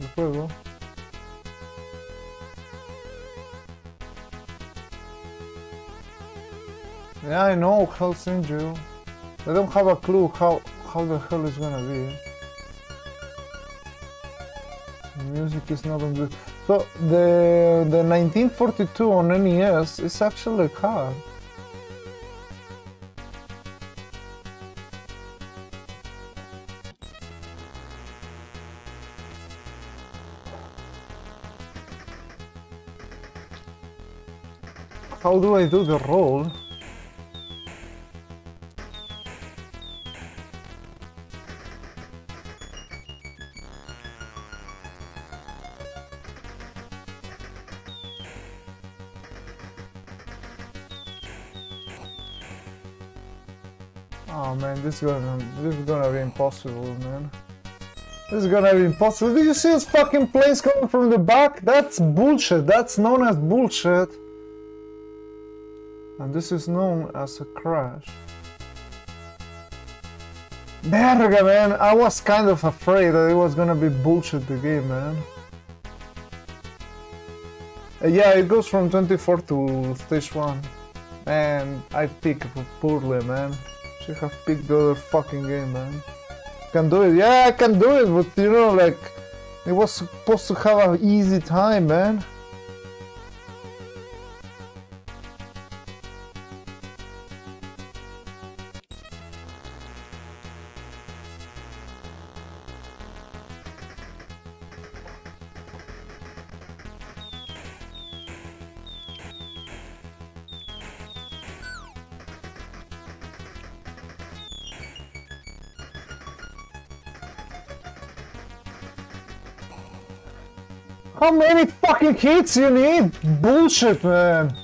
el juego. Yeah, I know Hell's Angel. I don't have a clue how how the hell it's gonna be. Music is not on the so the the 1942 on NES is actually hard. How do I do the roll? Oh man, this is gonna this is gonna be impossible, man. This is gonna be impossible. Did you see this fucking planes coming from the back? That's bullshit. That's known as bullshit. And this is known as a crash. Verga, man. I was kind of afraid that it was gonna be bullshit the game, man. Uh, yeah, it goes from 24 to stage 1. And I picked poorly, man. Should have picked the other fucking game, man. Can do it. Yeah, I can do it, but you know, like, it was supposed to have an easy time, man. Hits you need? Bullshit, man.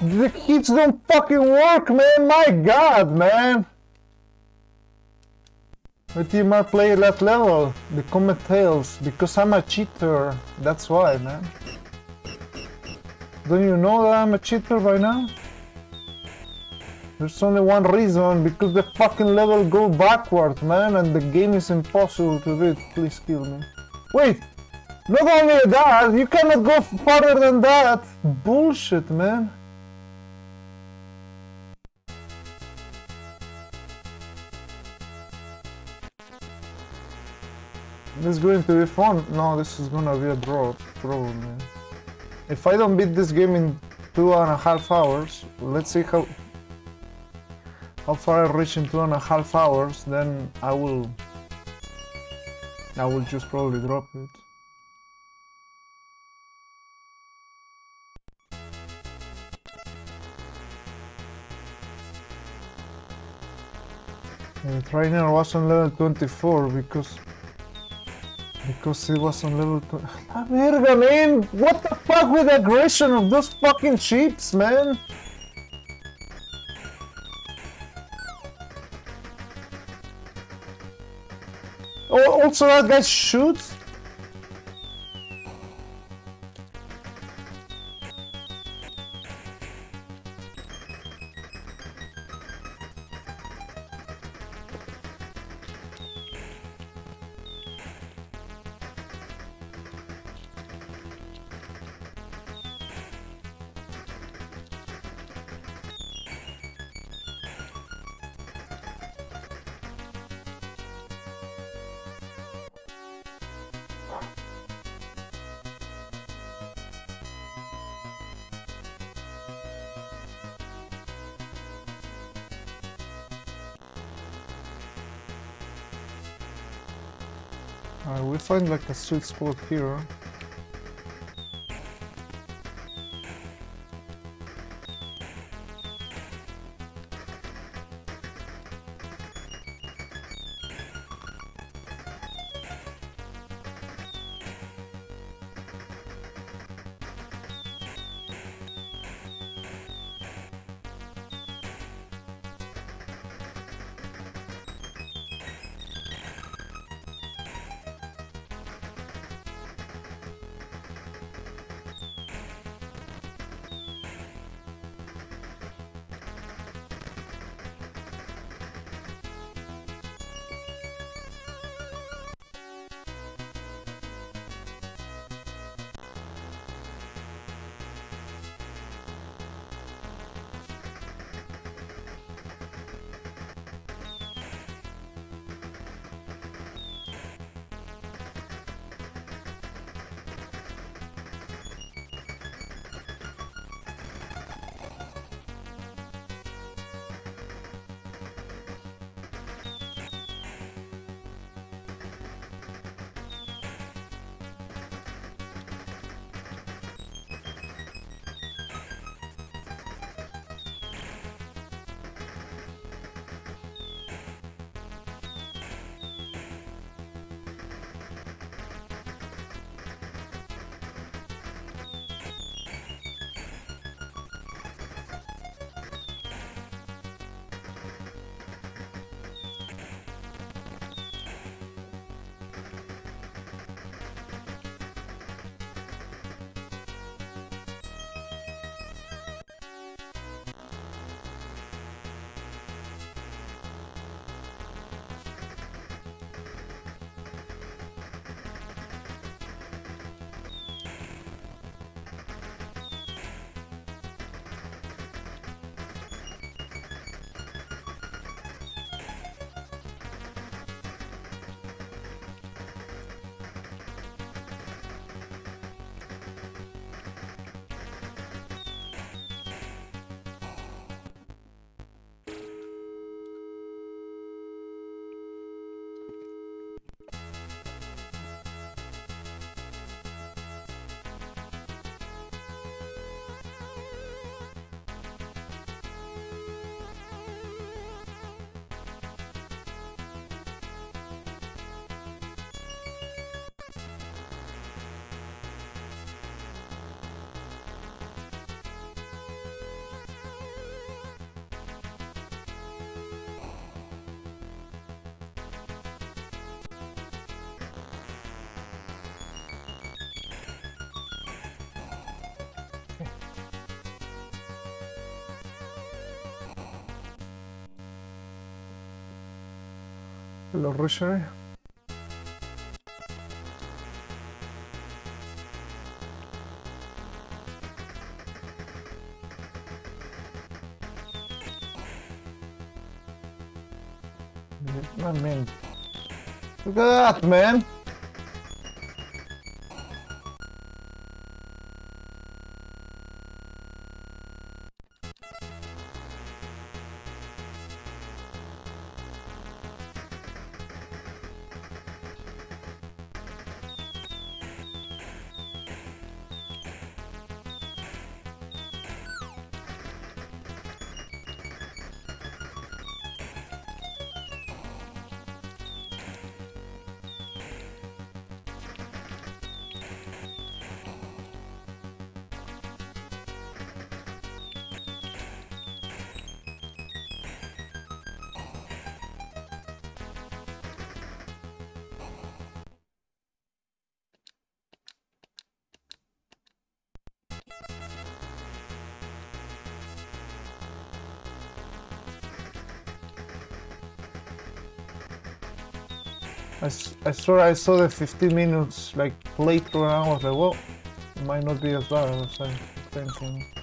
The kids don't fucking work, man. My god, man. My team are playing that level, the Comet Tails, because I'm a cheater. That's why, man. Don't you know that I'm a cheater by now? There's only one reason, because the fucking level go backward, man, and the game is impossible to beat. Please kill me. Wait! Not only that, you cannot go farther than that! Bullshit, man. This is going to be fun. No, this is gonna be a draw, probably. If I don't beat this game in two and a half hours, let's see how how far I reach in two and a half hours, then I will I will just probably drop it. The trainer was on level 24 because because he was on level 2. La verga, man! What the fuck with the aggression of those fucking sheeps, man? Oh, also that guy shoots? Find like a sweet spot here. Rosary. I mean, look at that, man. I, swear I saw the 15 minutes like later and I was like, well, it might not be as bad as I thinking.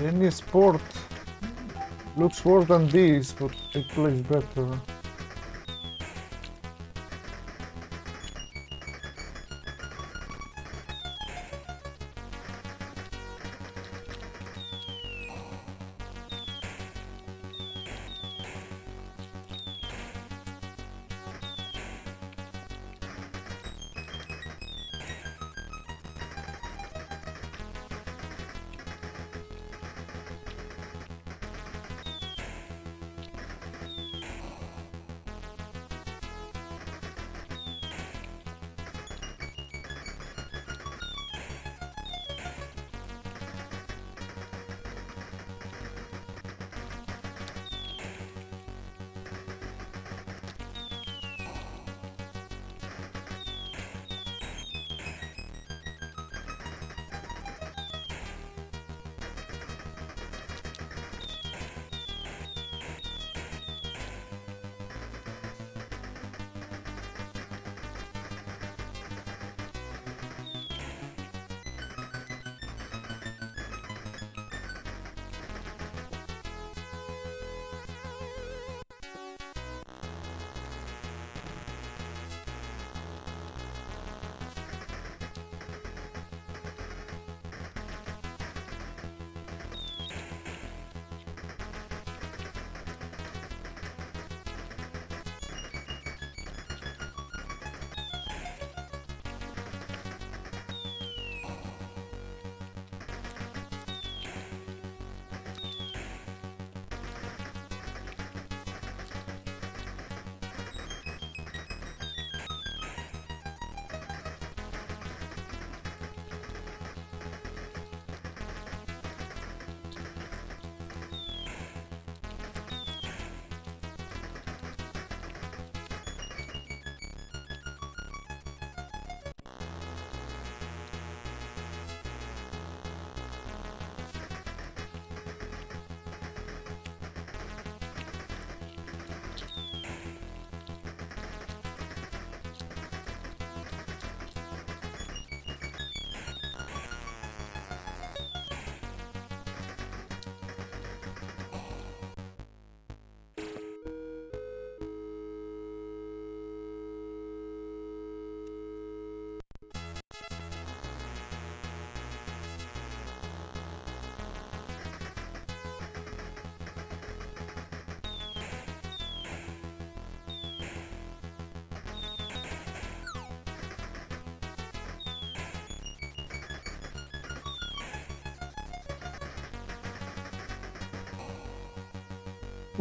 Any sport looks worse than this, but it plays better.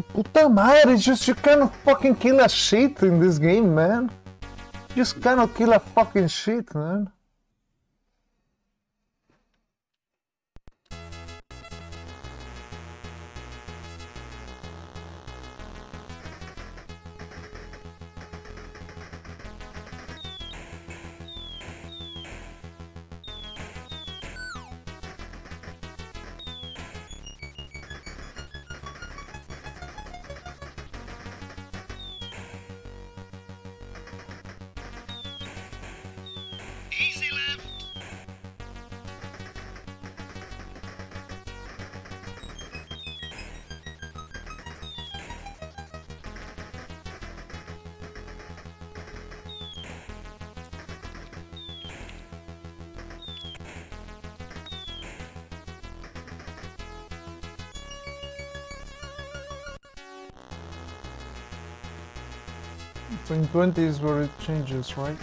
Puta madre, just you cannot fucking kill a shit in this game, man. Just cannot kill a fucking shit, man. In 20 is where it changes, right?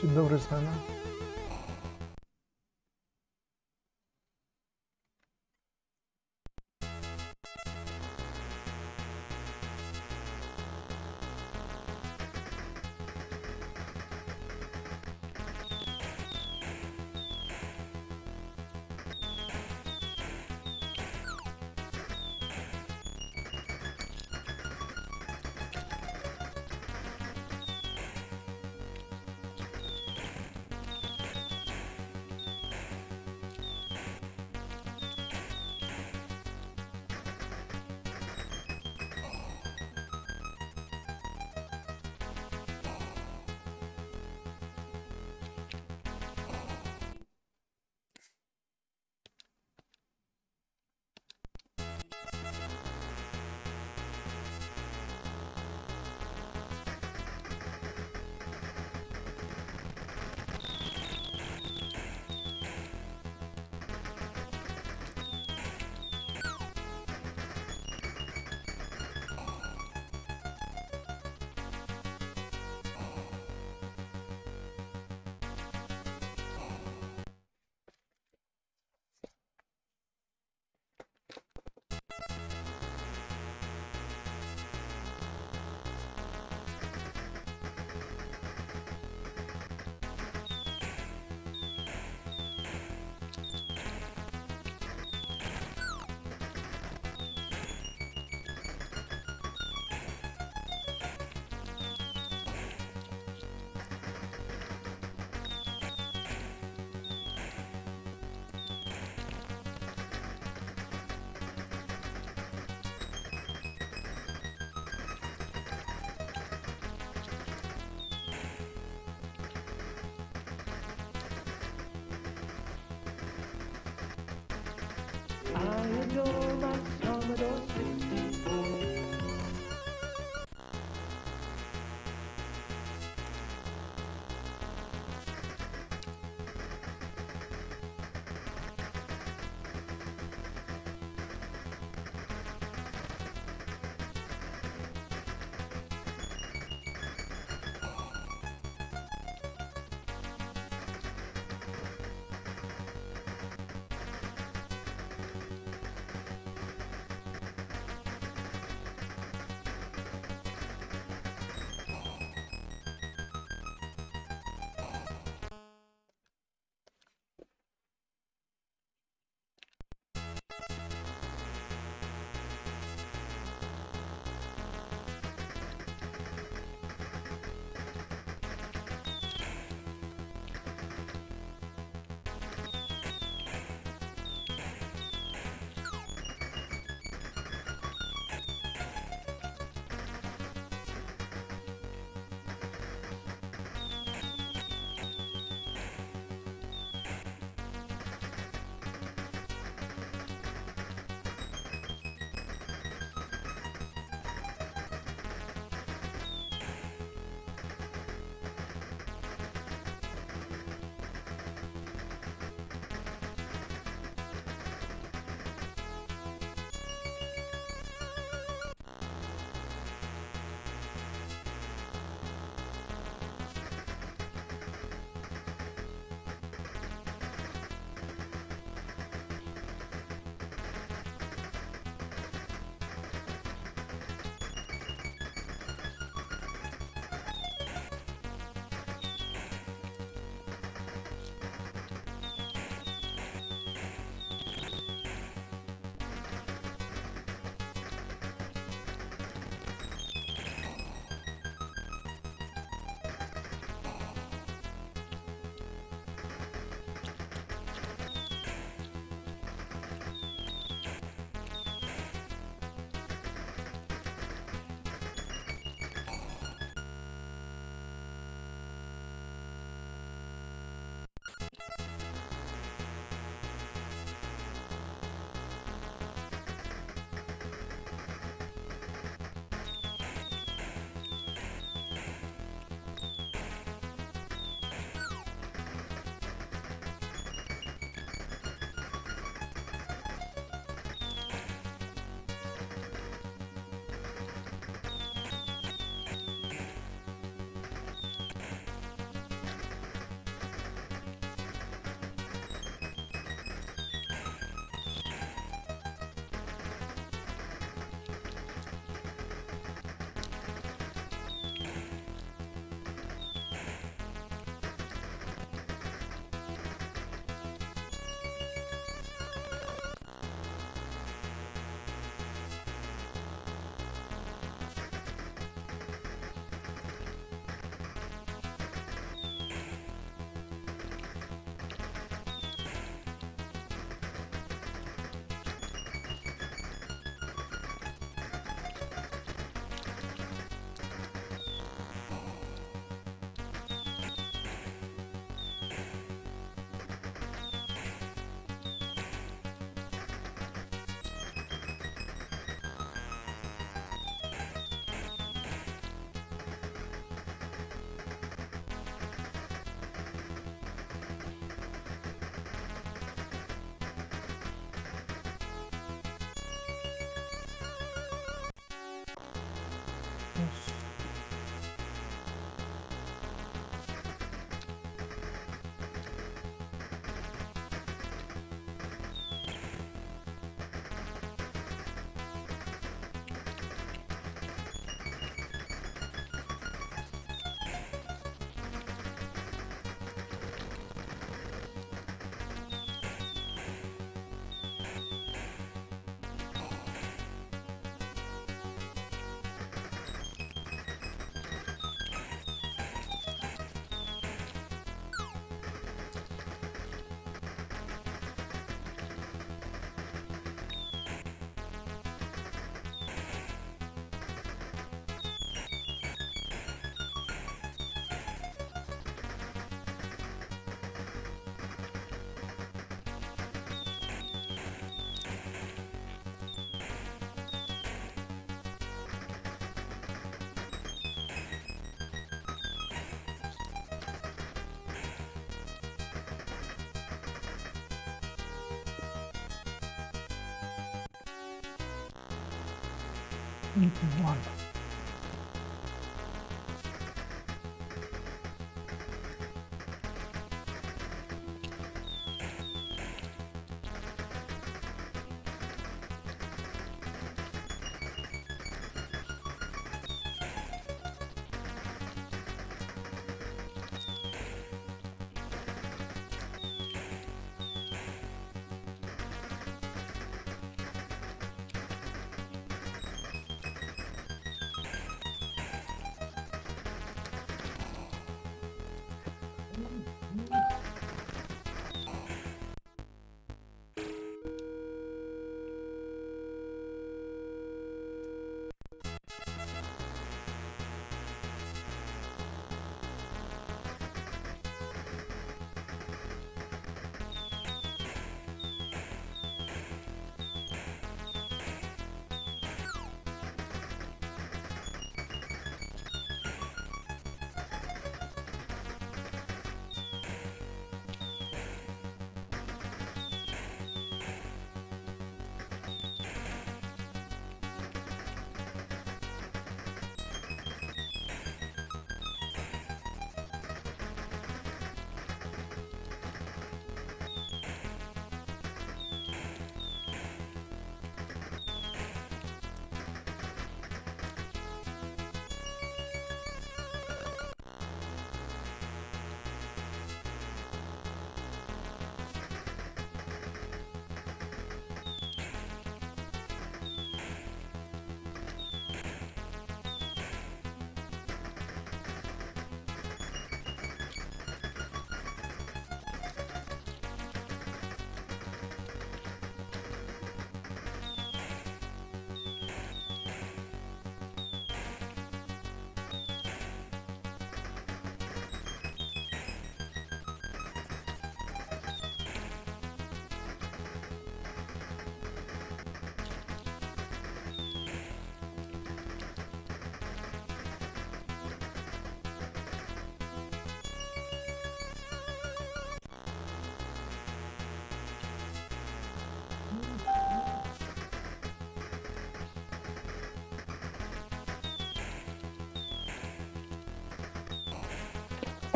Чи добре з мене? equals 1.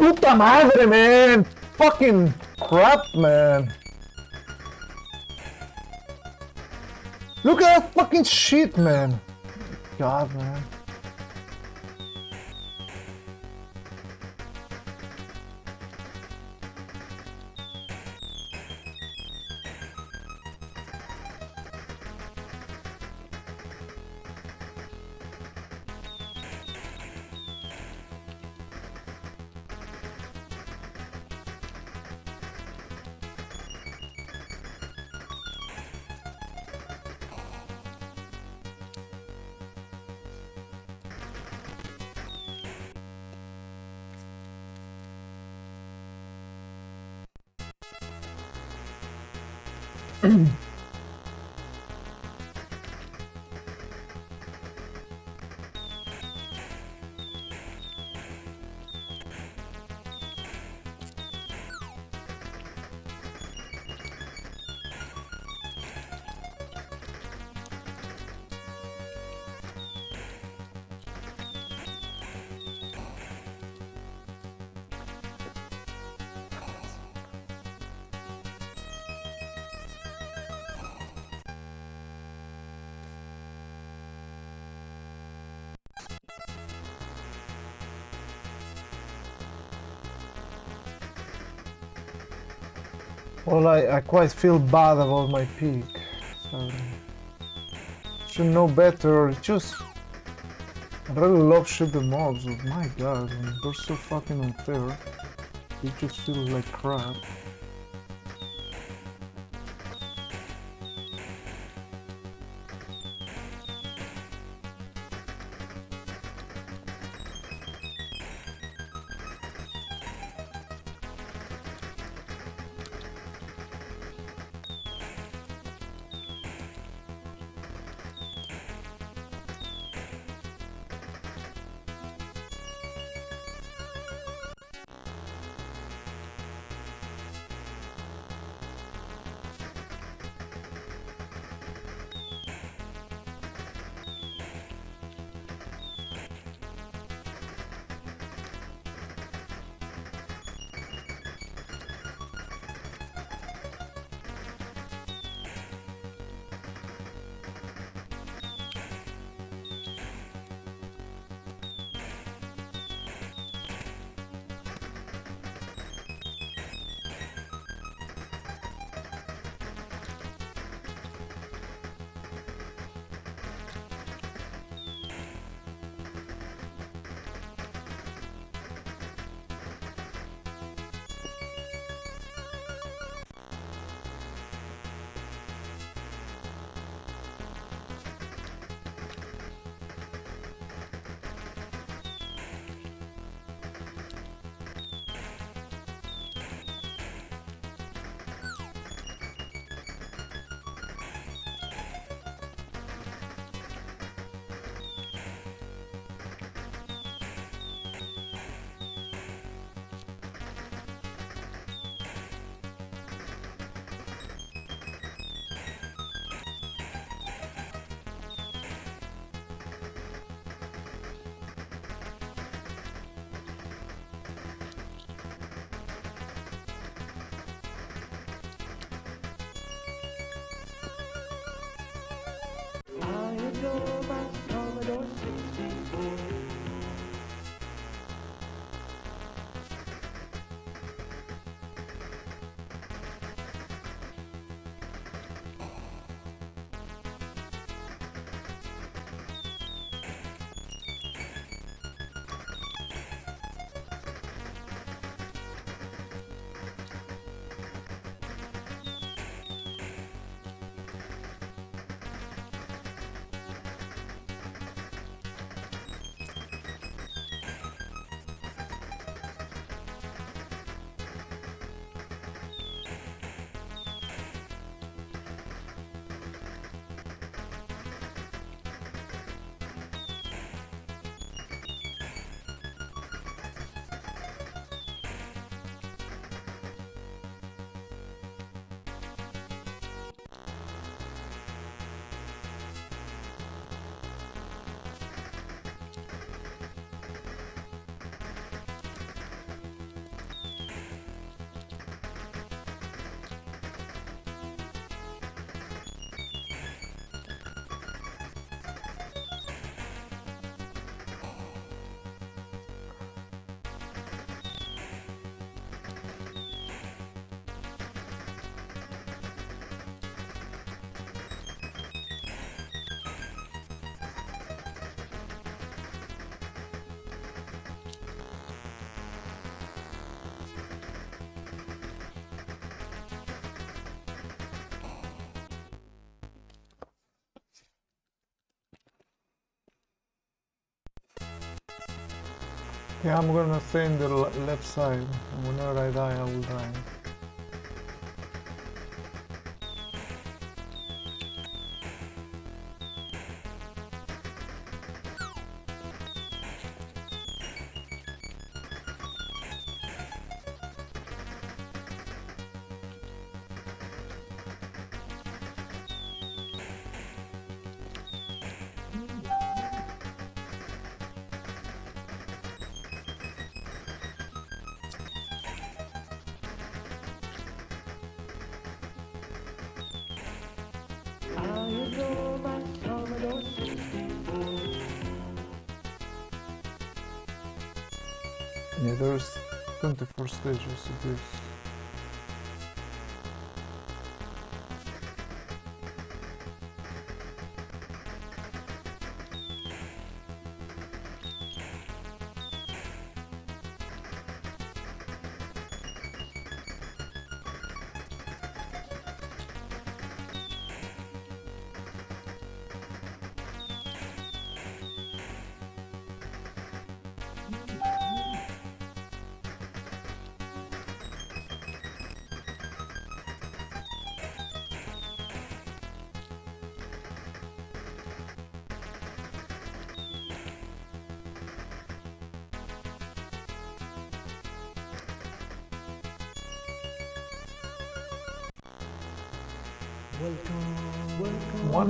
Puta madre, man! Fucking crap, man! Look at that fucking shit, man! God, man. Well, I, I quite feel bad about my pick. So, should know better. Just I really love shoot 'em ups, but my god, they're so fucking unfair. It just feels like crap. Yeah, I'm gonna stay in the left side. Whenever I die, I will die. 24 stages of this.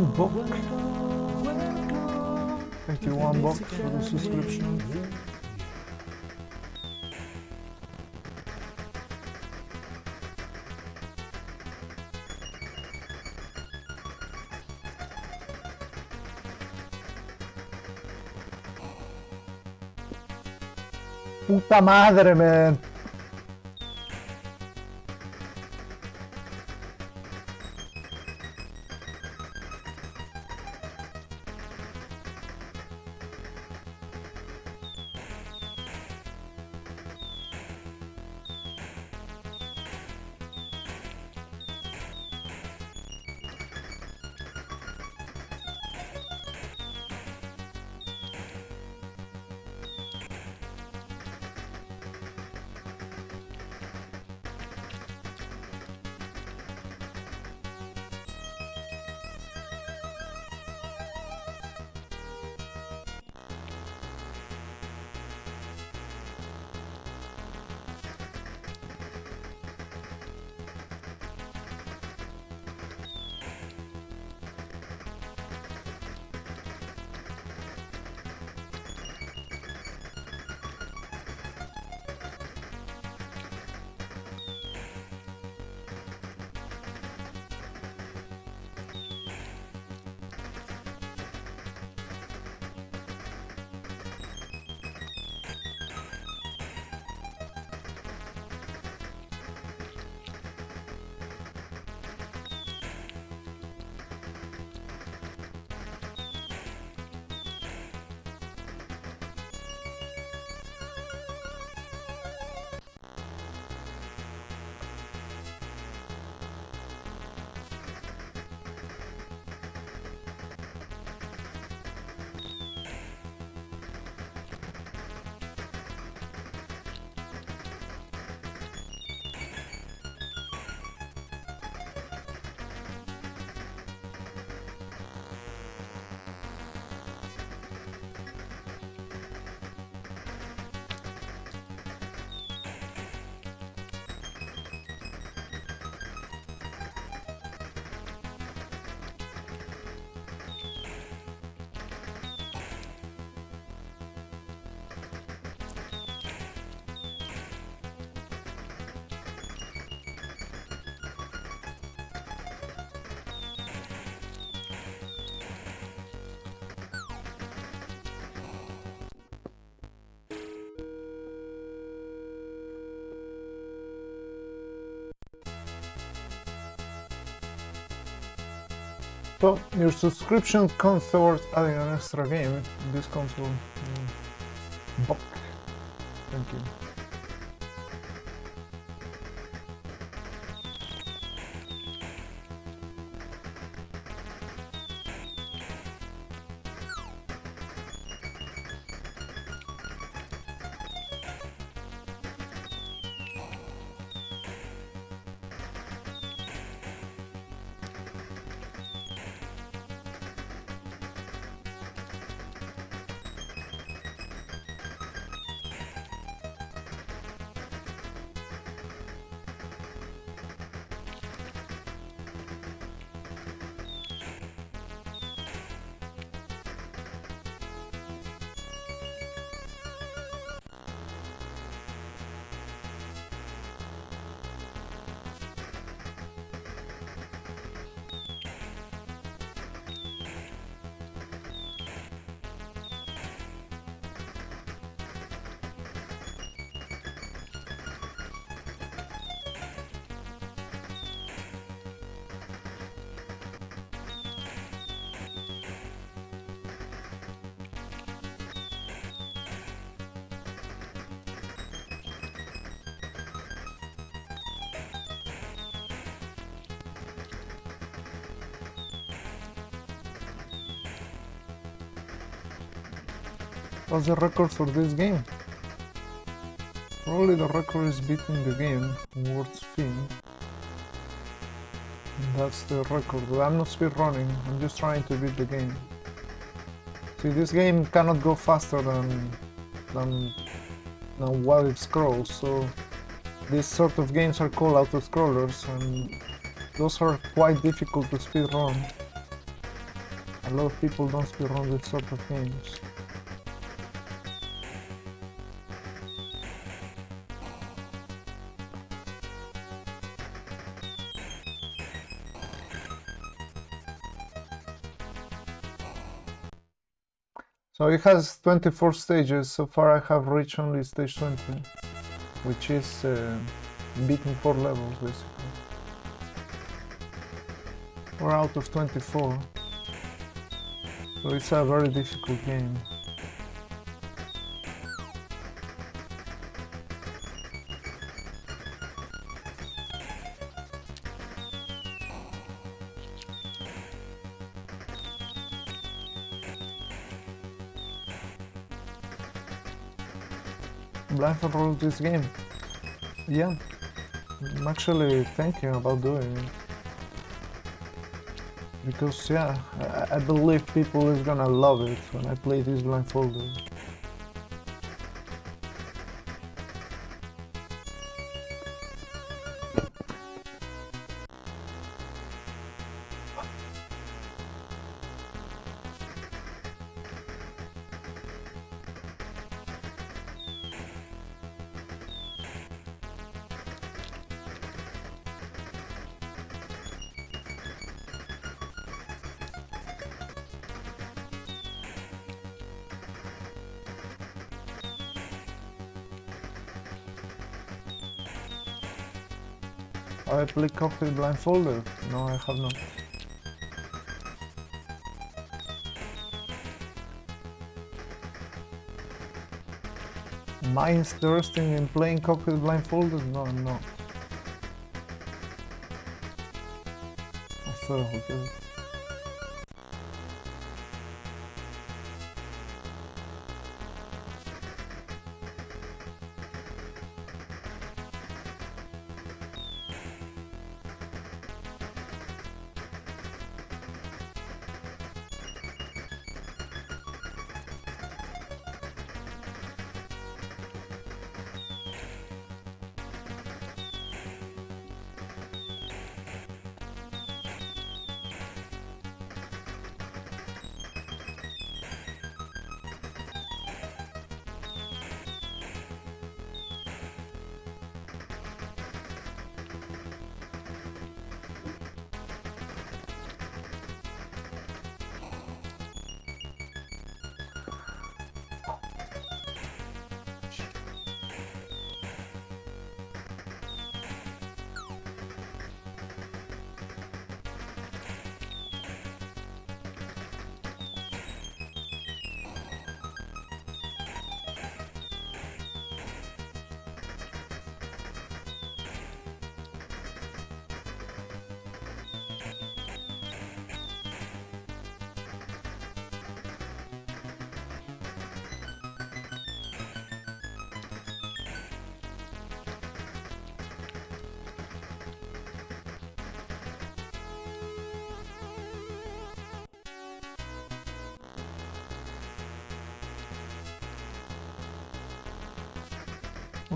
One book. Thank you, one book for the subscription. Puta madre, man. So your subscription counts towards adding an extra game. This. Mm, What's the record for this game? Probably the record is beating the game, World's Fin. That's the record, but I'm not speedrunning, I'm just trying to beat the game. See, this game cannot go faster than, than, than while it scrolls, so these sort of games are called auto-scrollers, and those are quite difficult to speedrun. A lot of people don't speedrun these sort of games. So it has 24 stages, so far I have reached only stage 20, which is uh, beating 4 levels basically. 4 out of 24, so it's a very difficult game. Blindfold this game. Yeah, I'm actually thinking about doing it. Because yeah, I, I believe people is gonna love it when I play this blindfolded. Play Cocktail blindfolded. No, I have not. Am interested in playing Cocktail blindfolded? No, not. I thought I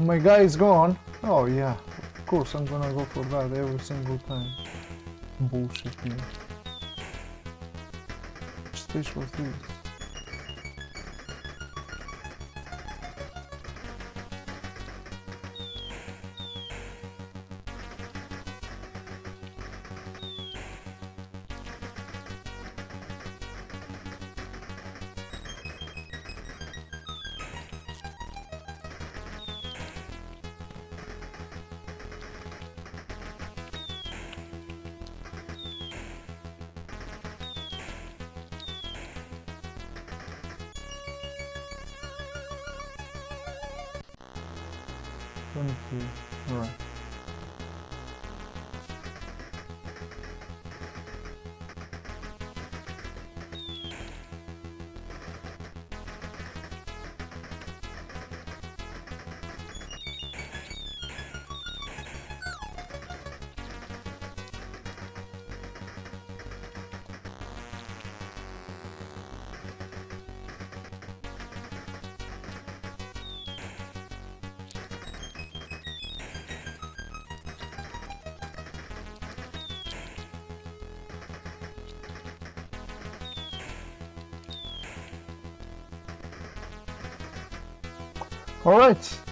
my guy is gone, oh yeah, of course I'm gonna go for that every single time. Bullshit, man. Stage was this?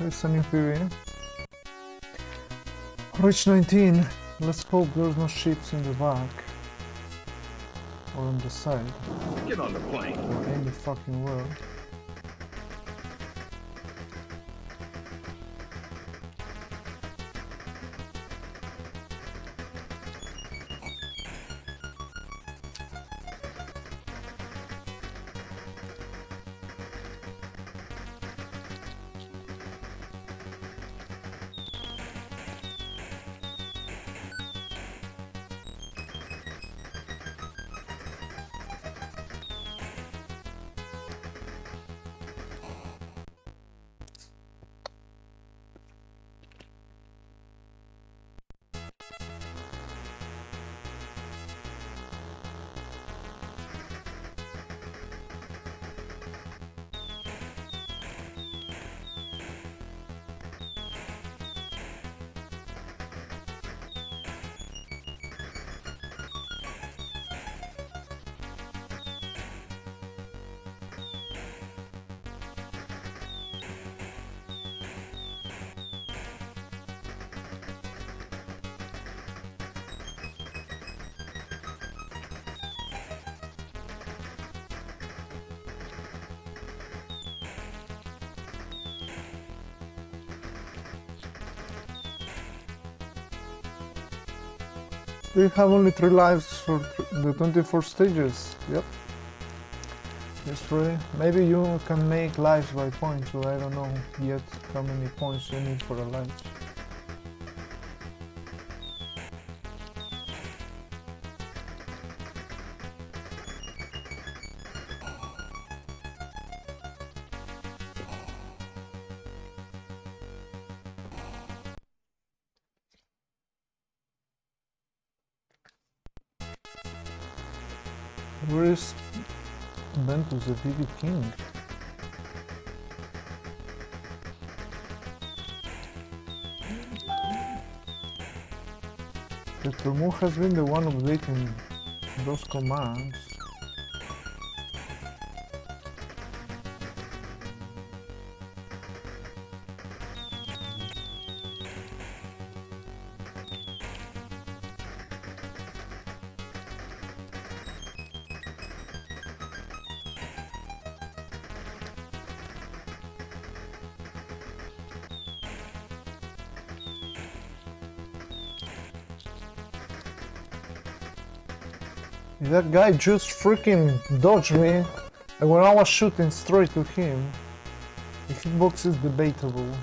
There's a new PB. Eh? Reach 19. Let's hope there's no ships in the back. Or on the side. Get on the plane. Or any fucking where. We have only three lives for the 24 stages. Yep. That's three. Maybe you can make lives by points, but I don't know yet how many points you need for a life. Ventus, the BB King? tetohmu has been the one updating those commands. That guy just freaking dodged me, and when I was shooting straight to him, the hitbox is debatable.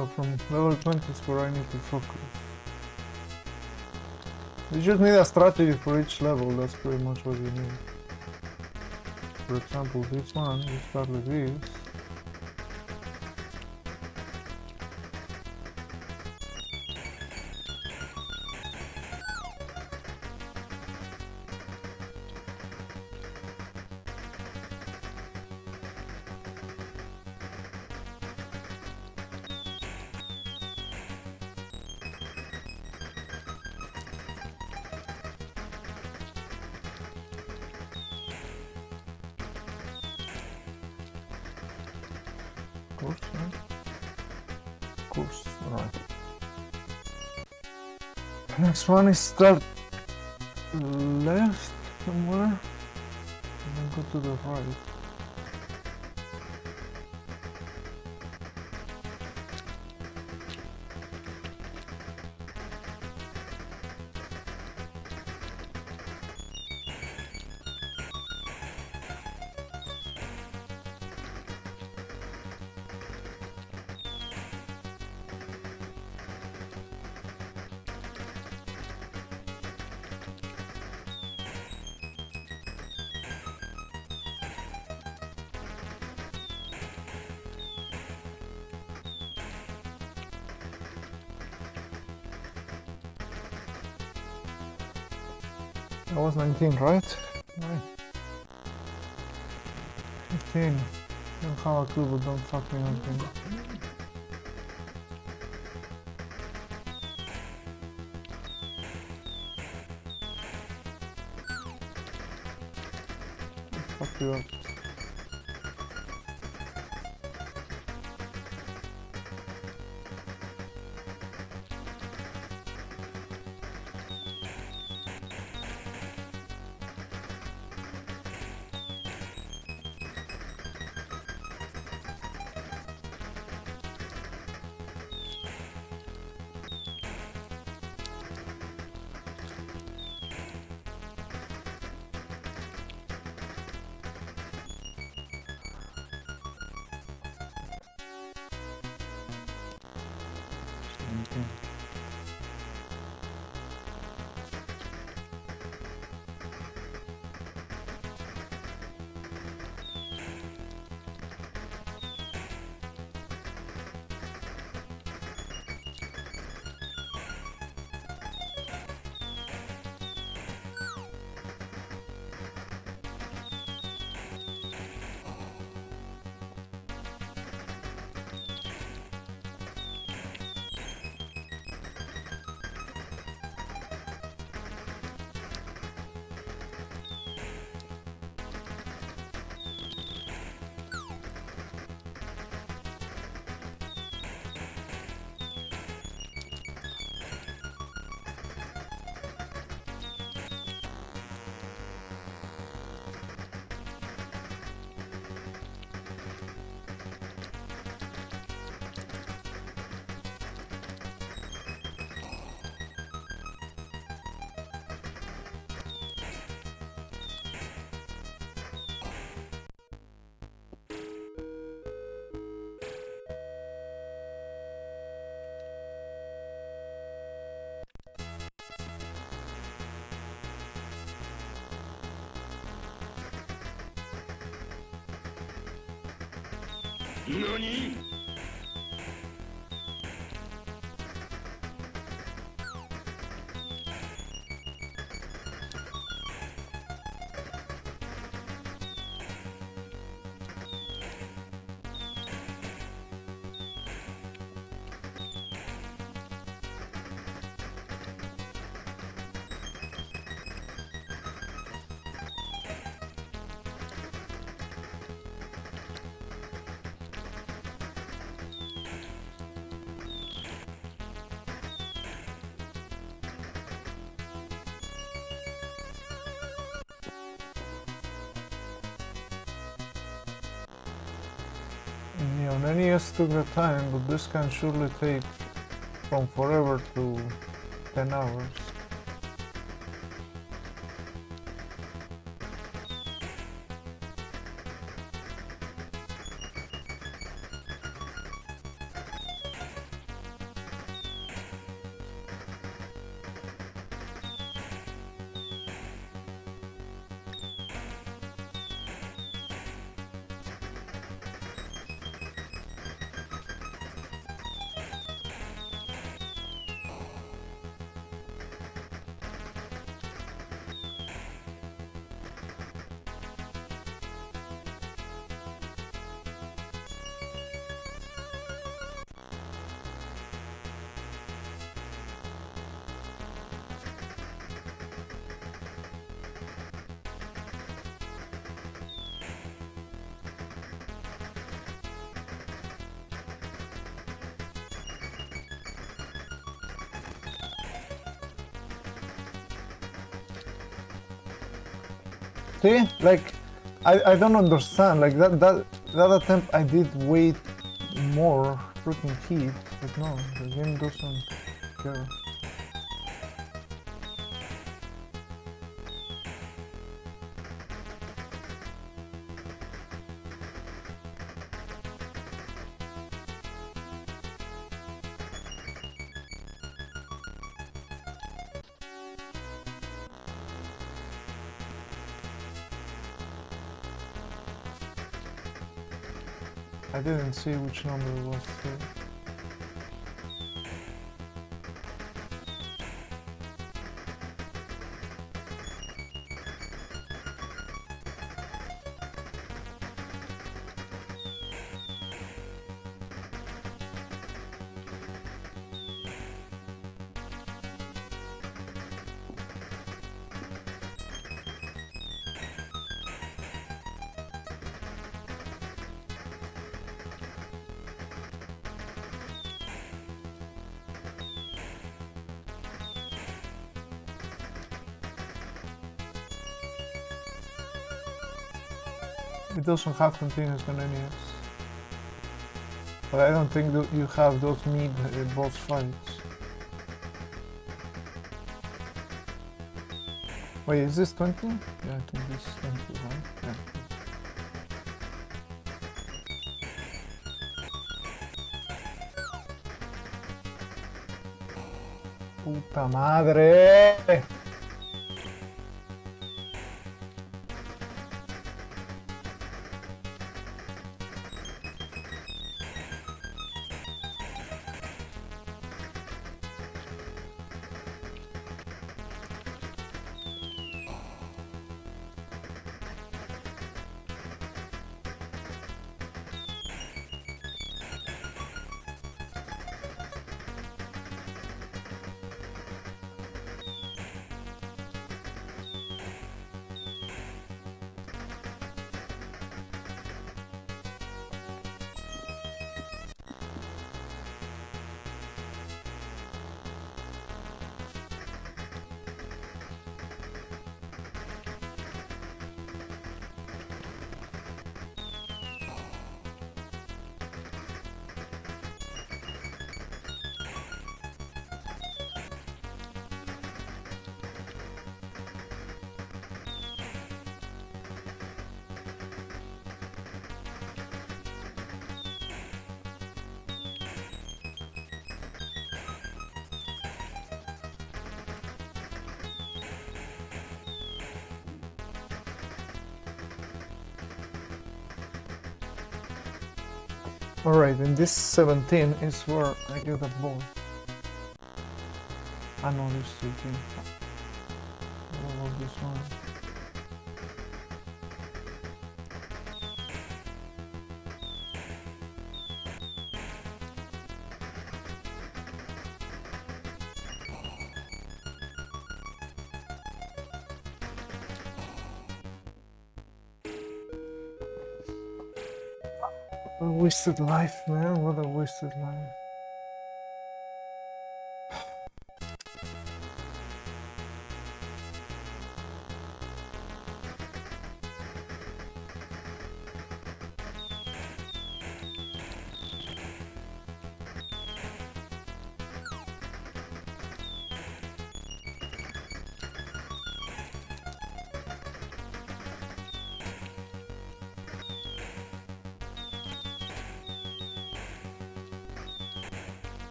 So from level 20 is where I need to focus. You just need a strategy for each level, that's pretty much what you need. For example, this one, you start with this. Next one is start That was 19, right? Right. 15. Don't have a Yeah, took the time, but this can surely take from forever to 10 hours. See, like, I, I don't understand. Like that that that attempt, I did wait more freaking heat, but no, the game doesn't care. I didn't see which doesn't have continuous continuous. But I don't think that you have those mid boss fights. Wait, is this 20? Yeah, I think this is 20, right? Yeah. Puta madre! Alright, and this 17 is where I get a ball. I know this 18. What about this one? Wasted life, man. What a wasted life.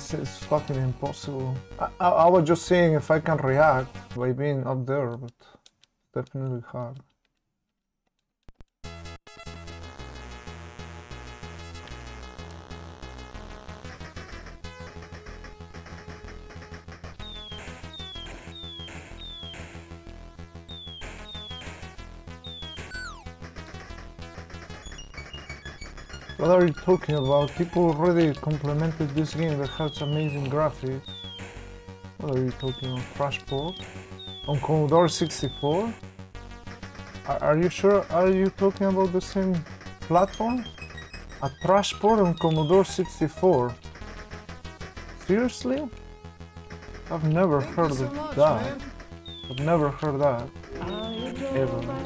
It's, it's fucking impossible. I, I, I was just seeing if I can react by being up there, but definitely hard. What are you talking about? People already complimented this game that has amazing graphics. What are you talking about? Crashport? On Commodore 64? Are, are you sure? Are you talking about the same platform? A Trashport on Commodore 64? Seriously? I've never heard so of much, that. man. I've never heard that. Ah, Enjoy Ever.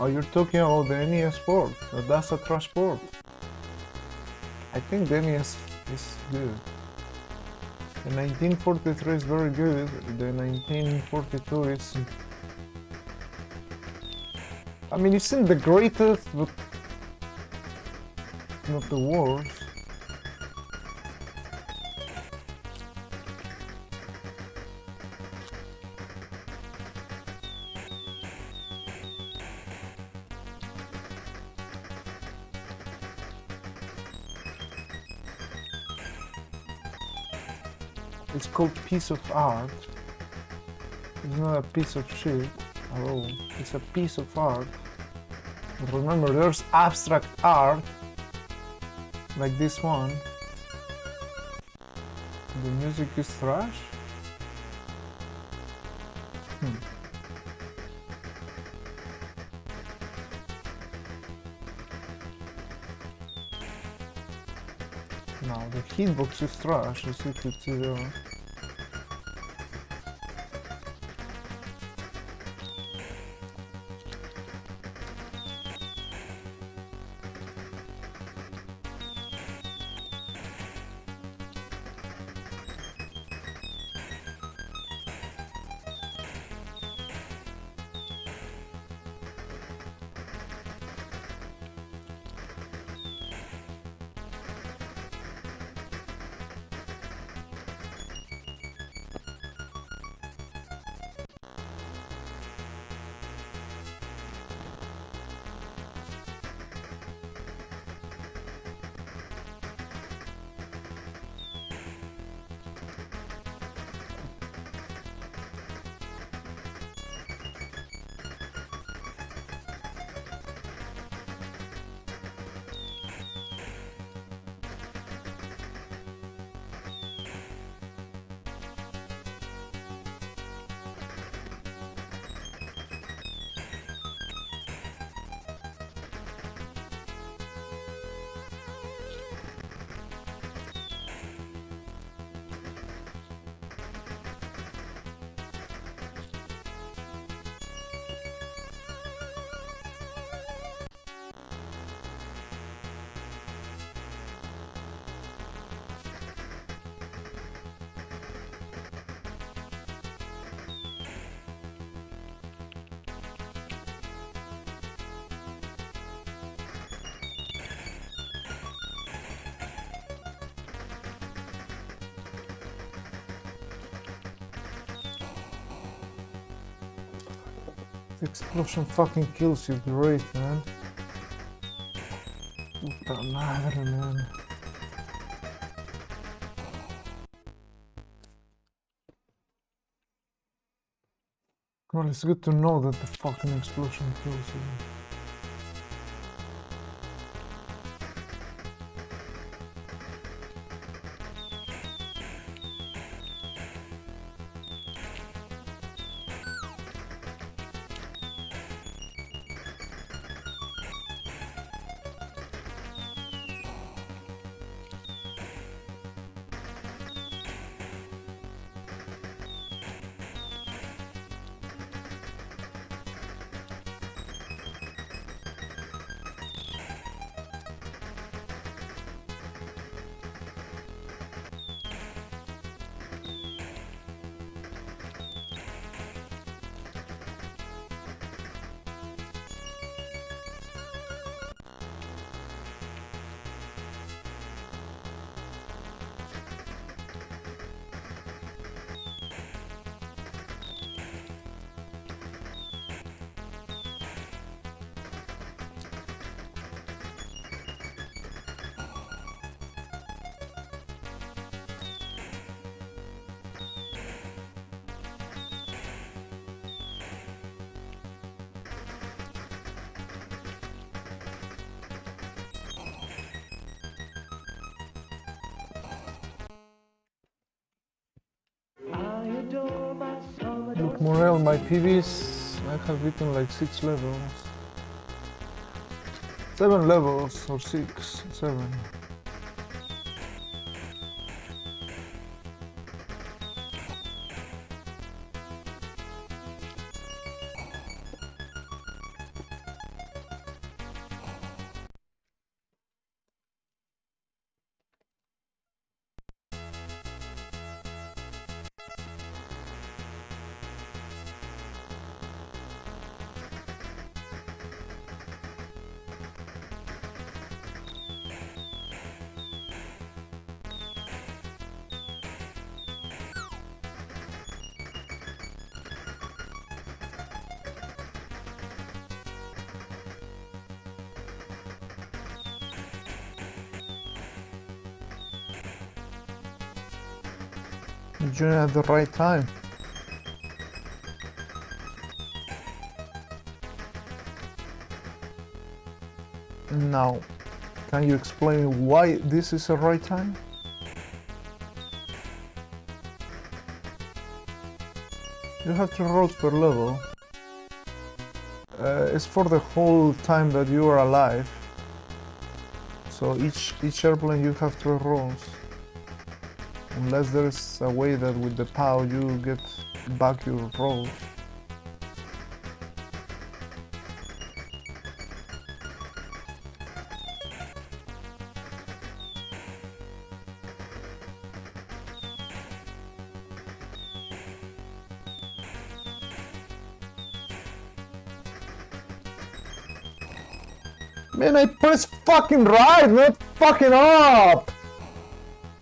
My Commodore 64. Oh, you're talking about the NES port. Uh, That's a trash port. I think the NES is good. The 1943 is very good. The 1942 is. I mean, it's not the greatest, but not the worst. Called piece of art. It's not a piece of shit at all. It's a piece of art. But remember, there's abstract art, like this one. The music is trash. Hmm. No, the hitbox is trash, as you could see there. Explosion fucking kills you, great man. Puta madre, man. Well, it's good to know that the fucking explosion kills you. PBs, I have beaten like 6 levels. 7 levels or 6, 7. you at the right time? Now, can you explain why this is the right time? You have three rolls per level. Uh, it's for the whole time that you are alive. So each each airplane you have three rolls. Unless there's a way that with the POW you get back your rolls. Man, I press fucking right, not fucking up!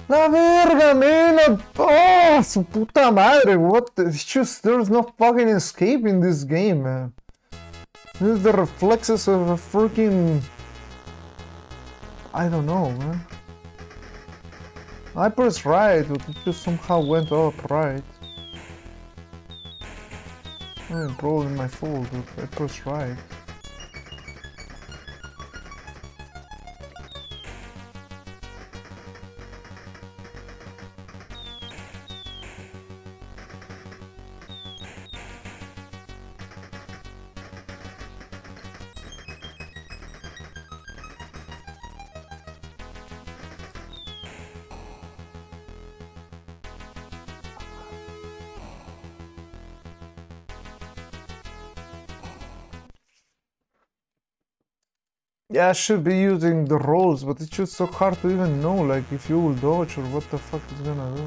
La verga, man! Oh, su puta madre! What? It's just there's no fucking escape in this game, man. This is the reflexes of a freaking. I don't know, man. I pressed right, but it just somehow went up right. Eh, probably my fault, but I pressed right. I should be using the rolls, but it's just so hard to even know, like, if you will dodge or what the fuck is gonna do.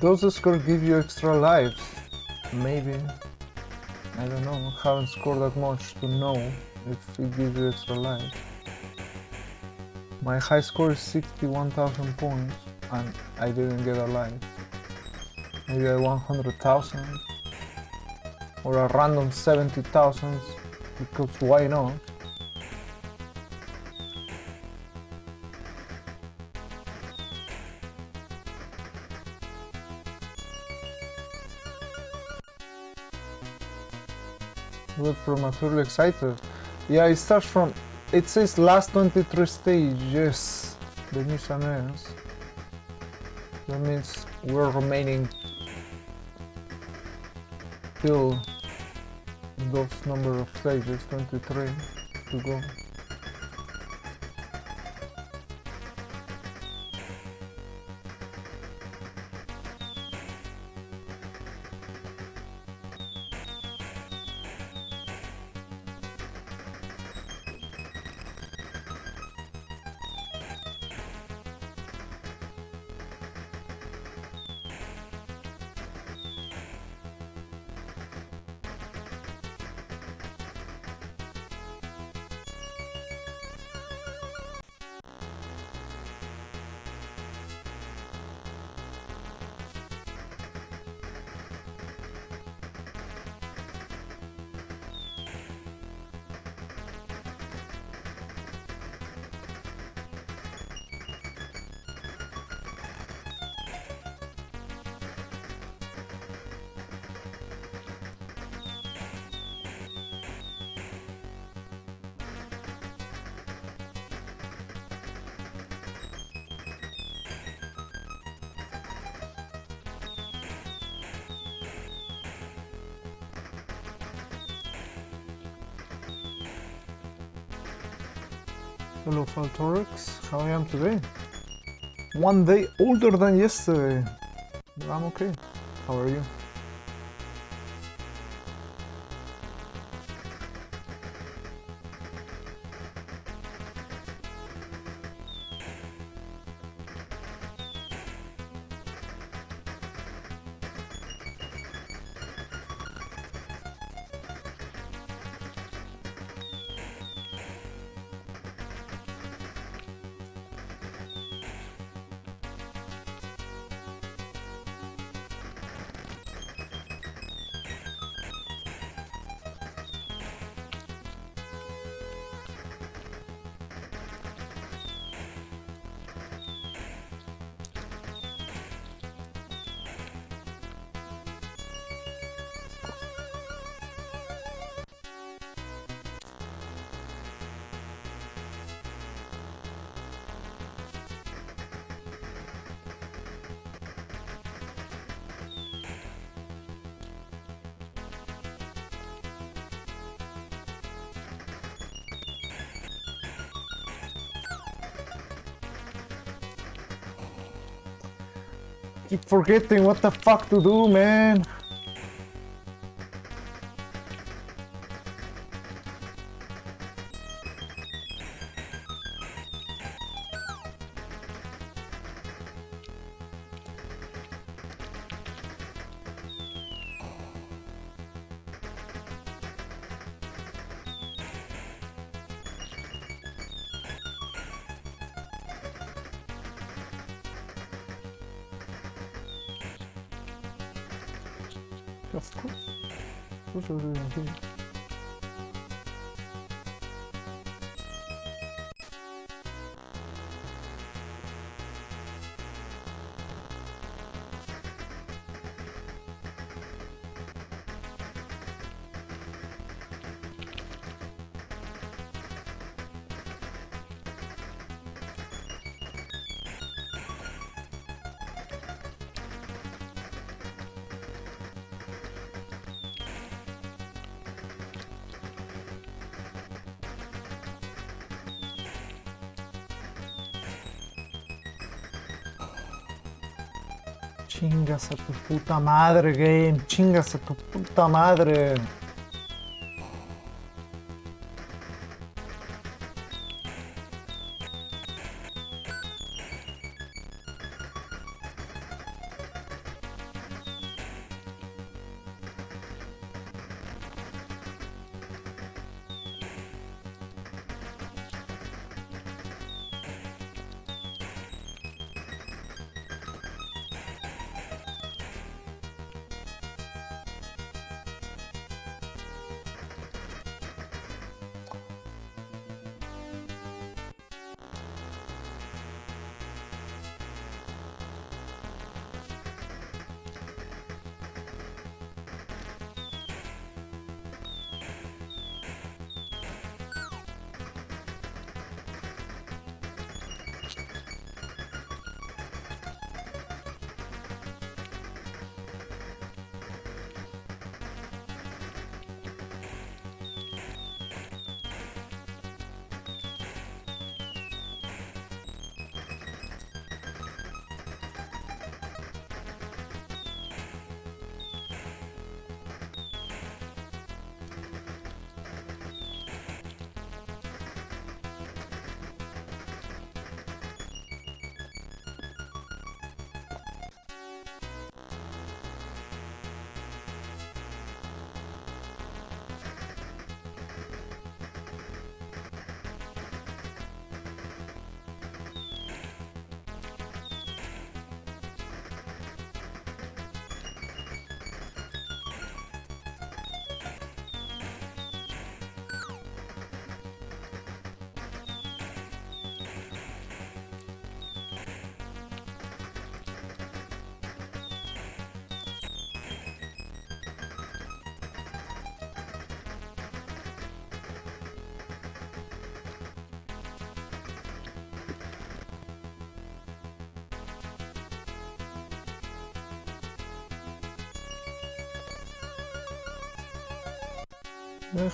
Does the score give you extra lives? Maybe. I don't know, haven't scored that much to know if it gives you extra lives. My high score is 61,000 points and I didn't get a life. Maybe a 100,000 or a random 70,000 because why not? We're prematurely excited. Yeah, it starts from it says last 23 stages, the new Sanes. That means we're remaining till those number of stages, 23 to go. Faltorix. How I am today? One day older than yesterday. I'm okay. How are you? Keep forgetting what the fuck to do, man. Of course we're doing Chingas a tu puta madre, game. Chingas a tu puta madre.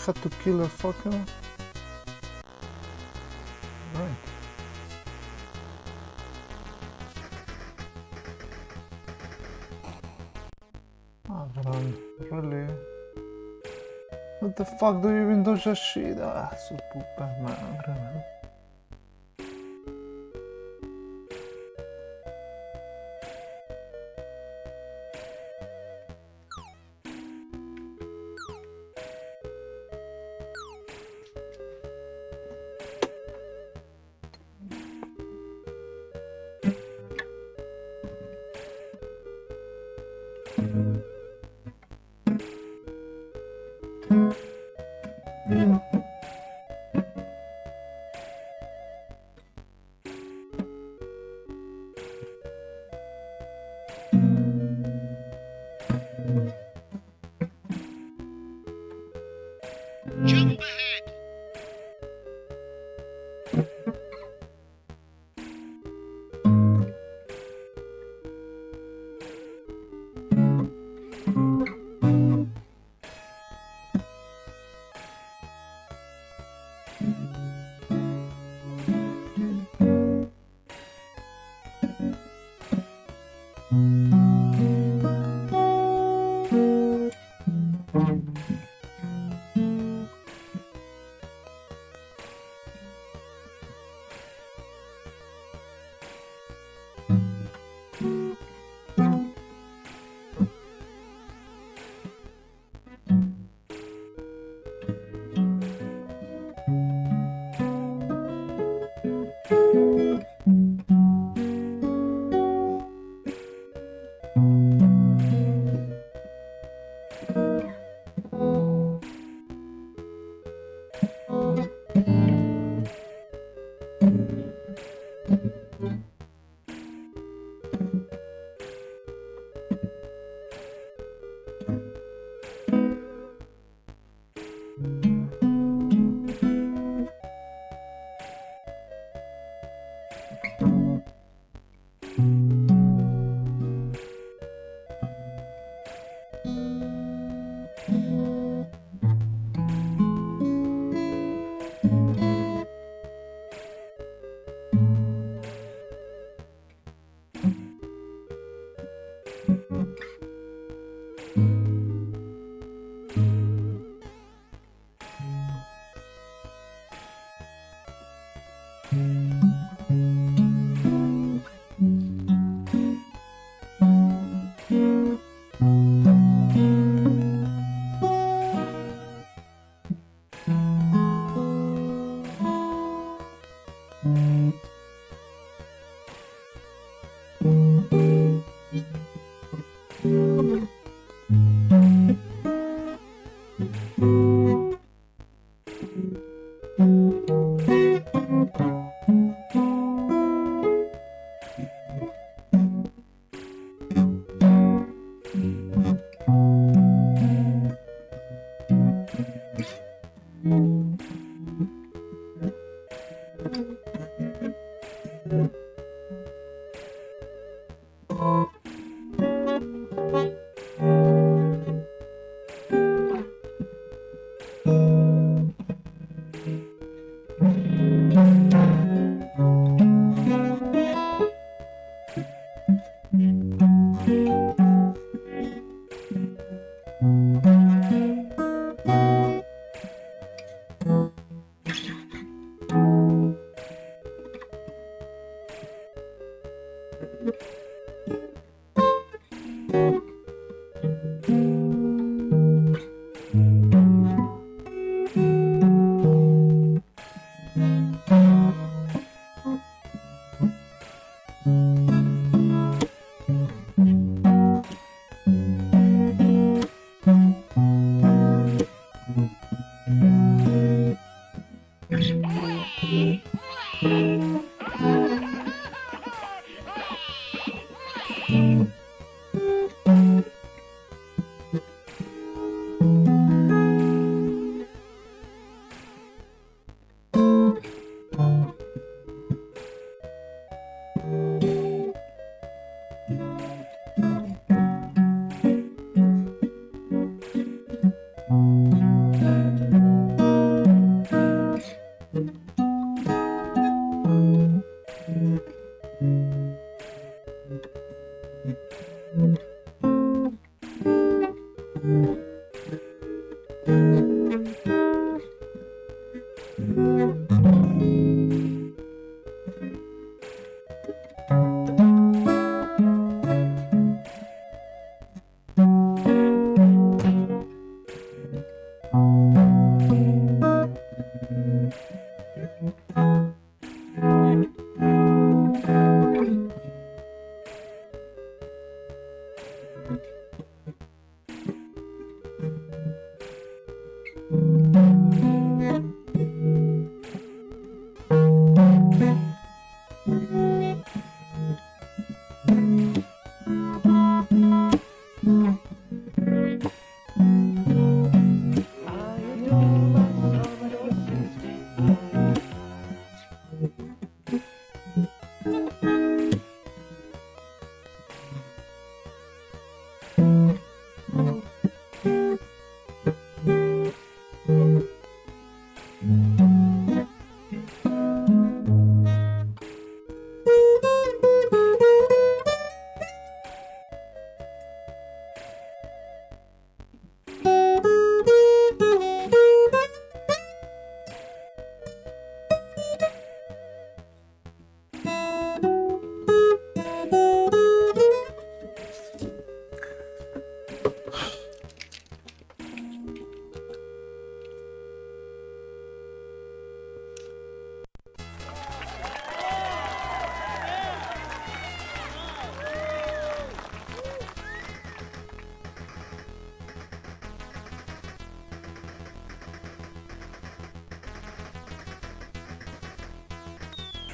had to kill a fucking. Right. Ah, run. Really? What the fuck do you even do that shit? Ah, so poop, man.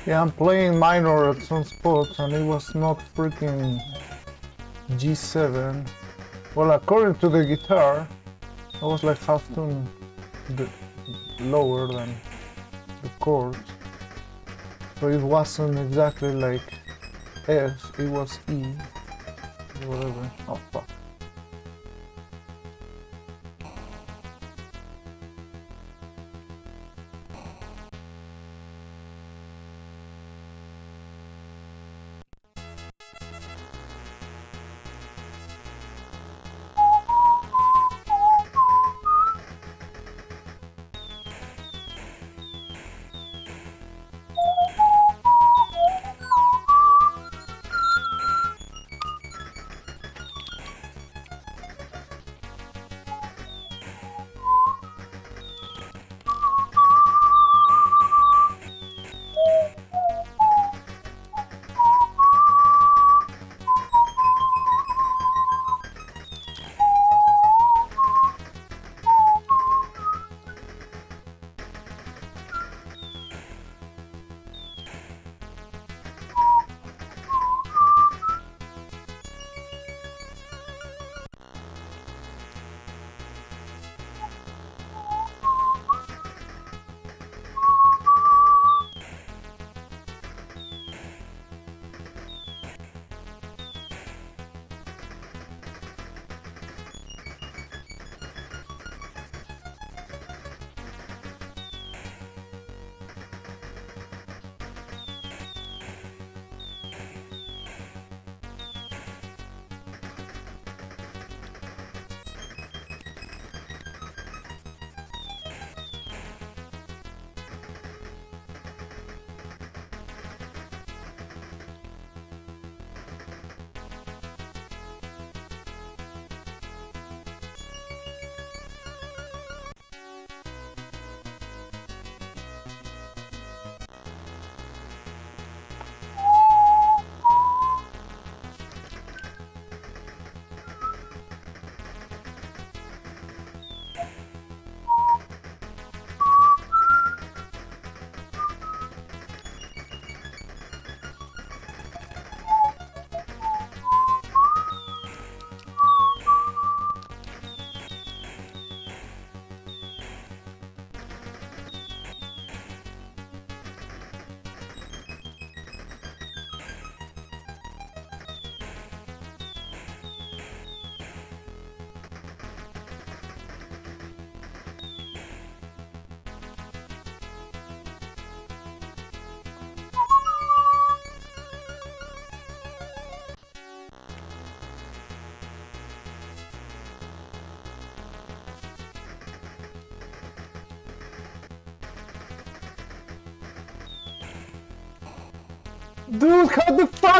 Yeah, I'm playing minor at some spots and it was not freaking G7. Well, according to the guitar, I was like half tone lower than the chords. So it wasn't exactly like F, it was E. Whatever. Oh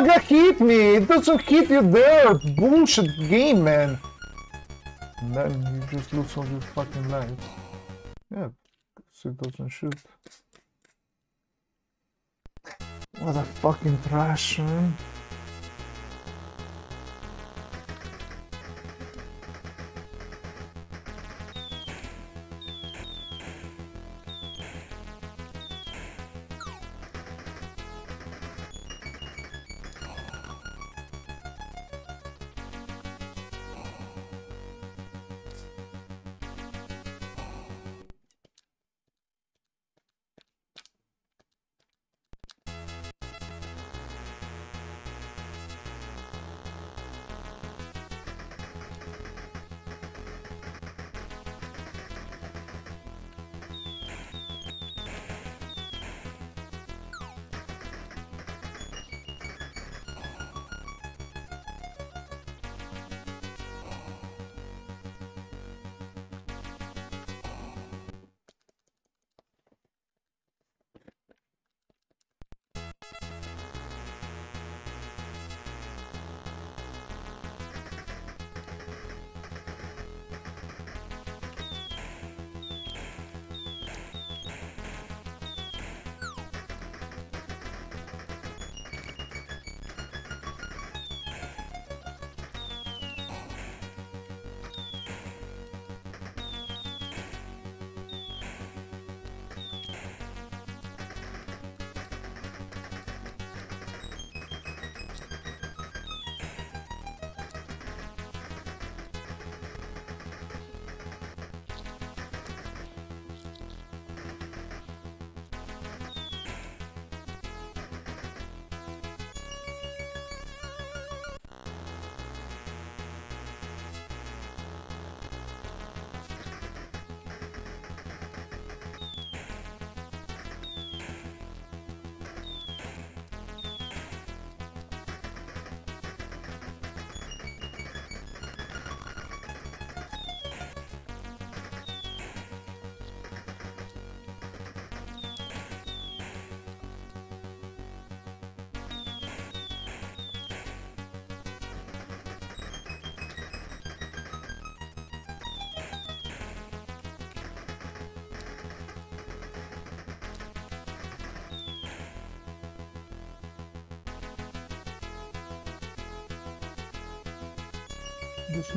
fuck hit me? It doesn't hit you there. Bullshit game, man. And then you just lose all your fucking life. Yeah, because it doesn't shoot. What a fucking trash, man.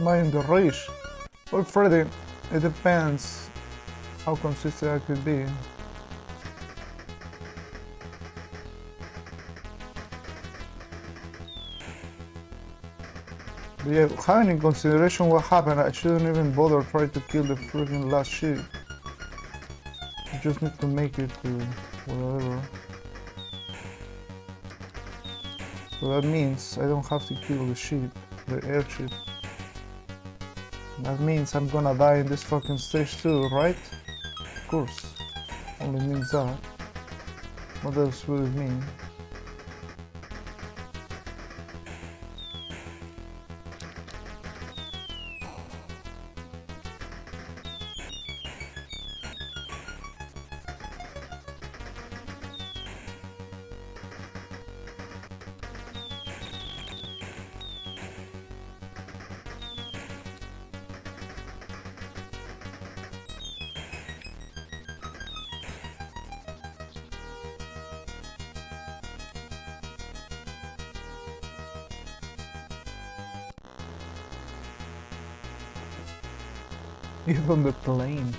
Mind the race. Well, Freddy, it depends how consistent I could be. But yeah, having in consideration what happened, I shouldn't even bother trying to kill the freaking last sheep. I just need to make it to whatever. So that means I don't have to kill the sheep, the airship. That means I'm gonna die in this fucking stage too, right? Of course. Only means that. What else would it mean? Even the plane.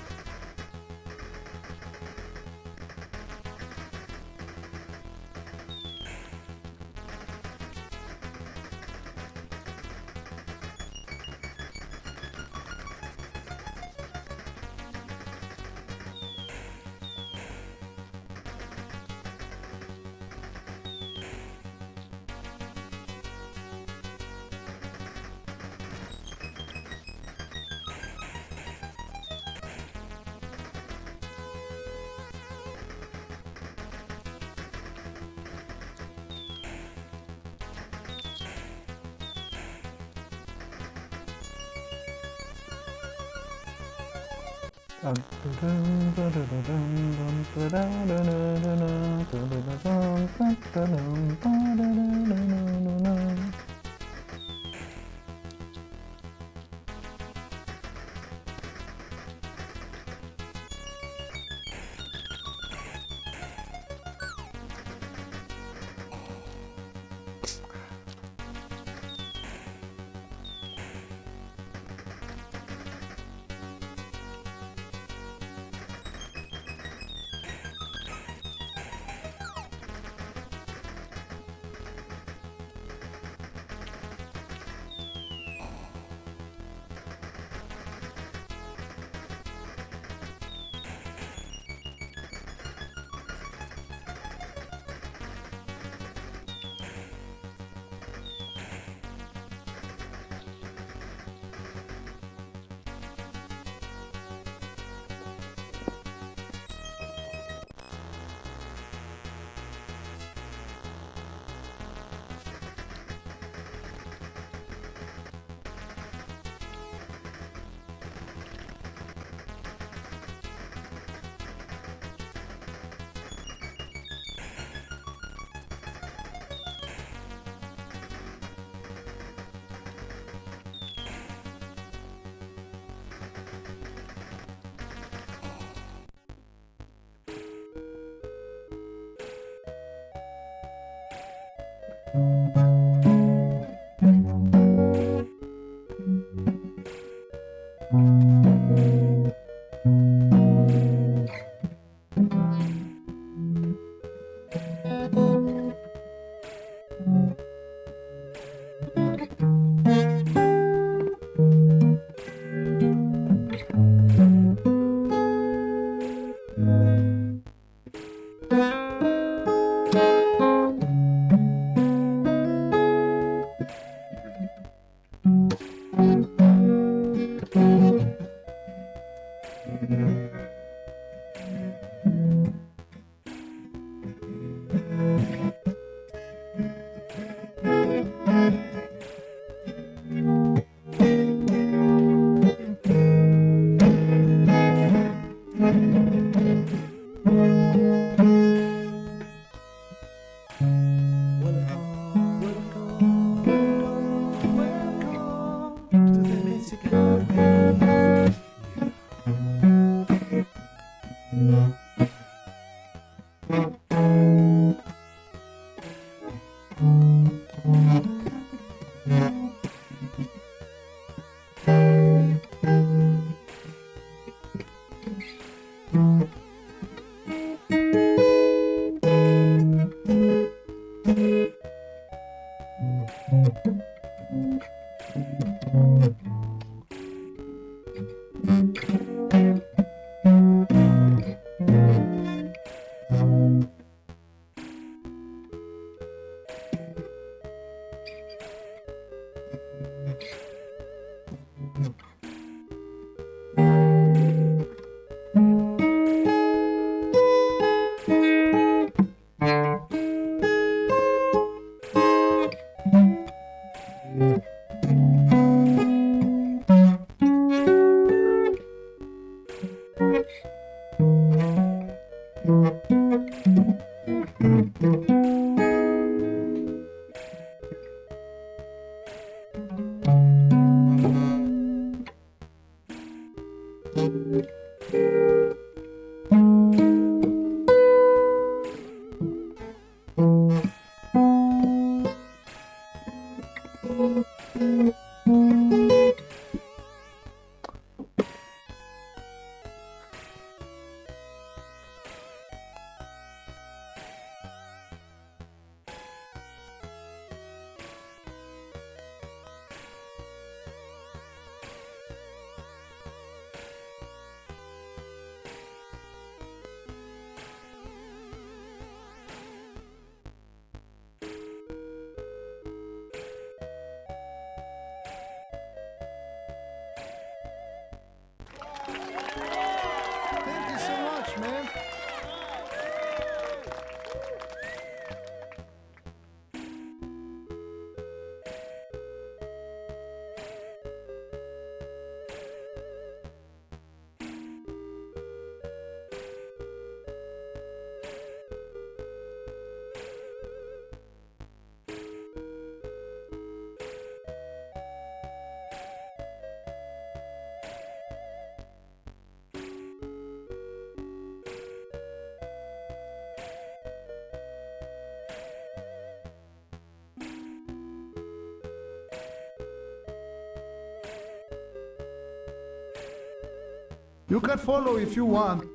You can follow if you want.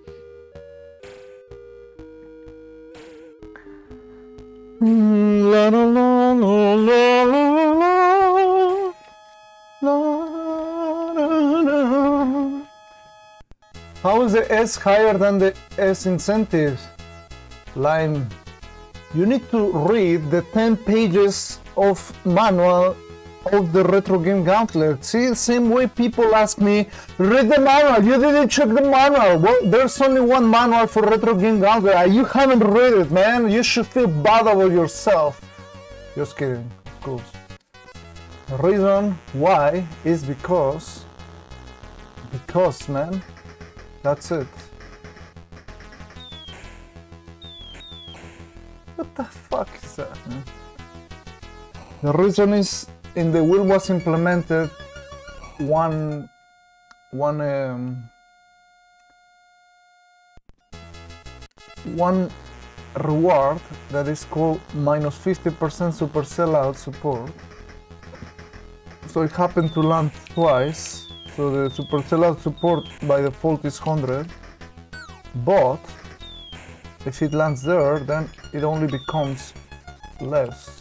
La la la la la la la la la. How is the S higher than the S incentives? Line. You need to read the 10 pages of manual of the retro game gauntlet. See, same way people ask me, read the manual. You didn't check the manual. Well, there's only one manual for retro game gauntlet. You haven't read it, man. You should feel bad about yourself. Just kidding, of course. The reason why is because, because, man, that's it. What the fuck is that, man? The reason is in the will was implemented one one um, one reward that is called minus 50% super sellout support. So it happened to land twice. So the super sellout support by default is 100. But if it lands there, then it only becomes less.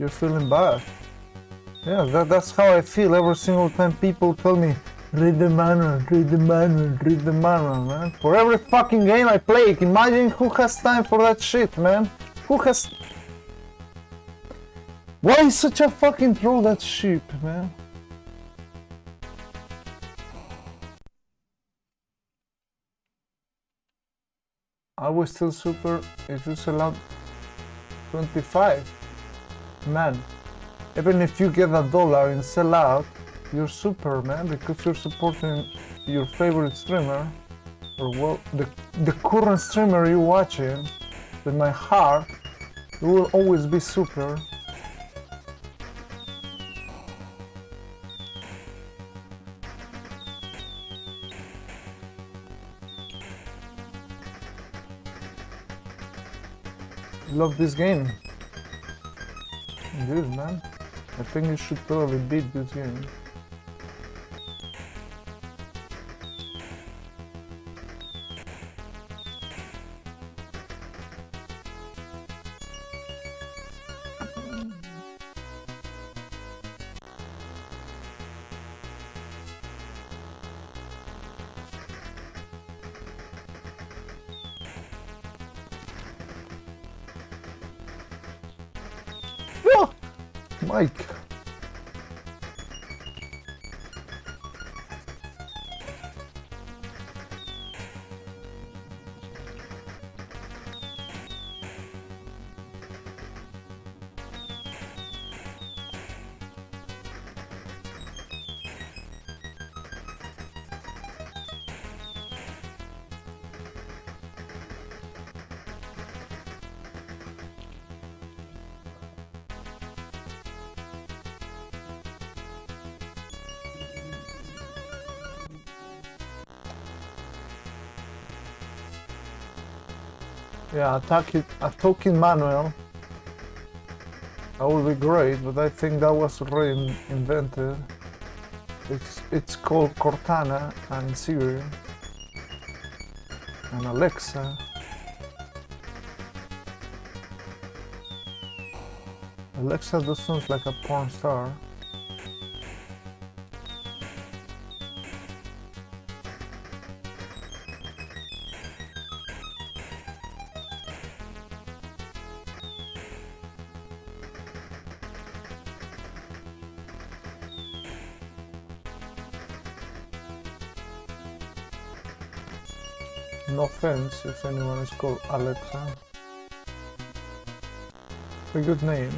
You're feeling bad. Yeah, that, that's how I feel every single time people tell me, read the manual, read the manual, read the manual, man. For every fucking game I play, imagine who has time for that shit, man. Who has... Why is such a fucking troll that sheep, man? I was still super you sell out 25 man even if you get a dollar and sell out you're super man because you're supporting your favorite streamer or well the, the current streamer you're watching with my heart you will always be super. Love this game Good man. I think you should probably beat this game. Yeah, it, attacking manual. That would be great, but I think that was already invented. It's it's called Cortana and Siri and Alexa. Alexa does sound like a porn star. Anyone is called Alexa. A good name.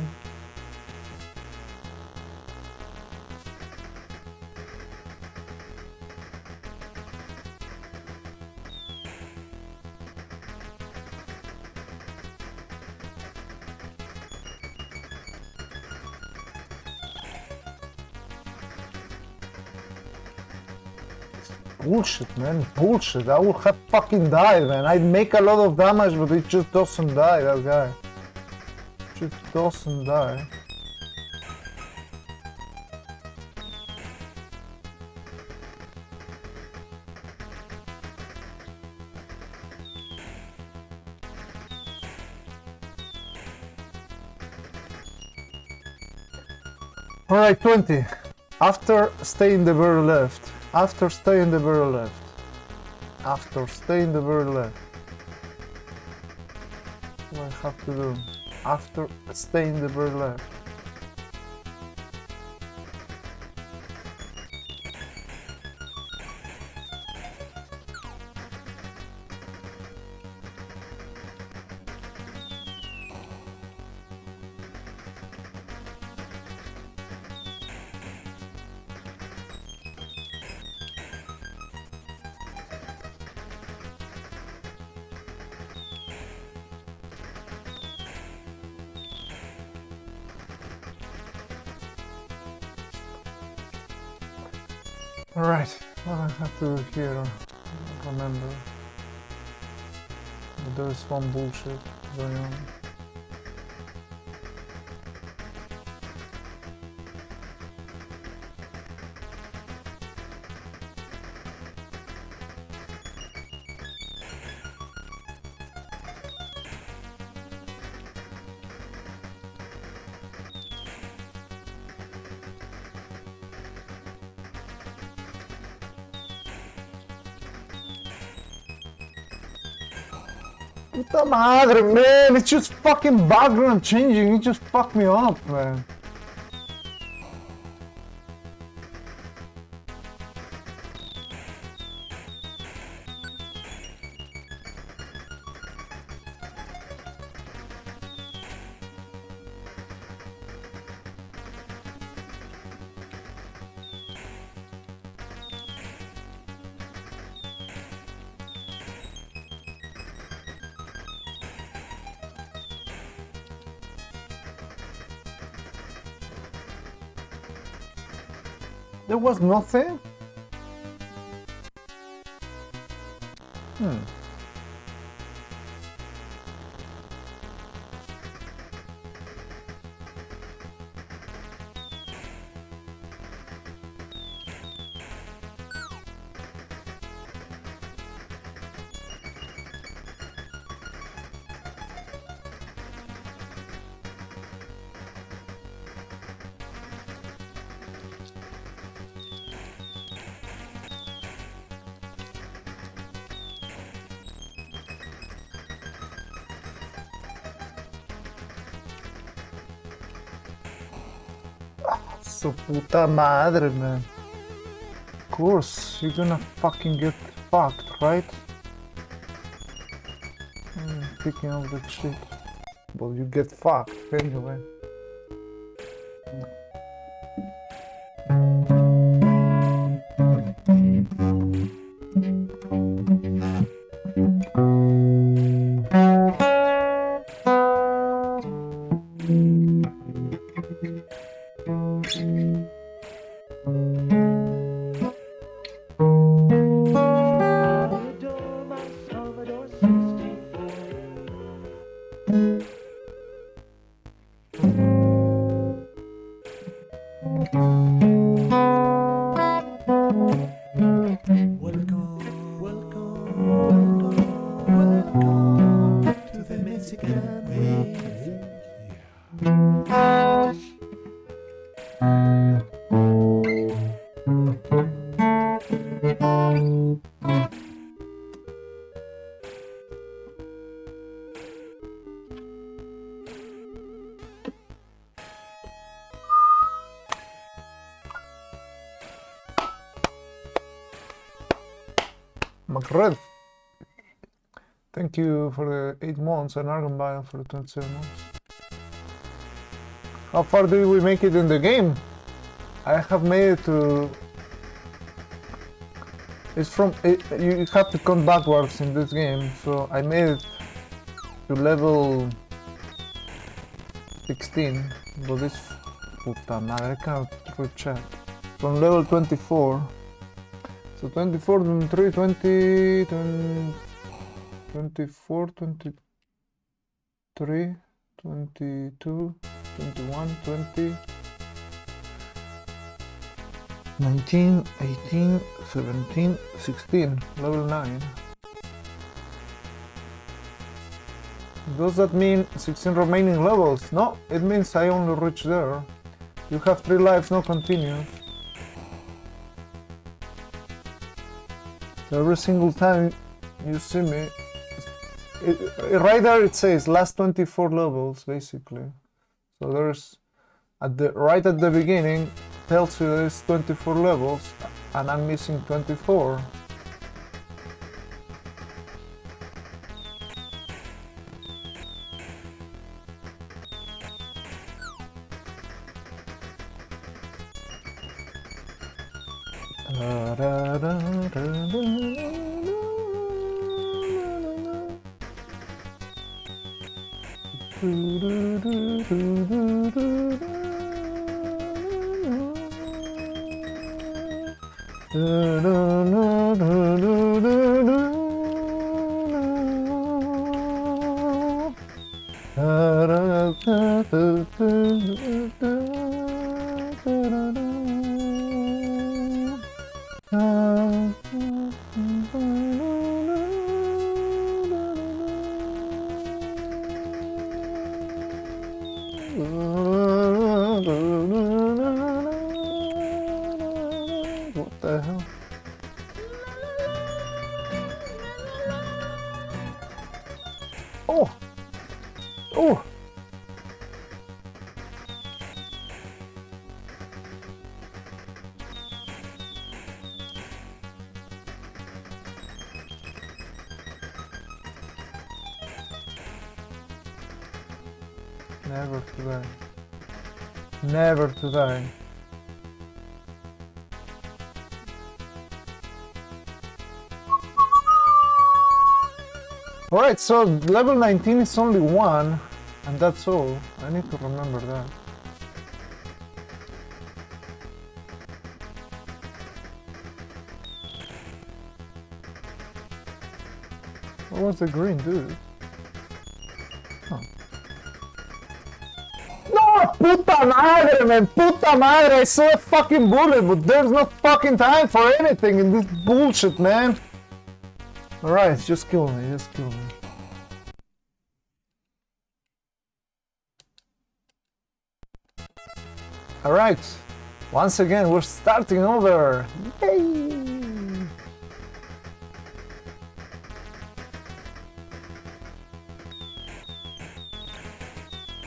Bullshit, man. Bullshit. I would have fucking died, man. I'd make a lot of damage, but it just doesn't die, that guy. Just doesn't die. Alright, 20. After staying the very left. After staying the very left. After staying the very left. What I have to do? After staying the very left. Puta madre, man! It's just fucking background changing. It just fucked me up, man. Was nothing? Puta madre, man. Of course, you're gonna fucking get fucked, right? Mm, picking up that shit. But you get fucked anyway. The 8 months and Argon Biome for the 27 months. How far did we make it in the game? I have made it to... It's from... It, you have to count backwards in this game, so I made it to level 16, but this... Puta madre, I can't. From level 24 so 24, 23, 20, 20 24, 23, 22, 21, 20, 19, 18, 17, 16, level 9. Does that mean 16 remaining levels? No, it means I only reached there. You have 3 lives, no continue. Every single time you see me, it, right there it says last 24 levels basically. So there's at the right at the beginning tells you there's 24 levels and I'm missing 24. Oh! Never to die. Never to die. Alright, so level 19 is only one, and that's all. I need to remember that. What was the green dude? No, puta madre, man, puta madre, I saw a fucking bullet, but there's no fucking time for anything in this bullshit, man. Alright, just kill me, just kill me. Alright, once again, we're starting over. Yay!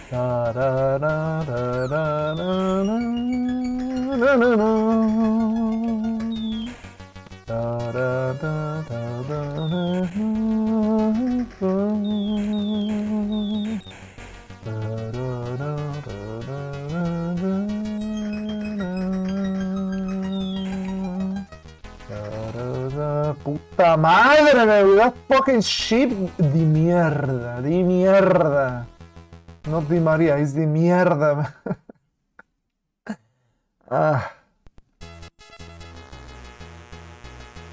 Da, da, da, da, da, da, da, da, da. Da, da, da. Puta madre, me that fucking shit de mierda, de mierda. No de María, es de mierda. ah.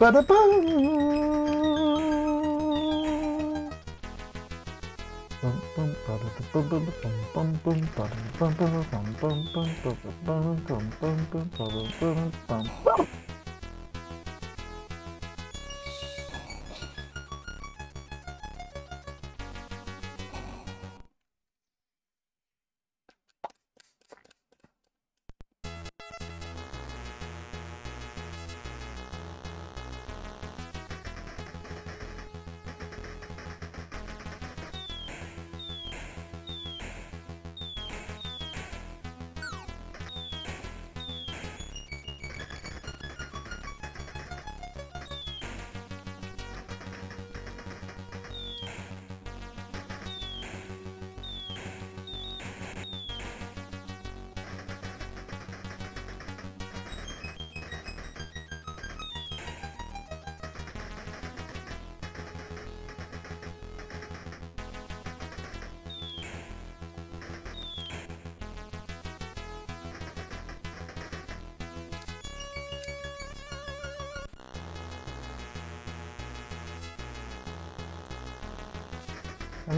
Ba-da-bum.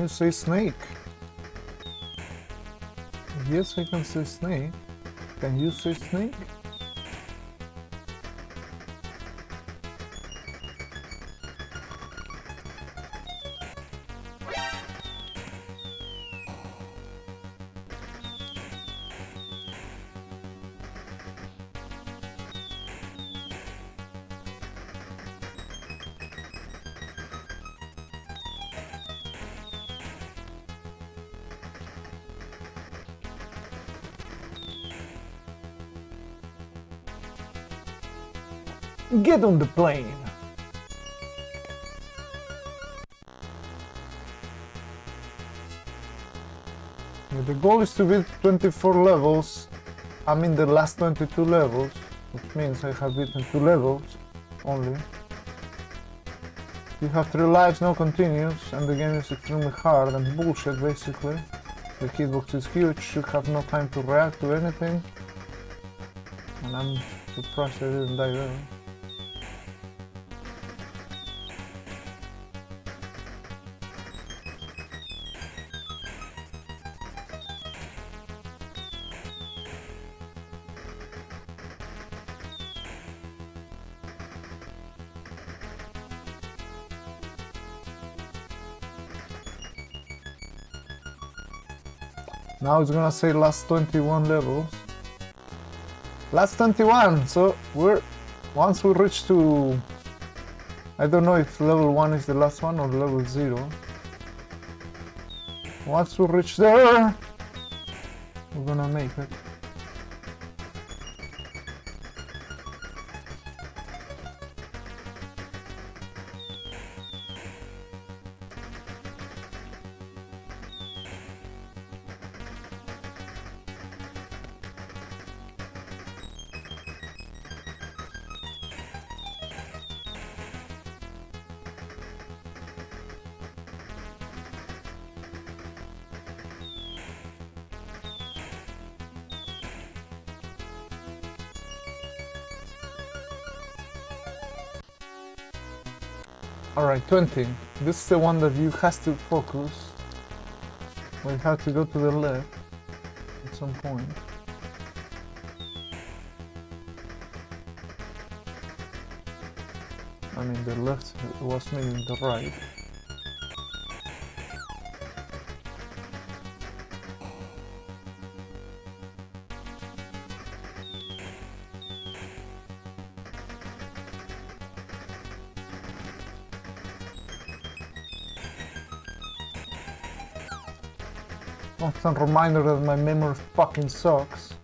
Can say snake? Yes, I can say snake. Can you say snake? Get on the plane! The goal is to beat 24 levels. I'm in the last 22 levels, which means I have beaten 2 levels only. You have 3 lives, no continues, and the game is extremely hard and bullshit basically. The hitbox is huge, you have no time to react to anything. And I'm surprised I didn't die there. Now it's gonna say last 21 levels. Last 21! So we're once we reach to I don't know if level 1 is the last one or level 0. Once we reach there we're gonna make it. 20. This is the one that you has to focus. We have to go to the left. At some point. I mean, the left was meaning the right. Constant reminder that my memory fucking sucks.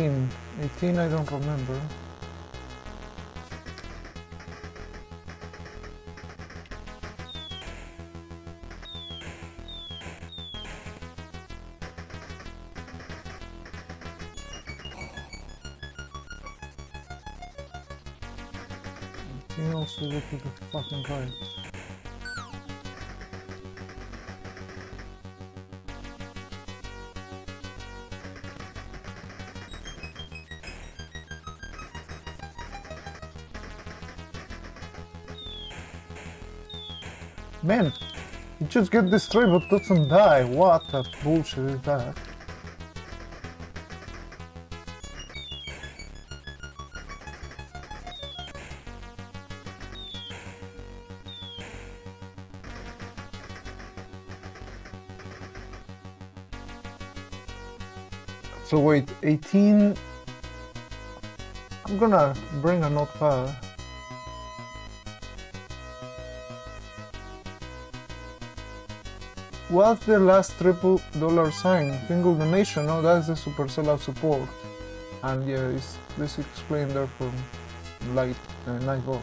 19. 18 I don't remember. Look at the fucking right. Just get destroyed but doesn't die. What a bullshit is that? So wait, 18... I'm gonna bring a notepad. What's the last triple dollar sign? Single donation? No, that's the super sellout support. And yeah, it's, this explained there from light uh, Nightbot.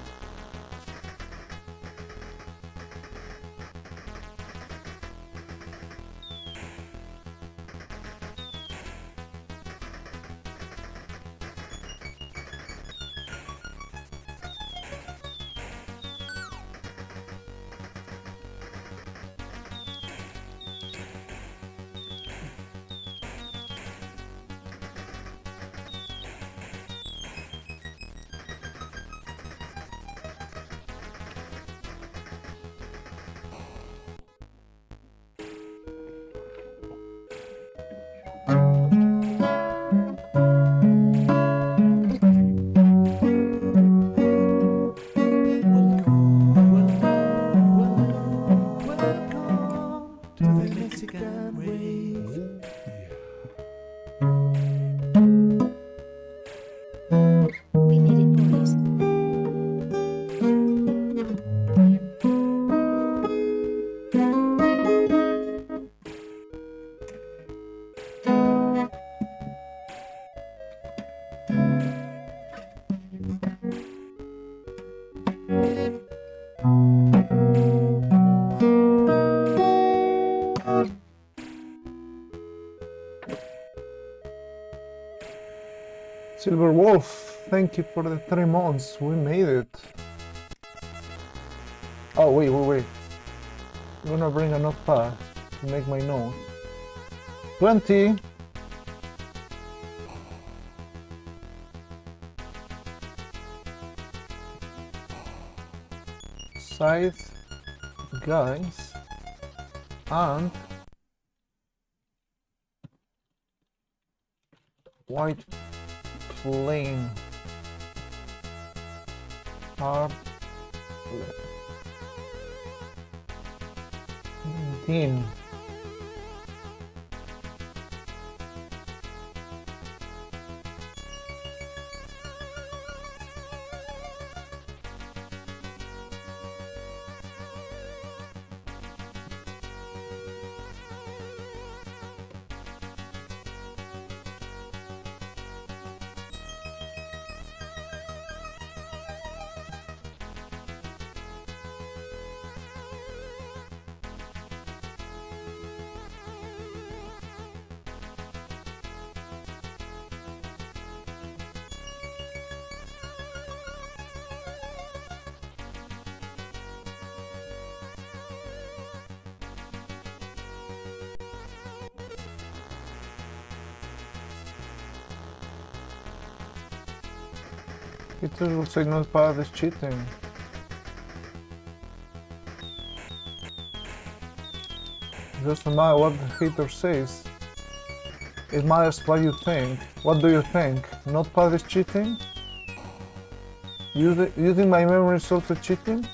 Wolf, thank you for the three months. We made it. Oh, wait, wait, wait. I'm gonna bring a notepad to make my note. 20. Side guys and white Lane. Top team. Peter will say not part is cheating. Doesn't matter what the hater says. It matters what you think. What do you think? Not part is cheating? Using, think my memory is also cheating?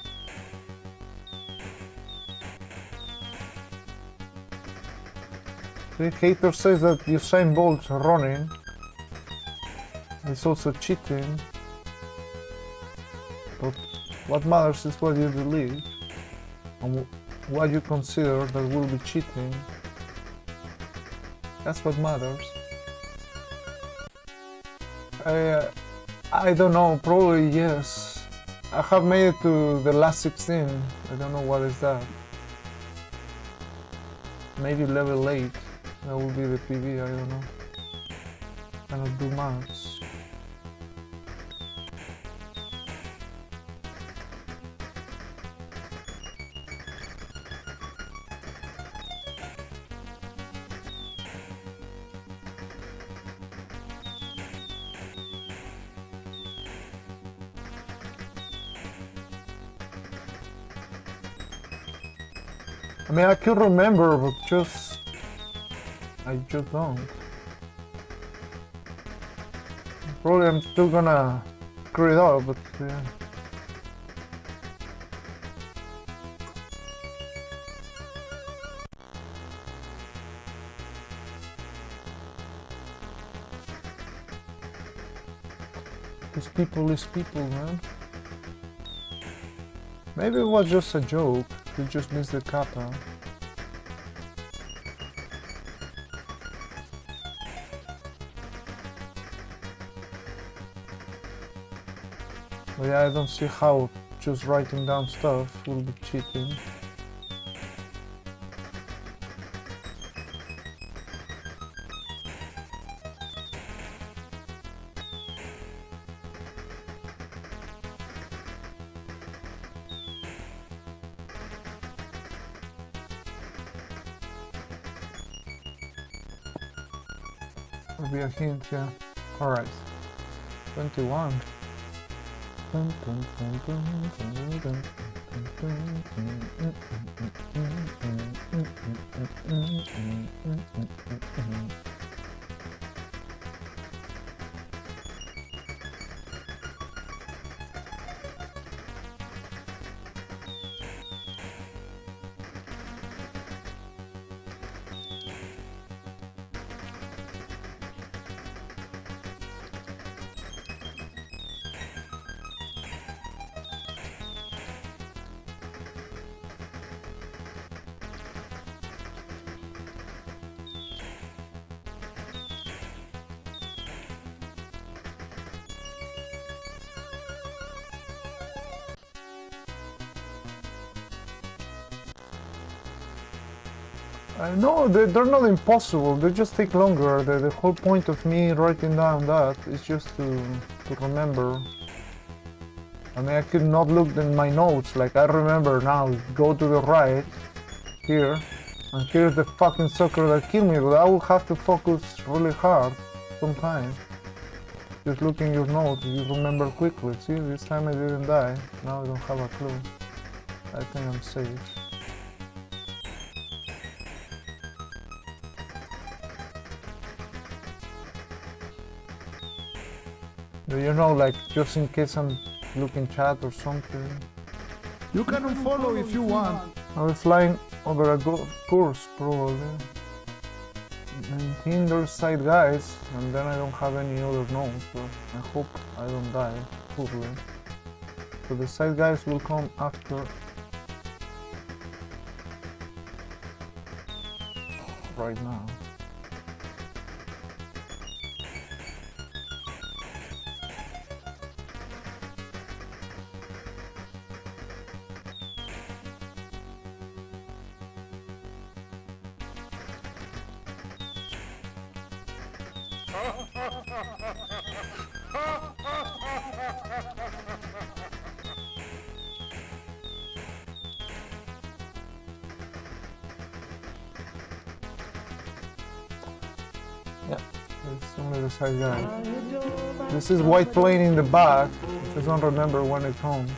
The hater says that Usain Bolt running is also cheating. What matters is what you believe and what you consider that will be cheating. That's what matters. I, uh, I don't know, probably yes. I have made it to the last 16. I don't know what is that. Maybe level 8. That will be the PB, I don't know. Cannot do much. Can remember, but just... I just don't. Probably I'm still gonna screw it up, but yeah. These people is people, man. Maybe it was just a joke. we just missed the kappa. I don't see how just writing down stuff will be cheating. A hint, yeah. Alright. 21. Mm-hmm. Know they, they're not impossible. They just take longer. The, the whole point of me writing down that is just to to remember. I mean, I could not look in my notes. Like I remember now. Go to the right here, and here's the fucking sucker that killed me. But I will have to focus really hard sometimes. Just look in your notes, you remember quickly. See, this time I didn't die. Now I don't have a clue. I think I'm safe. You know, like just in case I'm looking chat or something. You can unfollow if you want. Be flying over a course probably. 19 there's side guys, and then I don't have any other nodes, but I hope I don't die, hopefully. So the side guys will come after. Right now. This is white plane in the back. I don't remember when it comes.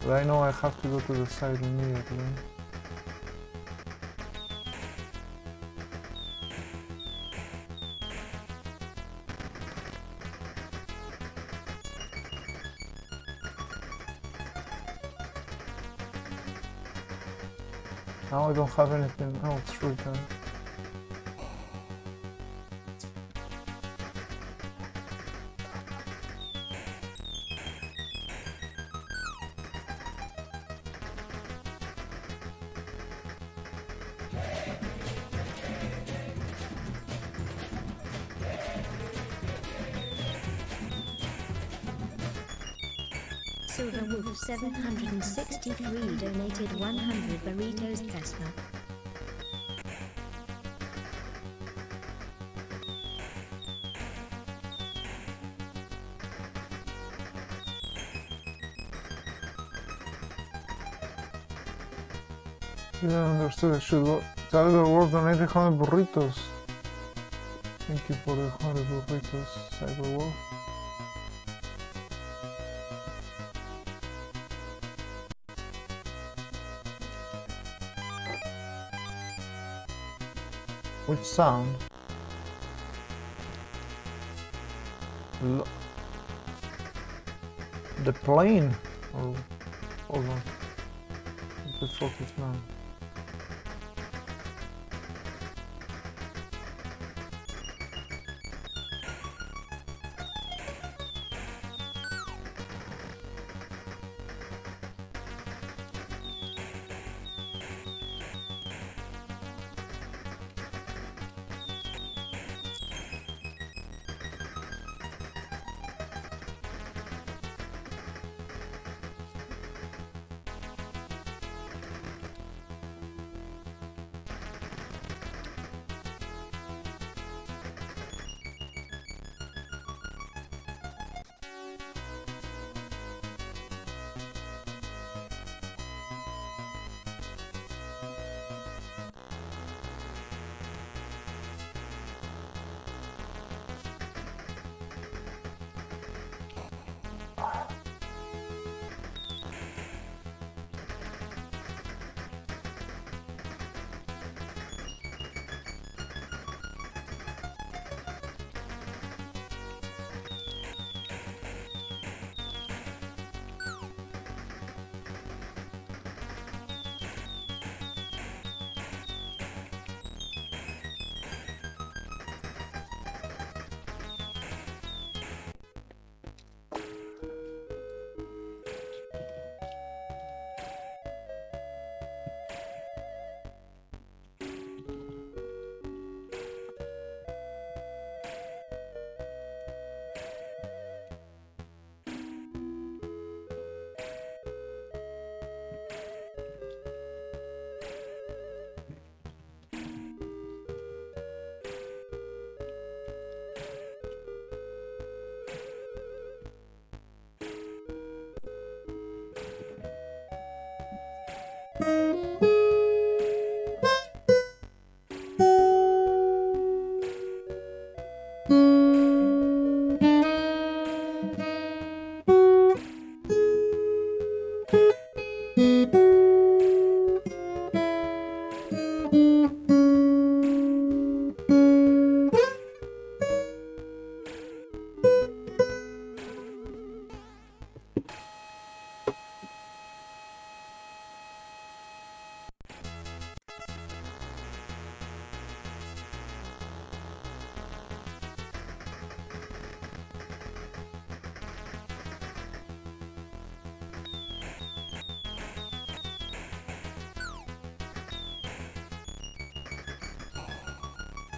But I know I have to go to the side immediately. Now I don't have anything else written. Yeah, understood. I should go. Tell the world donated 100 burritos. Thank you for the 100 burritos, Cyberwolf. Which sound? Lo- the plane? Oh, hold on. The focus now.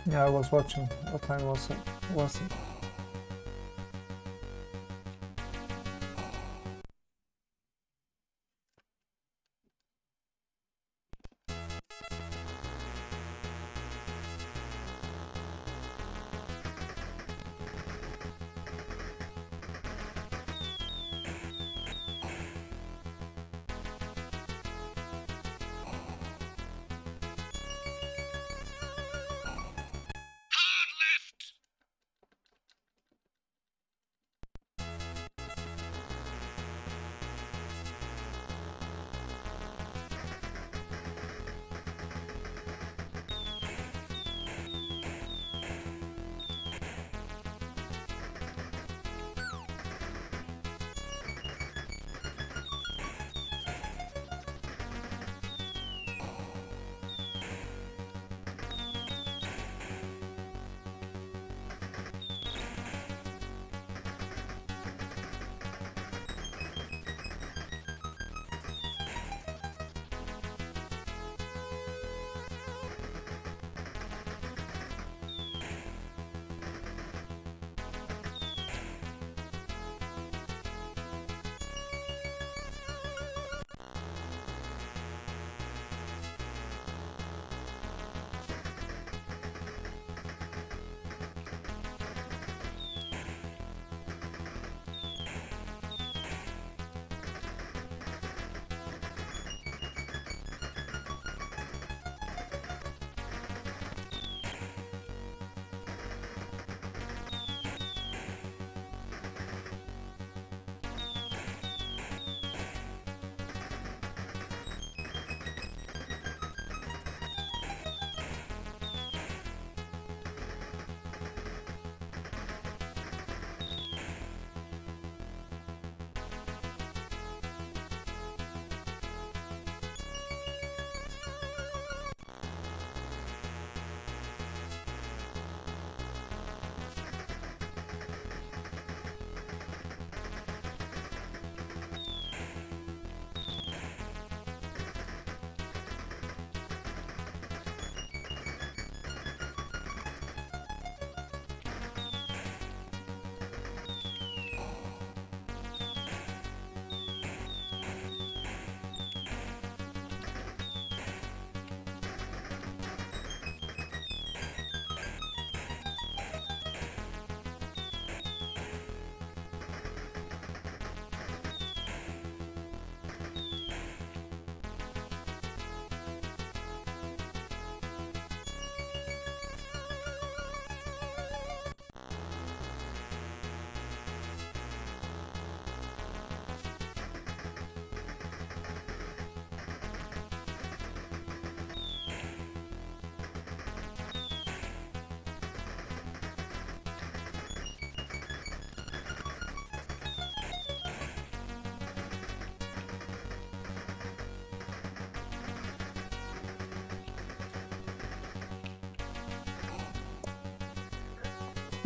Yeah, I was watching. What time was it? Was it?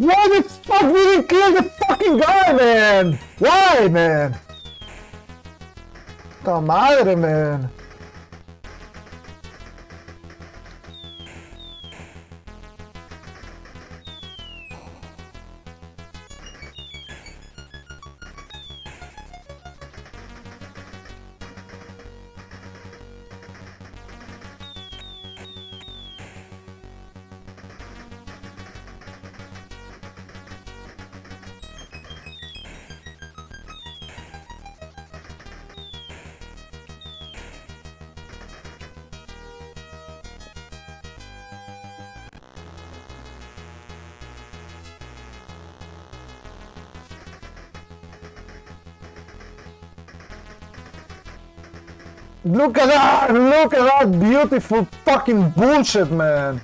Why the fuck did you kill the fucking guy, man? Why, man? Ta madre, man. Look at that! Look at that beautiful fucking bullshit, man!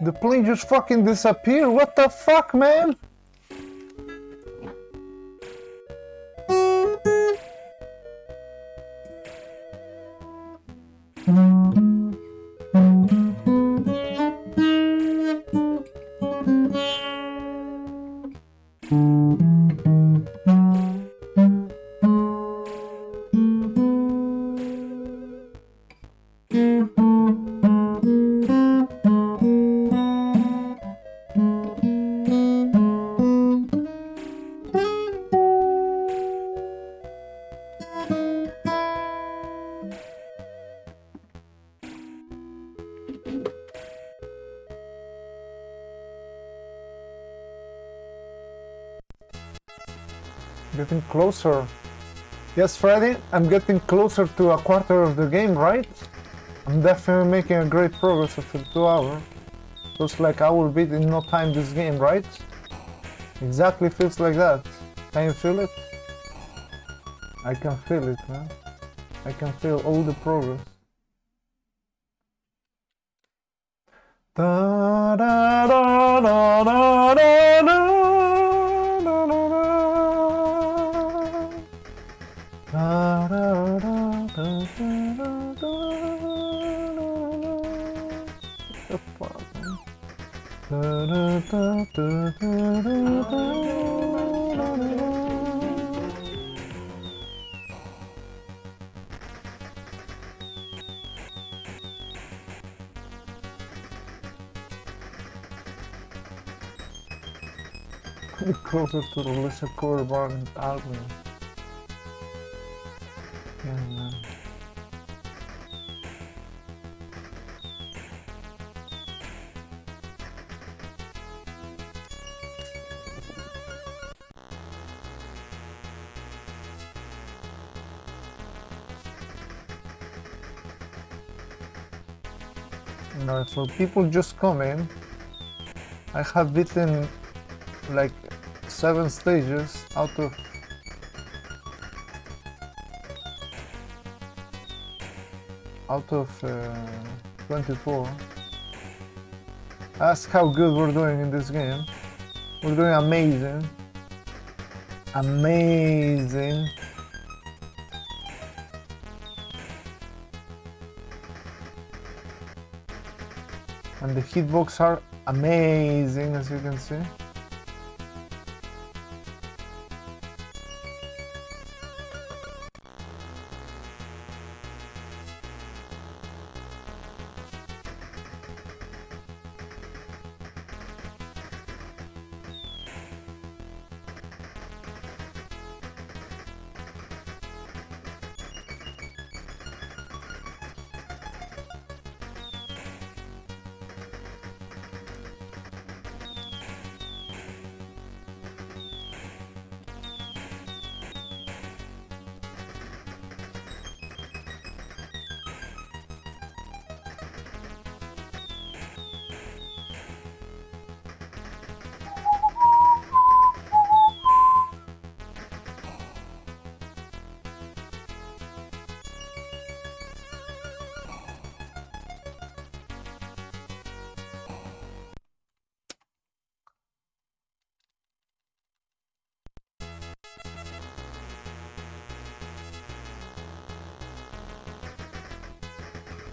The plane just fucking disappeared. What the fuck, man? Closer. Yes, Freddy, I'm getting closer to a quarter of the game, right? I'm definitely making a great progress after two hours. Looks like I will beat in no time this game, right? Exactly feels like that. Can you feel it? I can feel it, man. I can feel all the progress. Da, da, da, da, da, order to release a poor Barnett album. So people just come in. I have beaten like seven stages out of out of uh, 24. ask how good we're doing in this game. We're doing amazing. Amazing. And the hitbox are amazing as you can see.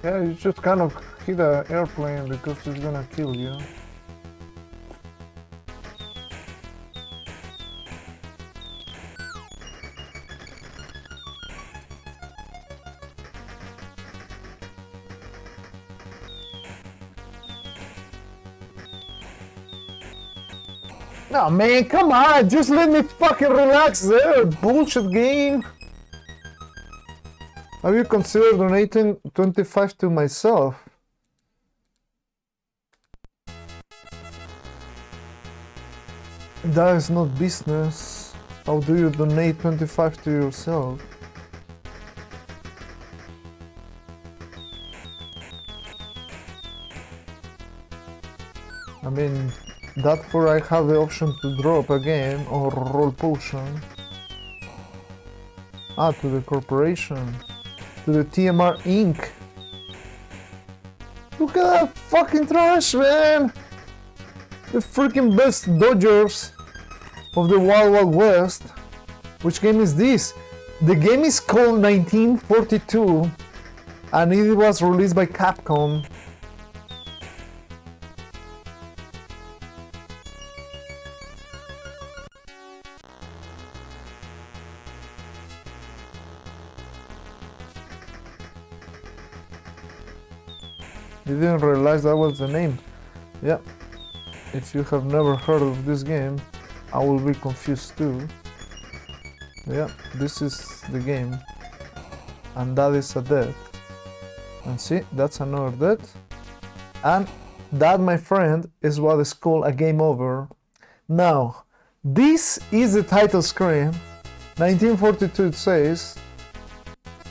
Yeah, you just kind of hit an airplane because it's gonna kill you. No man, come on, just let me fucking relax there, bullshit game. Have you considered donating 25 to myself? That is not business. How do you donate 25 to yourself? I mean, that for I have the option to drop a again or roll potion. Ah, to the corporation. To the TMR Inc. Look at that fucking trash, man! The freaking best Dodgers of the Wild Wild West. Which game is this? The game is called 1942 and it was released by Capcom. Didn't that was the name. Yeah. If you have never heard of this game, I will be confused too. Yeah, this is the game. And that is a death. And see, that's another death. And that, my friend, is what is called a game over. Now, this is the title screen. 1942 it says.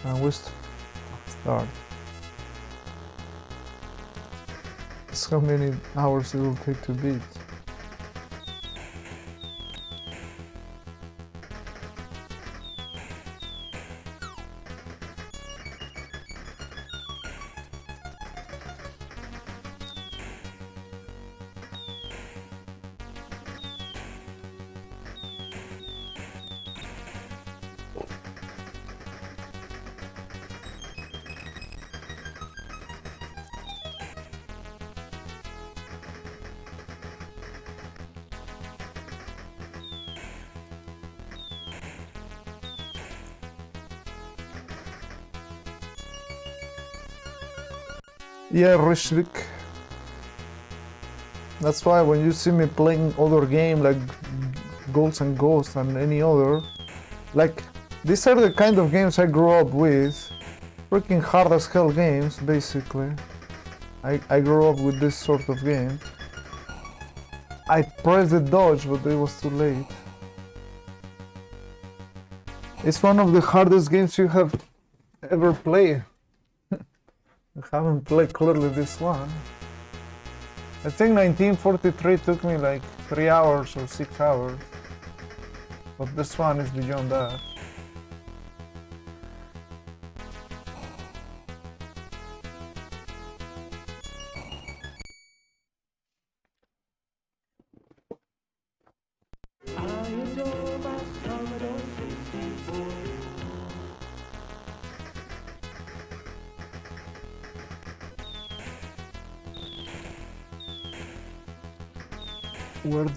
And we start. How many hours it will take to beat. Yeah, Rishvik. That's why when you see me playing other game like Ghouls and Ghosts and any other, like these are the kind of games I grew up with. Freaking hard as hell games, basically. I, I grew up with this sort of game. I pressed the dodge, but it was too late. It's one of the hardest games you have ever played. Haven't played clearly this one. I think 1943 took me like 3 hours or 6 hours. But this one is beyond that.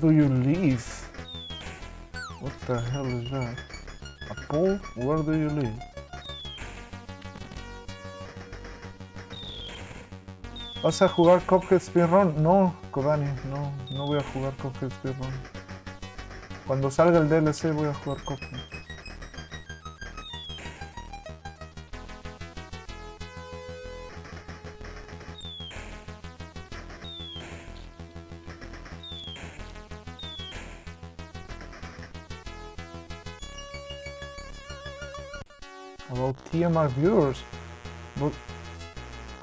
Do you live? What the hell is that? A pool? Where do you live? ¿Vas a jugar Cuphead Speedrun? No, Kodani, no, no voy a jugar Cuphead Speedrun. Cuando salga el DLC voy a jugar Cuphead. TMR viewers, but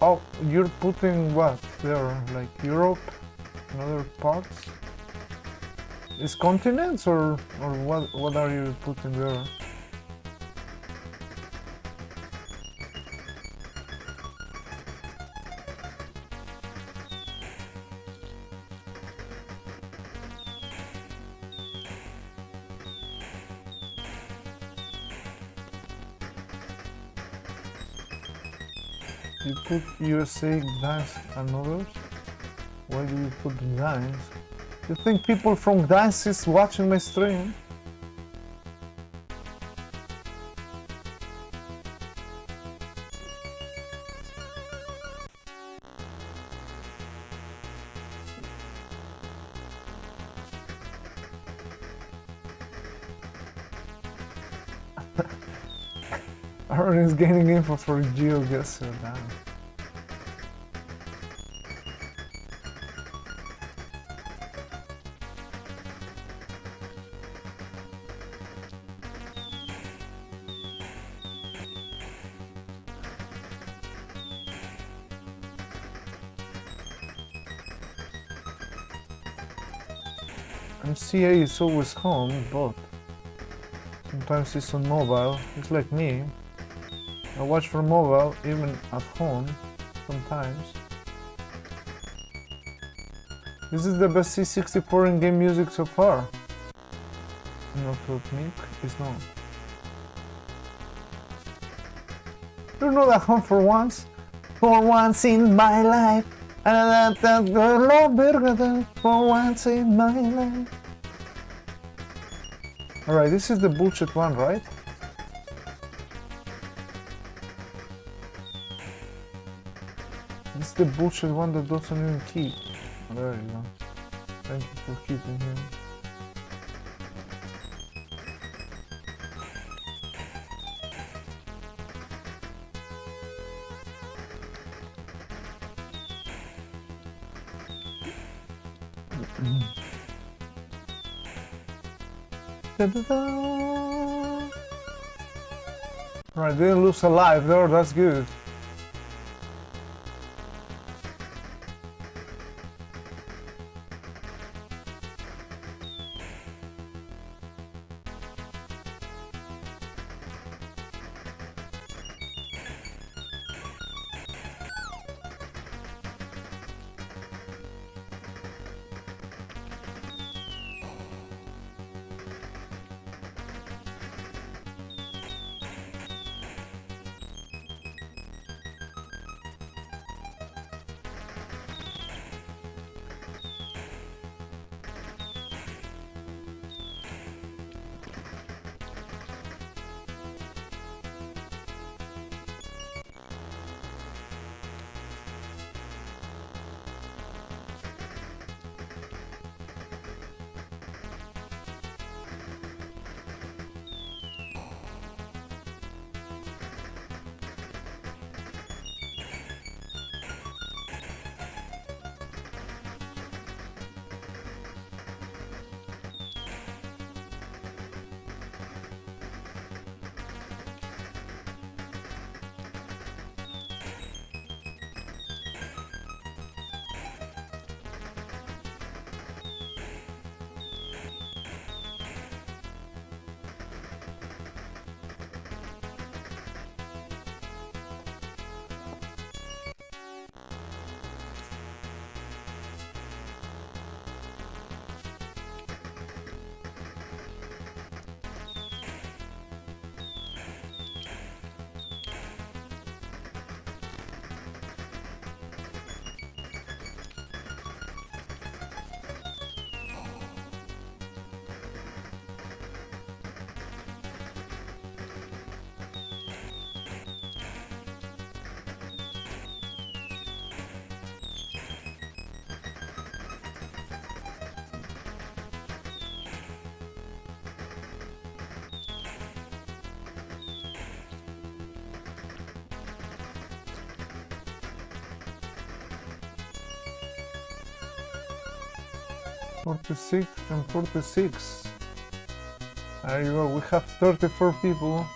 oh, you're putting what there? Like Europe and other parts? Is continents or or what? What are you putting there? Put USA, Gdańsk and others? Why do you put Gdańsk? You think people from Gdańsk is watching my stream? Aaron is gaining info for GeoGuessr, damn. MCA is always home, but sometimes it's on mobile. It's like me. I watch from mobile, even at home, sometimes. This is the best C64 in-game music so far. Not with Mick, it's not. You're not at home for once? For once in my life. For once in my life. Alright, this is the bullshit one, right? This is the bullshit one that doesn't even keep. There you go. Thank you for keeping him. Da-da-da. Right, didn't lose a life there, that's good. Forty-six and forty-six. There you go, we have thirty-four people.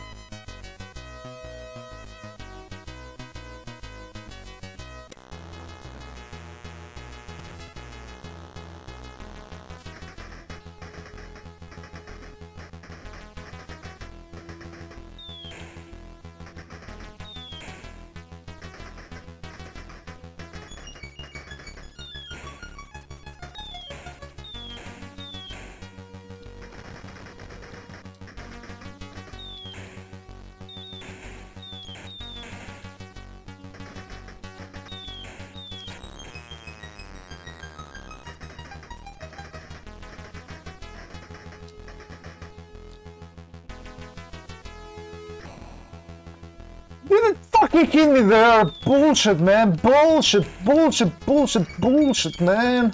Hit me there! Bullshit, man! Bullshit, bullshit, bullshit, bullshit, man!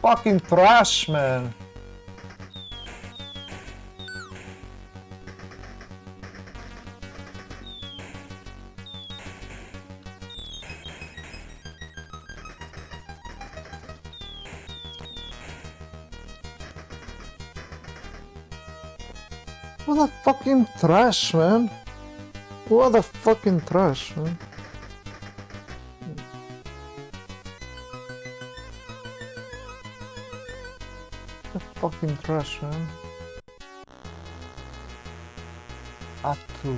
Fucking trash, man! Trash, man! What a fucking trash, man! A fucking trash, man! Atu.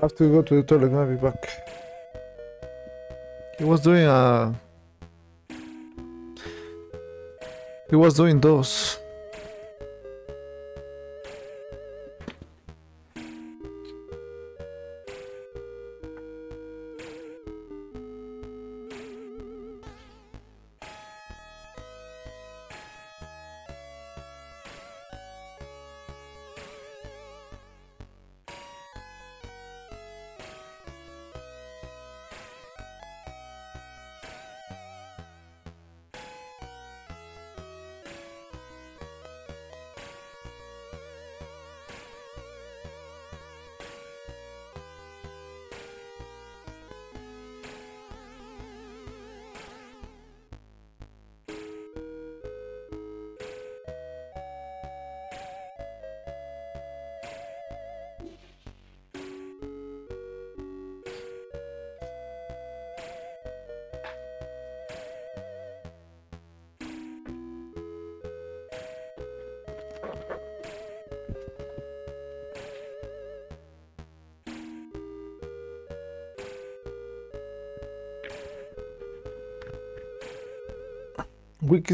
Have to go to the toilet, be back. He was doing a. He was doing those.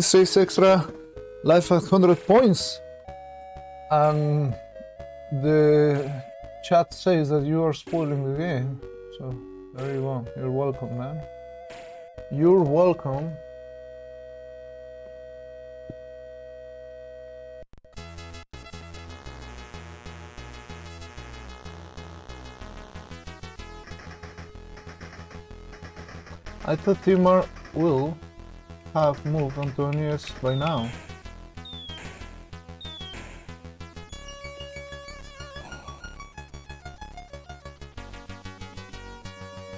Says extra life at 100 points. And the chat says that you are spoiling the game. So there you go. You're welcome, man. You're welcome. I thought TMR will have moved on to NES by now.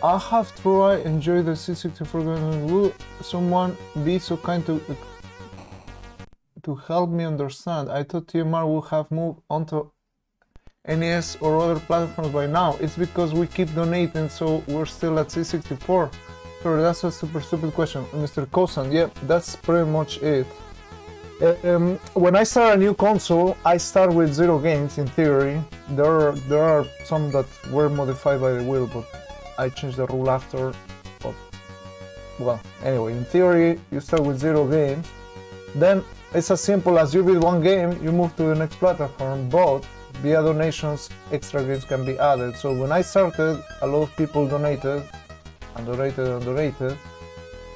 I have truly enjoy the C64 game. Will someone be so kind to to help me understand? I thought TMR would have moved onto NES or other platforms by now. It's because we keep donating, so we're still at C64. Sorry, that's a super stupid question. Mr. Kosan, yeah, that's pretty much it. Um, when I start a new console, I start with zero games in theory. There are, there are some that were modified by the wheel, but I changed the rule after. But, well, anyway, in theory, you start with zero games. Then it's as simple as you beat one game, you move to the next platform, but via donations, extra games can be added. So when I started, a lot of people donated, and donated.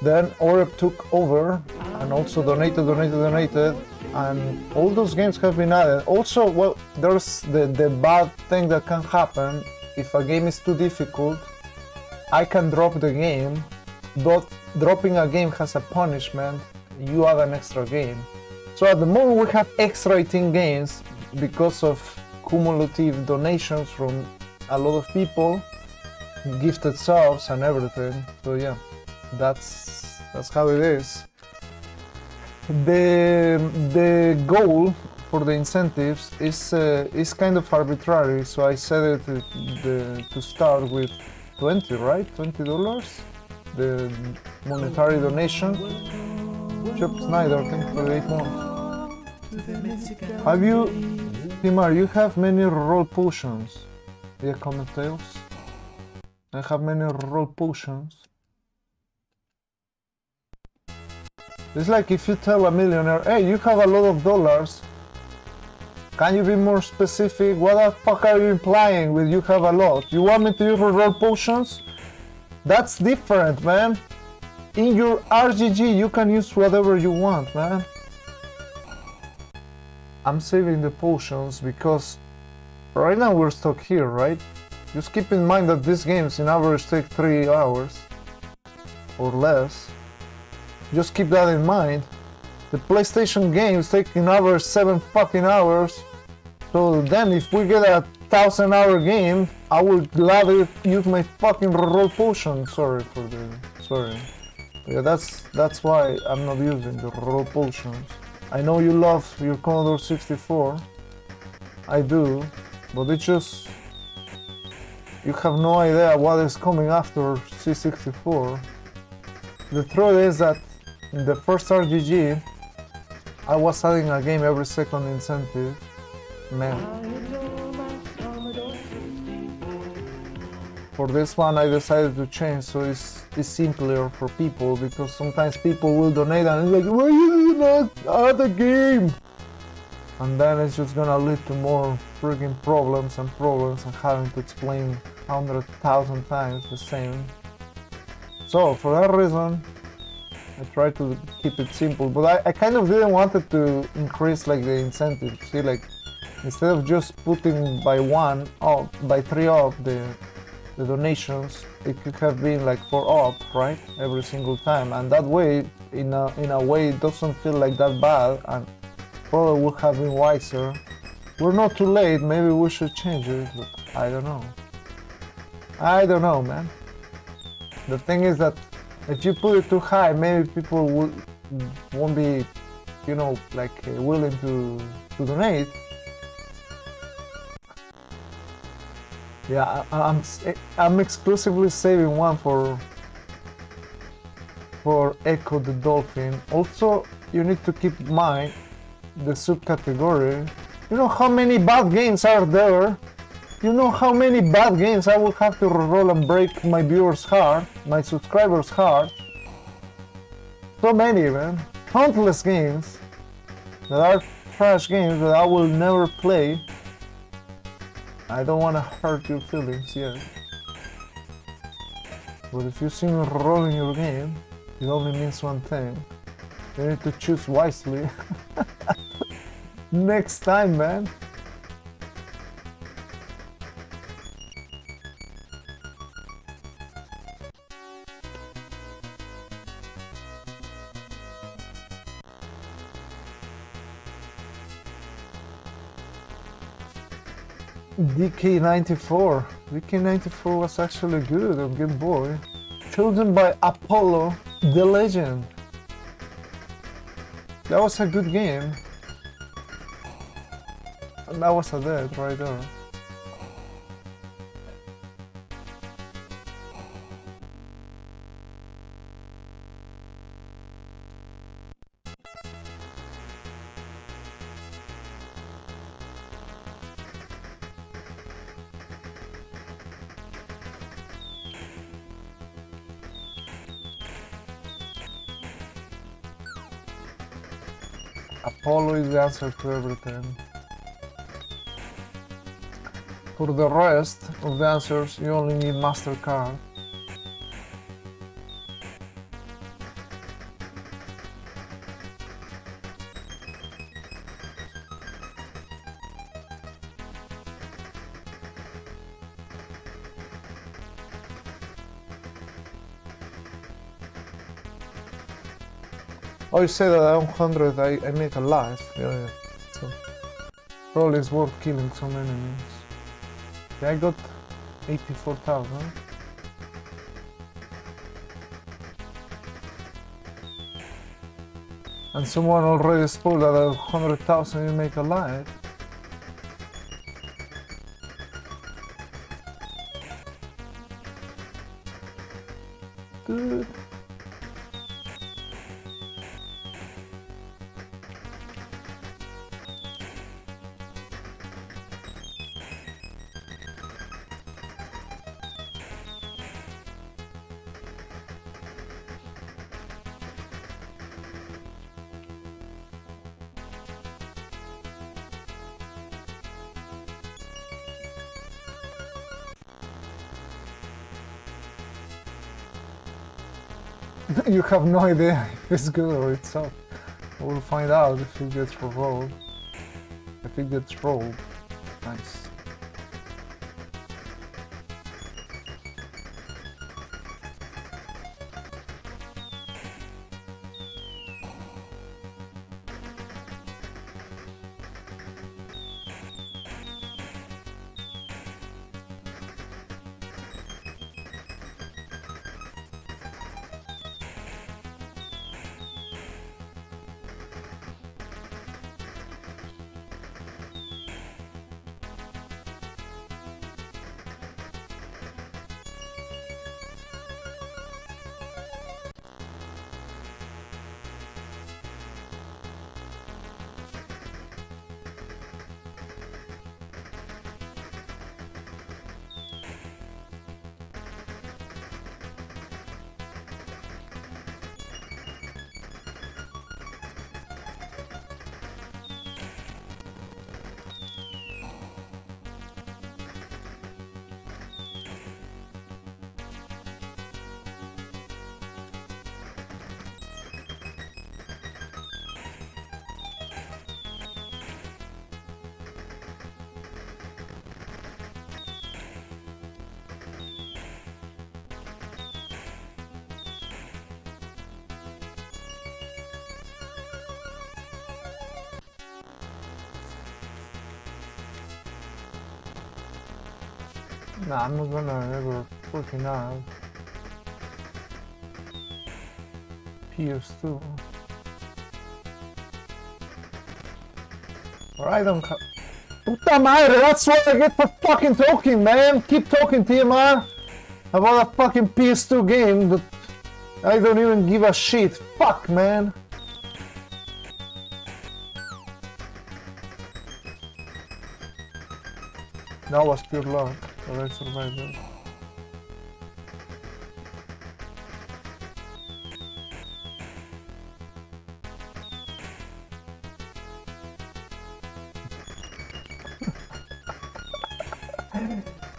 Then Oreb took over and also donated, donated, donated, and all those games have been added. Also, well, there's the, the bad thing that can happen if a game is too difficult. I can drop the game, but dropping a game has a punishment. You add an extra game. So at the moment, we have extra 18 games because of cumulative donations from a lot of people gifted subs and everything. So yeah, that's that's how it is. The the goal for the incentives is uh, is kind of arbitrary. So I said it uh, the, to start with 20, right? 20 dollars. The monetary donation. Chip Snyder, thank you for the eight months. Have you, TMR? You have many roll potions. Yeah, comment tails. I have many roll potions. It's like if you tell a millionaire, hey, you have a lot of dollars. Can you be more specific? What the fuck are you implying with you have a lot? You want me to use roll potions? That's different, man. In your RGG, you can use whatever you want, man. I'm saving the potions because right now we're stuck here, right? Just keep in mind that these games in average take 3 hours or less. Just keep that in mind. The PlayStation games take in average 7 fucking hours. So then if we get a thousand hour game, I would gladly use my fucking roll potion. Sorry for the sorry. Yeah, that's that's why I'm not using the roll potions. I know you love your Commodore 64. I do, but it's just you have no idea what is coming after C64. The truth is that in the first RGG, I was adding a game every second incentive. Man, for this one I decided to change so it's, it's simpler for people because sometimes people will donate and it's like why you not add a game and then it's just gonna lead to more freaking problems and problems and having to explain hundred thousand times the same. So for that reason I try to keep it simple but I, I kind of didn't want it to increase like the incentive. See like instead of just putting by one up by three up the the donations it could have been like four up right every single time. And that way in a in a way it doesn't feel like that bad and probably would have been wiser. We're not too late. Maybe we should change it but i don't know i don't know man the thing is that if you put it too high maybe people will won't be you know like uh, willing to to donate Yeah, I, I'm I'm exclusively saving one for for Ecco the Dolphin. Also, you need to keep in mind the subcategory. You know how many bad games are there? You know how many bad games I will have to roll and break my viewers' heart, my subscribers' heart? So many, man. Countless games that are trash games that I will never play. I don't want to hurt your feelings yet. But if you see me rolling your game, it only means one thing. You need to choose wisely. Next time, man. DK94. DK94 was actually good on Game Boy. Chosen by Apollo, the legend. That was a good game. And that was a dead right there. Is the answer to everything. For the rest of the answers, you only need MasterCard. You say that at 100 I, I make a life. Yeah, yeah. So, probably it's worth killing some enemies. Yeah, I got 84,000. And someone already spoiled that at 100,000 you make a life. Dude. you have no idea if it's good or it's up. We'll find out if it gets rolled. If it gets rolled. Nice. I'm not gonna ever freaking out. PS2. Alright, I'm co- Puta madre, that's what I get for fucking talking, man! Keep talking, TMR! About a fucking PS2 game that I don't even give a shit. Fuck, man! That was pure luck, but survived it.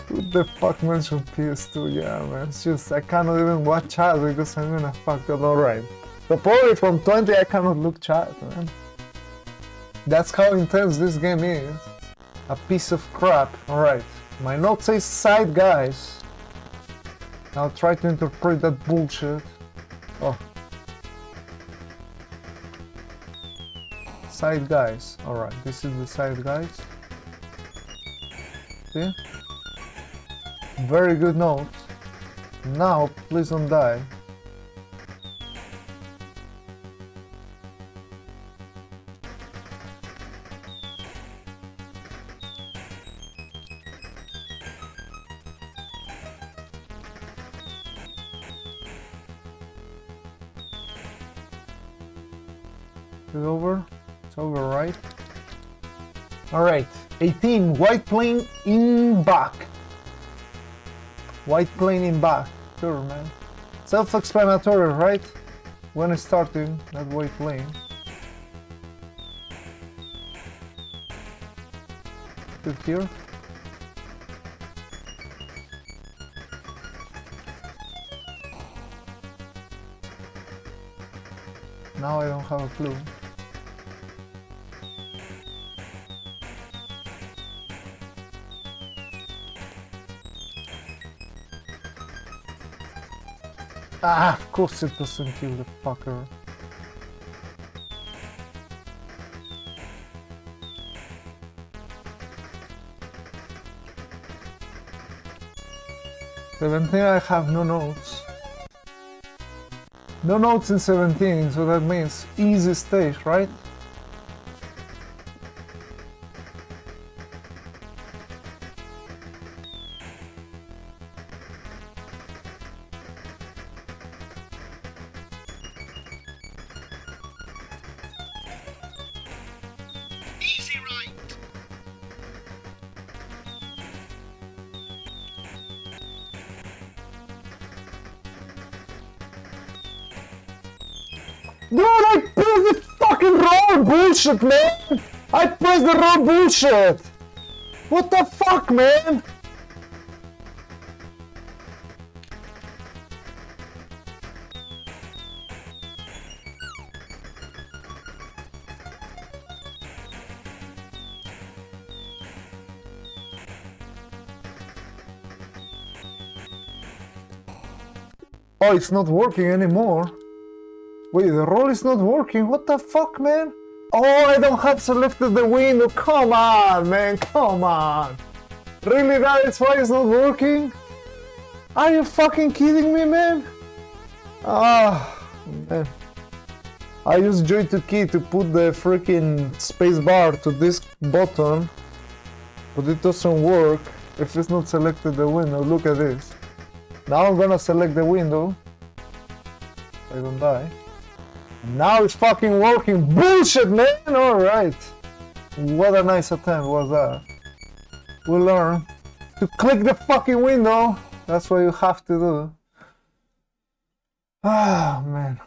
Who the fuck mentioned PS2? Yeah, man. It's just I cannot even watch chat because I'm gonna fuck up. Alright. So probably from 20 I cannot look chat, man. That's how intense this game is. A piece of crap. Alright. My note says side guys. I'll try to interpret that bullshit. Oh. Side guys. Alright, this is the side guys. See? Very good note. Now, please don't die. White plane in back. White plane in back. Sure, man. Self-explanatory, right? When it's starting, that white plane. Good here. Now I don't have a clue. Ah, of course it doesn't kill the fucker. Seventeen, I have no notes. No notes in 17, so that means easy stage, right? Bullshit, man! I pressed the wrong bullshit! What the fuck, man? Oh, it's not working anymore. Wait, the roll is not working. What the fuck, man? Oh, I don't have selected the window. Come on, man. Come on. Really, that is why it's not working? Are you fucking kidding me, man? Ah, man. I use JoyToKey to put the freaking space bar to this button, but it doesn't work if it's not selected the window. Look at this. Now I'm gonna select the window. I don't die. Now it's fucking working. Bullshit, man! Alright. What a nice attempt was that. We learn to click the fucking window. That's what you have to do. Ah, man.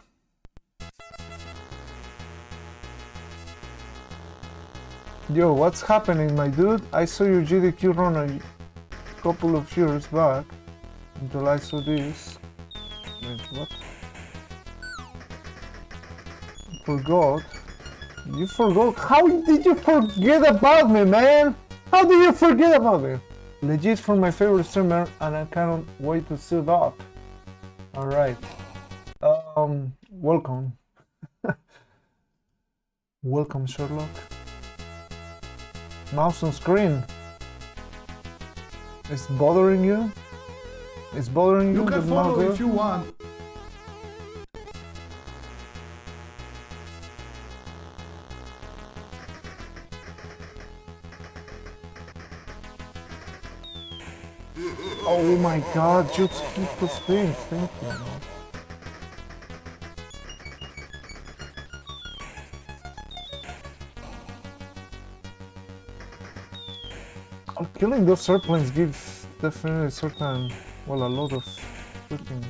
Yo, what's happening, my dude? I saw your GDQ run a couple of years back until I saw this. Wait, what? Forgot? You forgot? How did you forget about me, man? How did you forget about me? Legit from my favorite streamer, and I cannot wait to suit up. Alright. Um, welcome. welcome, Sherlock. Mouse on screen. It's bothering you? It's bothering you? You can follow if you want. Oh my god, just keep the space, thank you. Killing those airplanes gives definitely certain, well, a lot of freaking...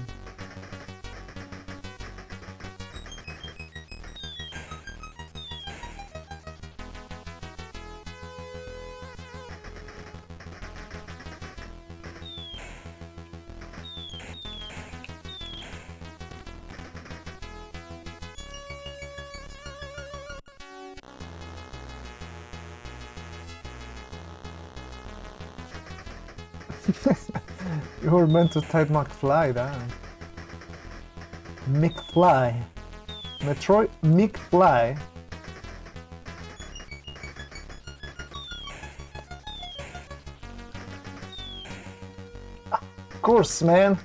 Were meant to type McFly, damn. McFly. Metroid McFly. Of course, man.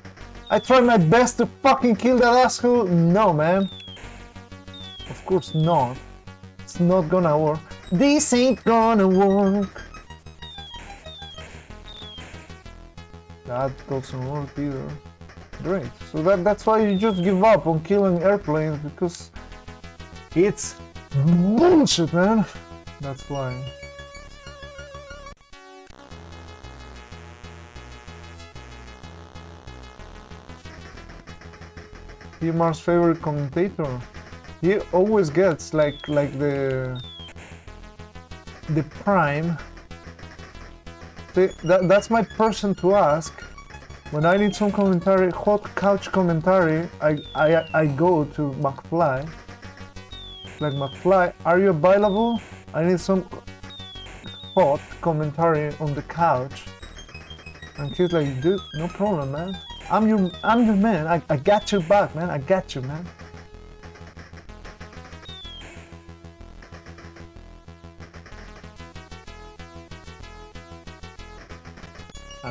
I tried my best to fucking kill that asshole. No, man. Of course not. It's not gonna work. This ain't gonna work. That doesn't work either. Great. So that, that's why you just give up on killing airplanes because it's bullshit, man. That's why. Mar's favorite commentator. He always gets like like the the prime. The, that, that's my person to ask. When I need some commentary, hot couch commentary, I, I, I go to McFly. Like, McFly, are you available? I need some hot commentary on the couch. And he's like, dude, no problem, man. I'm your, I'm your man. I, I got your back, man. I got you, man.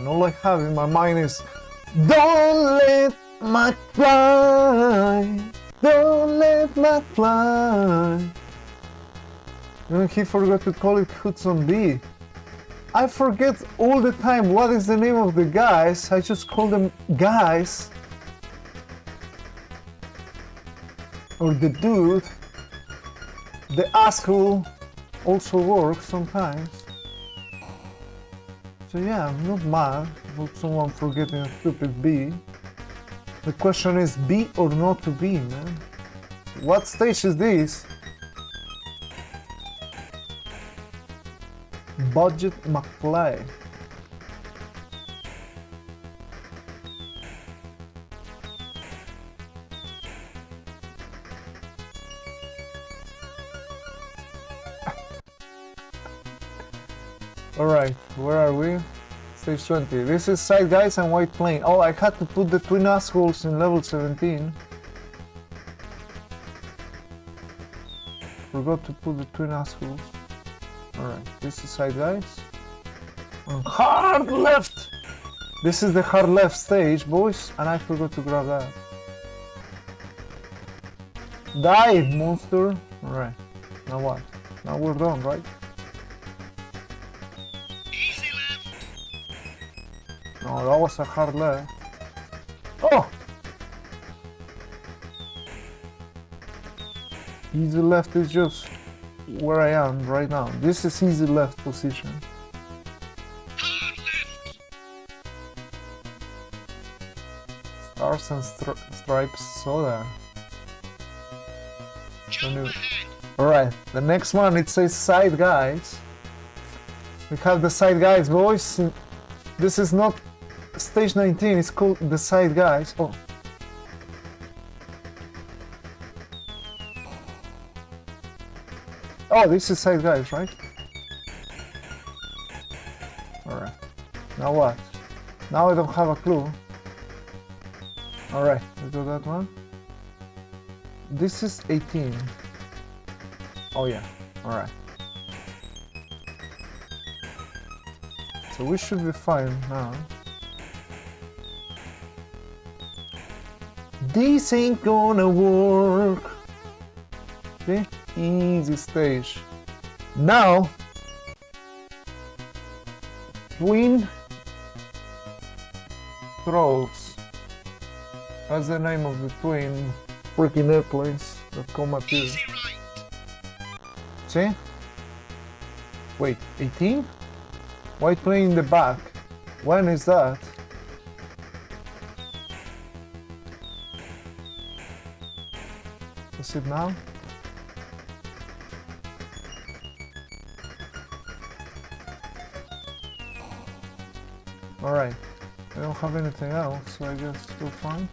And all I have in my mind is, don't let my fly, don't let my fly. And he forgot to call it Hudson B. I forget all the time what is the name of the guys. I just call them guys. Or the dude. The asshole also works sometimes. So yeah, I'm not mad about someone forgetting a stupid B. The question is be or not to be, man. What stage is this? Budget McFly. Alright, where are we? Stage 20. This is Side Guys and White Plane. Oh, I had to put the twin assholes in level 17. Forgot to put the twin assholes. Alright, this is Side Guys. And hard left! This is the hard left stage, boys, and I forgot to grab that. Die, monster! Alright, now what? Now we're done, right? No, that was a hard left. Oh! Easy left is just where I am right now. This is easy left position. Stars and stri stripes soda. Alright, the next one it says side guys. We have the side guys, boys. This is not stage 19, is called the side guys. Oh. Oh, this is side guys, right? Alright. Now what? Now I don't have a clue. Alright, let's do that one. This is 18. Oh yeah, alright. So we should be fine now. This ain't gonna work. Okay, easy stage. Now, twin throats. That's the name of the twin freaking airplanes that come up here. See? Wait, 18? White plane in the back. When is that? Is it now? Alright. I don't have anything else, so I guess still fine.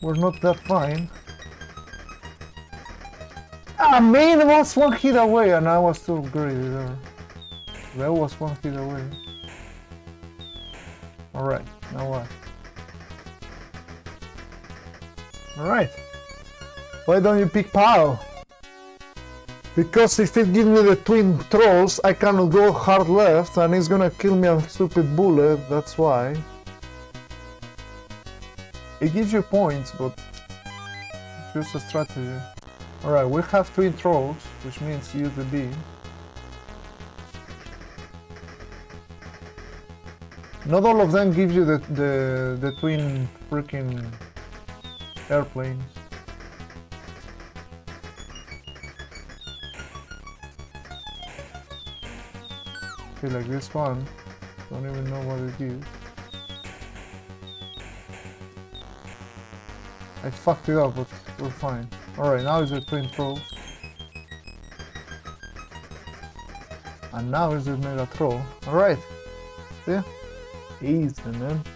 We're not that fine. Ah, man, it was one hit away and I was too greedy there. That was one hit away. Alright, now what? Alright. Why don't you pick Pal? Because if it gives me the twin trolls, I cannot go hard left and it's gonna kill me a stupid bullet, that's why. It gives you points, but it's just a strategy. Alright, we have twin trolls, which means use the B. Not all of them give you the, the, the twin freaking airplanes. Okay, like this one, don't even know what it is. I fucked it up, but we're fine. Alright, now is the twin throw. And now is the mega throw. Alright. Yeah. Easy, man.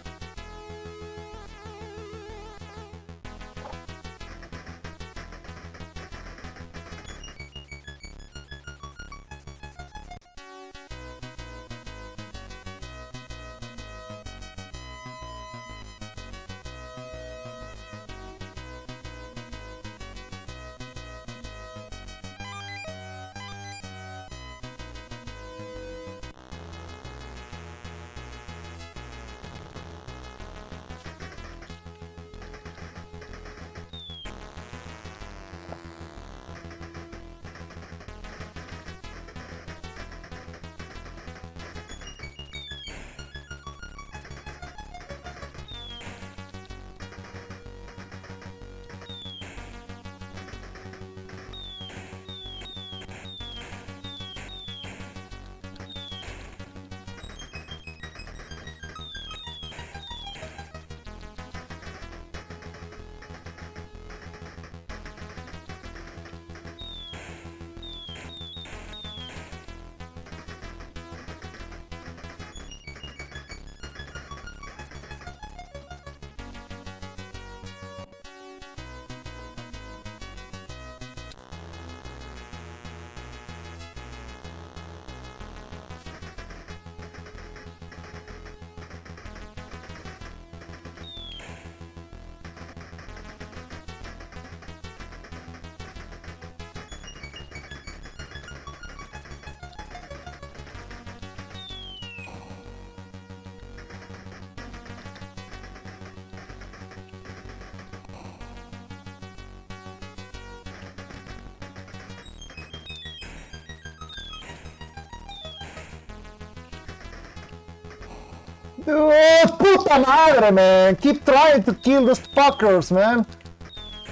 Madre, man! Keep trying to kill those fuckers, man!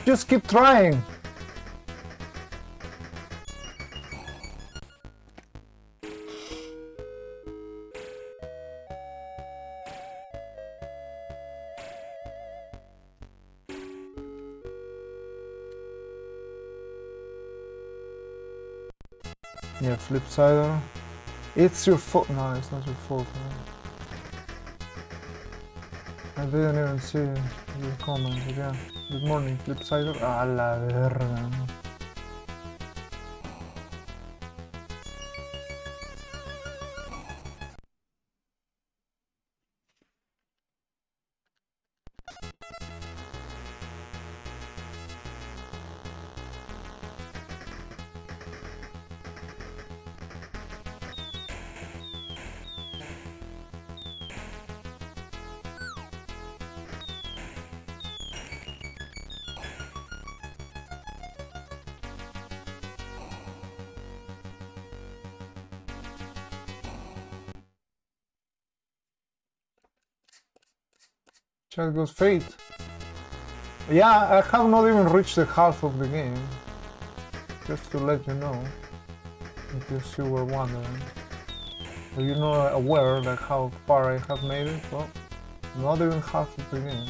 Just keep trying. Yeah, Flipsider. It's your fault. No, it's not your fault. Man. I didn't even see your comment again. Good morning, Flipsider. A la verga. Chat goes fate. Yeah, I have not even reached the half of the game. Just to let you know. In case you were wondering. Are you not aware like how far I have made it? Well, not even half of the game.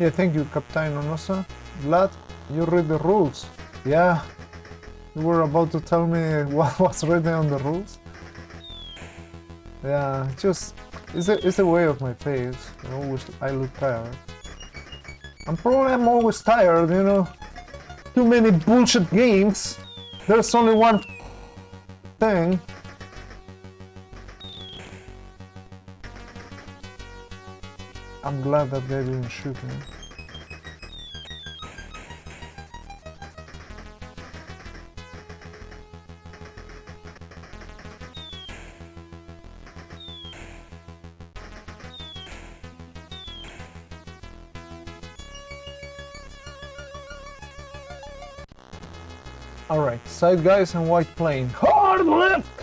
Yeah, thank you, Captain Onosa. Vlad, you read the rules. Yeah, you were about to tell me what was written on the rules. Yeah, just it's a it's a way of my face. I always I look tired. I'm probably I'm always tired, you know. Too many bullshit games. There's only one thing. Glad that guy didn't shoot me. Alright, side guys and white plane. Hard left!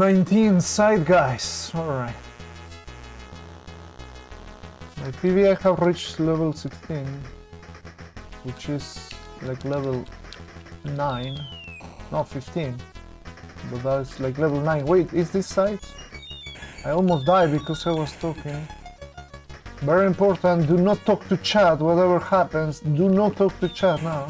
Nineteen side guys. Alright. My PB I have reached level 16, which is like level 9, not 15, but that's like level 9. Wait, is this side? I almost died because I was talking. Very important, do not talk to chat, whatever happens, do not talk to chat now.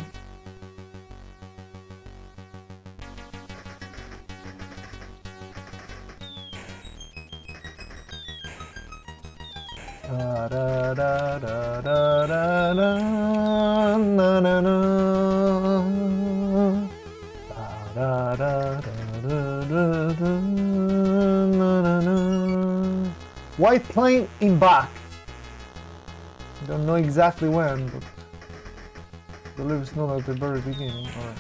playing in back. Don't know exactly when, but I believe it's not at the very beginning. Alright.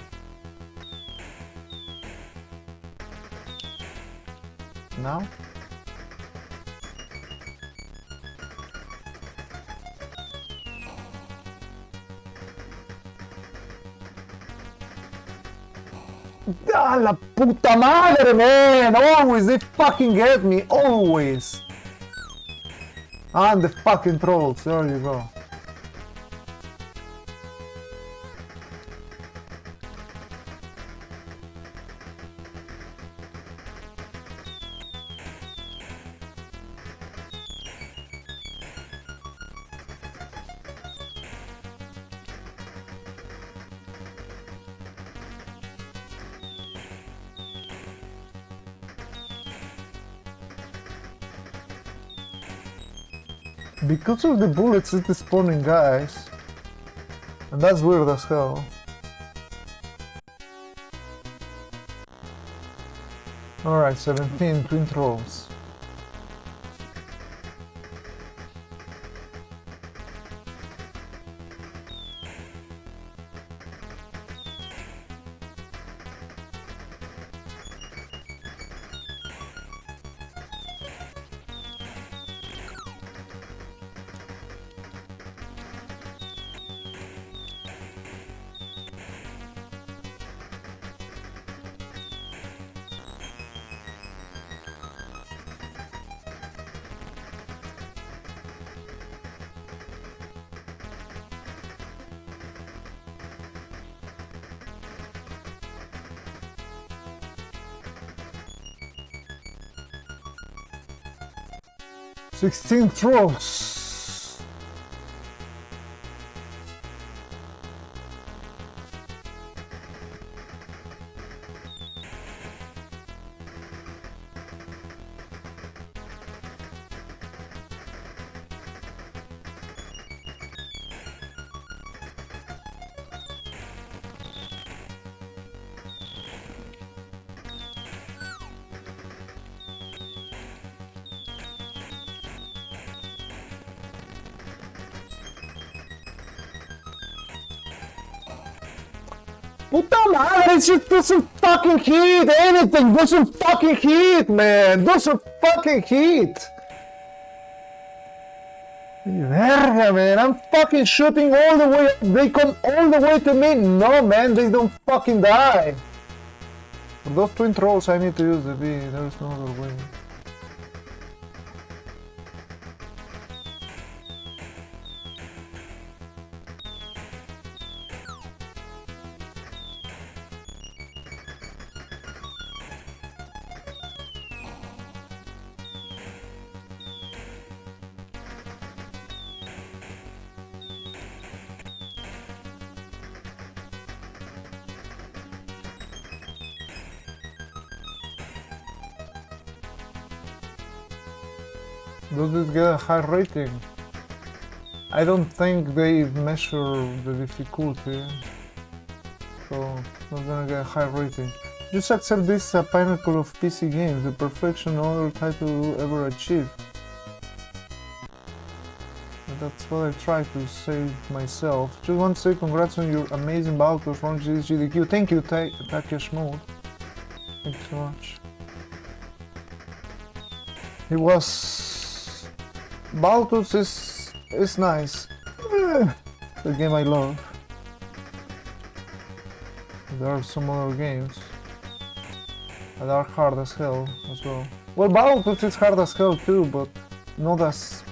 Now? Ah, la puta madre, man! Always they fucking get me, always! And the fucking trolls, there you go. Because of the bullets it is spawning guys. And that's weird as hell. Alright, 17 twin trolls. Sixteen trolls. It fucking heat! anything, doesn't fucking heat, man, doesn't fucking hit. Verga, man, I'm fucking shooting all the way, they come all the way to me. No, man, they don't fucking die. Those twin trolls, I need to use the B, there's no other way. Get a high rating? I don't think they measure the difficulty, so not gonna get a high rating. Just accept this as a pinnacle of PC games, the perfection other title will ever achieve. That's what I try to say myself. Just want to say congrats on your amazing battle from GDQ. Thank you, Ta Takesh Mode. Thank you so much. It was Battletoads is is nice. Eh, The game I love. There are some other games that are hard as hell as well. Well, Battletoads is hard as hell too, but not as.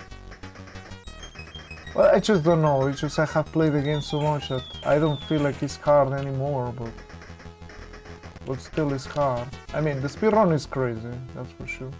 Well, I just don't know. It's just I have played the game so much that I don't feel like it's hard anymore, but but still it's hard. I mean, the speedrun is crazy, that's for sure.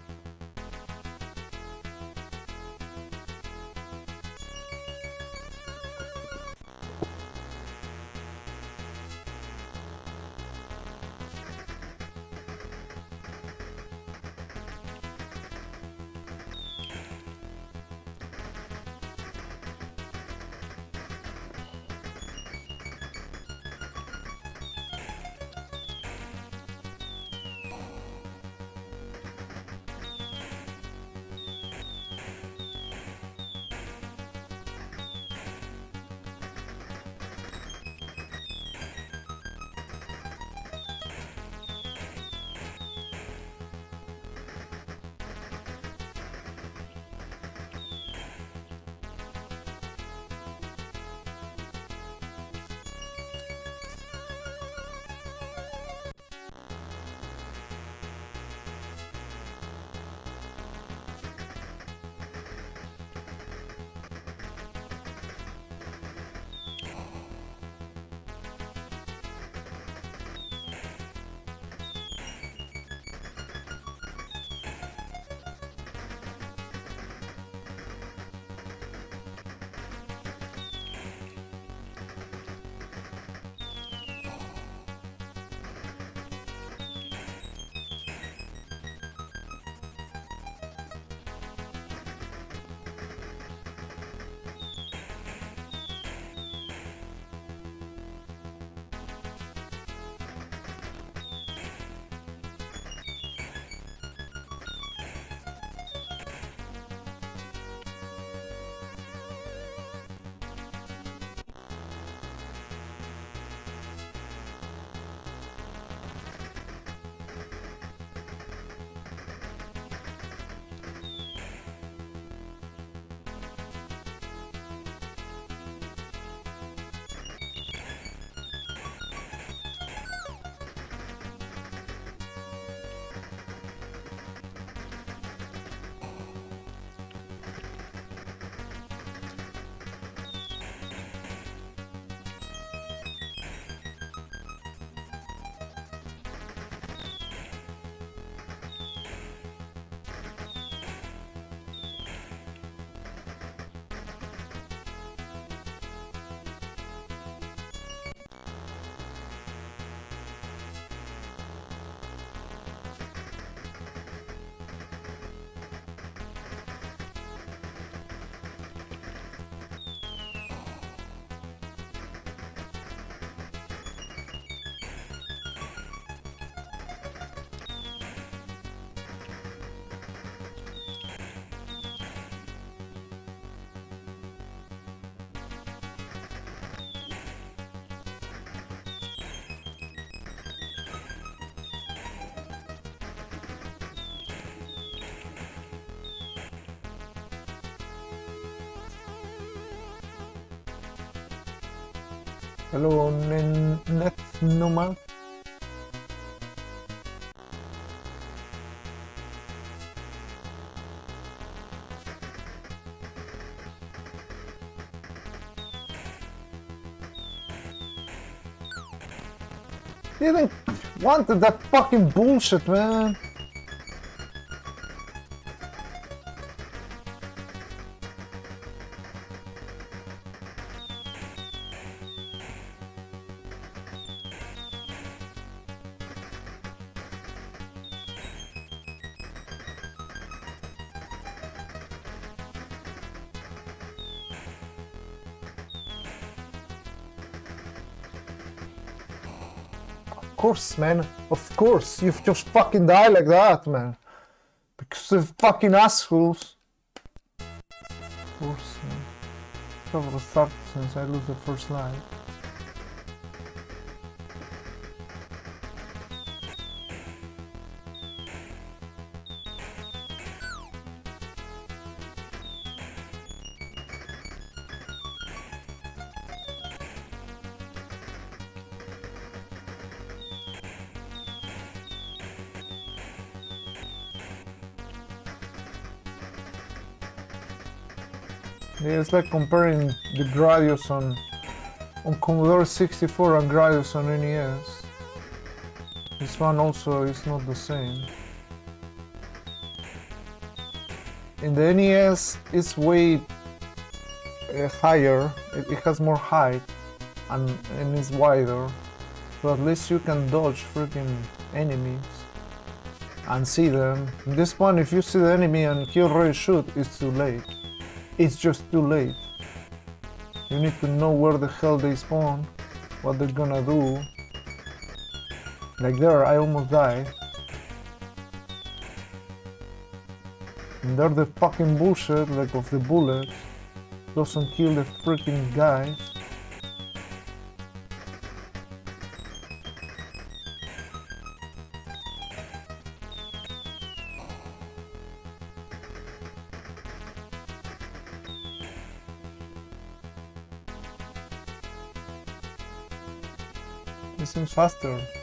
Hello, Nen- Net Nomad. Didn't wanted that fucking bullshit, man. Course, man. Of course. You've just fucking died like that, man. Because of fucking assholes. Of course, man. I've restarted since I lose the first life. It's like comparing the Gradius on on Commodore 64 and Gradius on NES. This one also is not the same. In the NES, it's way uh, higher. It, it has more height and, and it's wider. So at least you can dodge freaking enemies and see them. In This one, if you see the enemy and he already shoot, it's too late it's just too late. You need to know where the hell they spawn, what they're gonna do. Like there, I almost died. And they're the fucking bullshit, like of the bullets. Doesn't kill the freaking guys. Faster.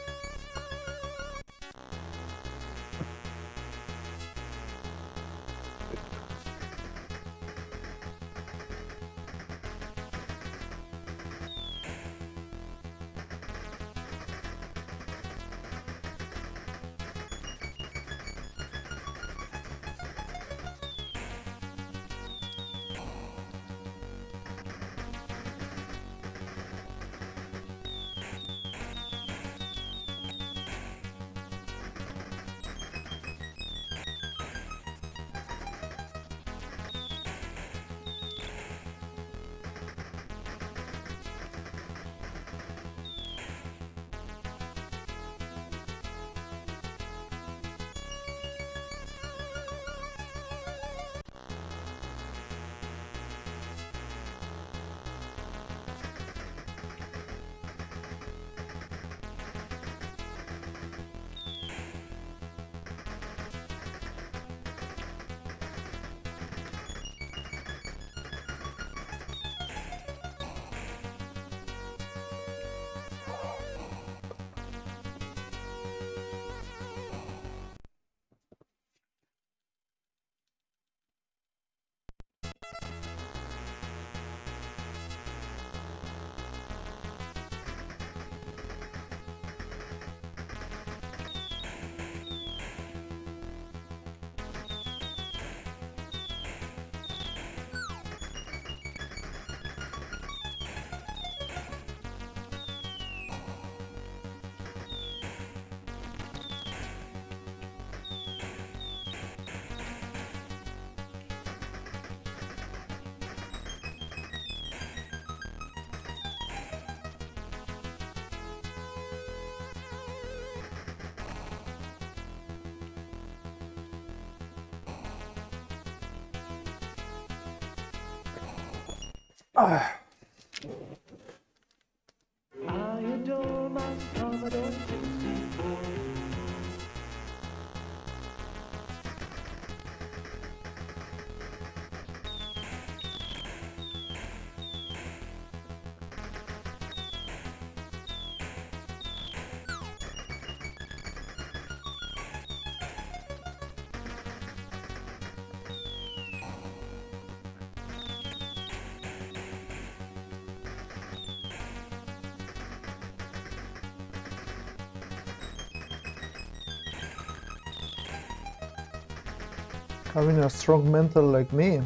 Having a strong mental like me.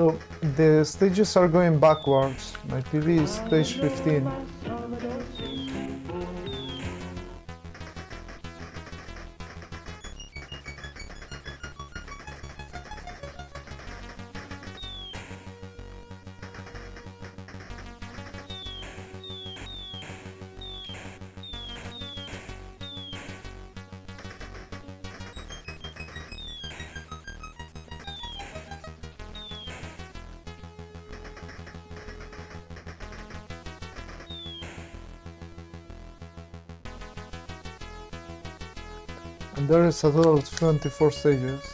So the stages are going backwards. My PB is stage 15. And there is a total of 24 stages.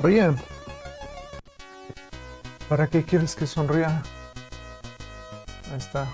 Sonríe. ¿Para qué quieres que sonría? Ahí está.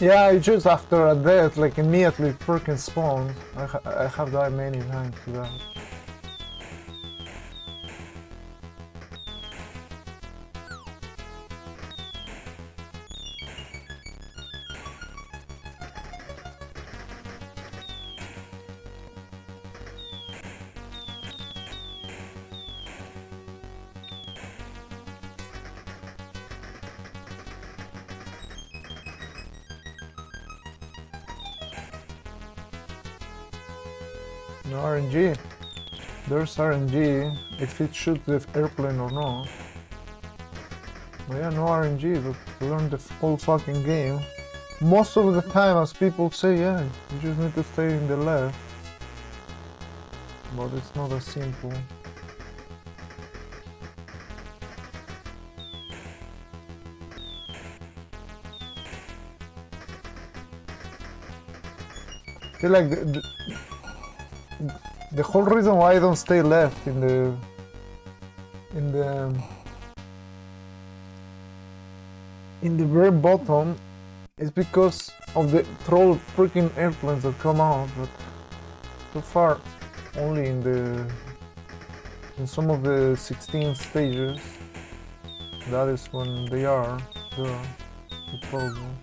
Yeah, I just after a death, like immediately freaking spawned. I, ha I have died many times to that. RNG if it shoots the airplane or not. But yeah, no RNG, but learn the whole fucking game. Most of the time, as people say, yeah, you just need to stay in the left. But it's not as simple. I feel like the, the, the whole reason why I don't stay left in the in the in the very bottom is because of the troll freaking airplanes that come out, but so far only in the in some of the 16 stages that is when they are there the problem.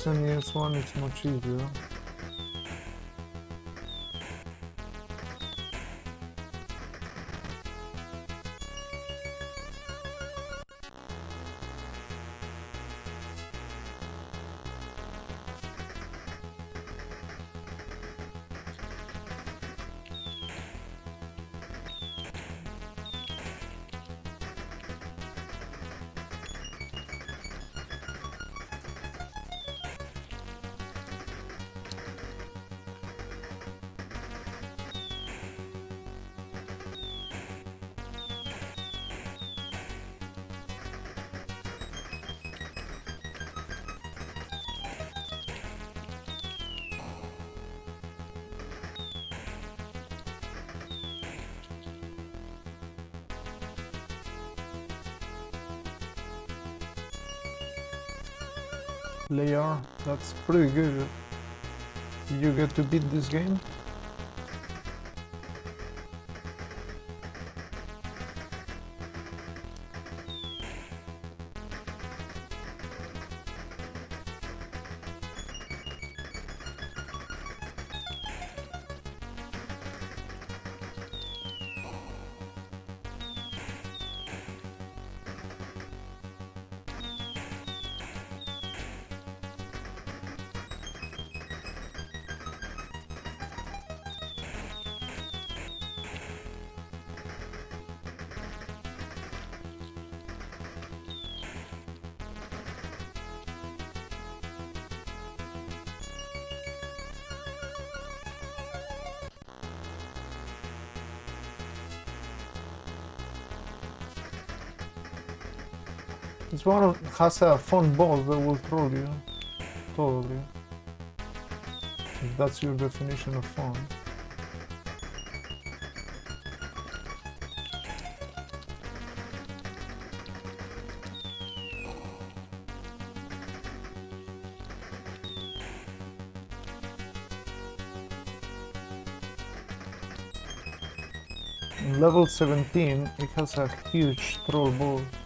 Of course, one it's much easier. Pretty good. You get to beat this game? Has a fun boss that will troll you. Totally. If that's your definition of fun. Level 17, it has a huge troll boss.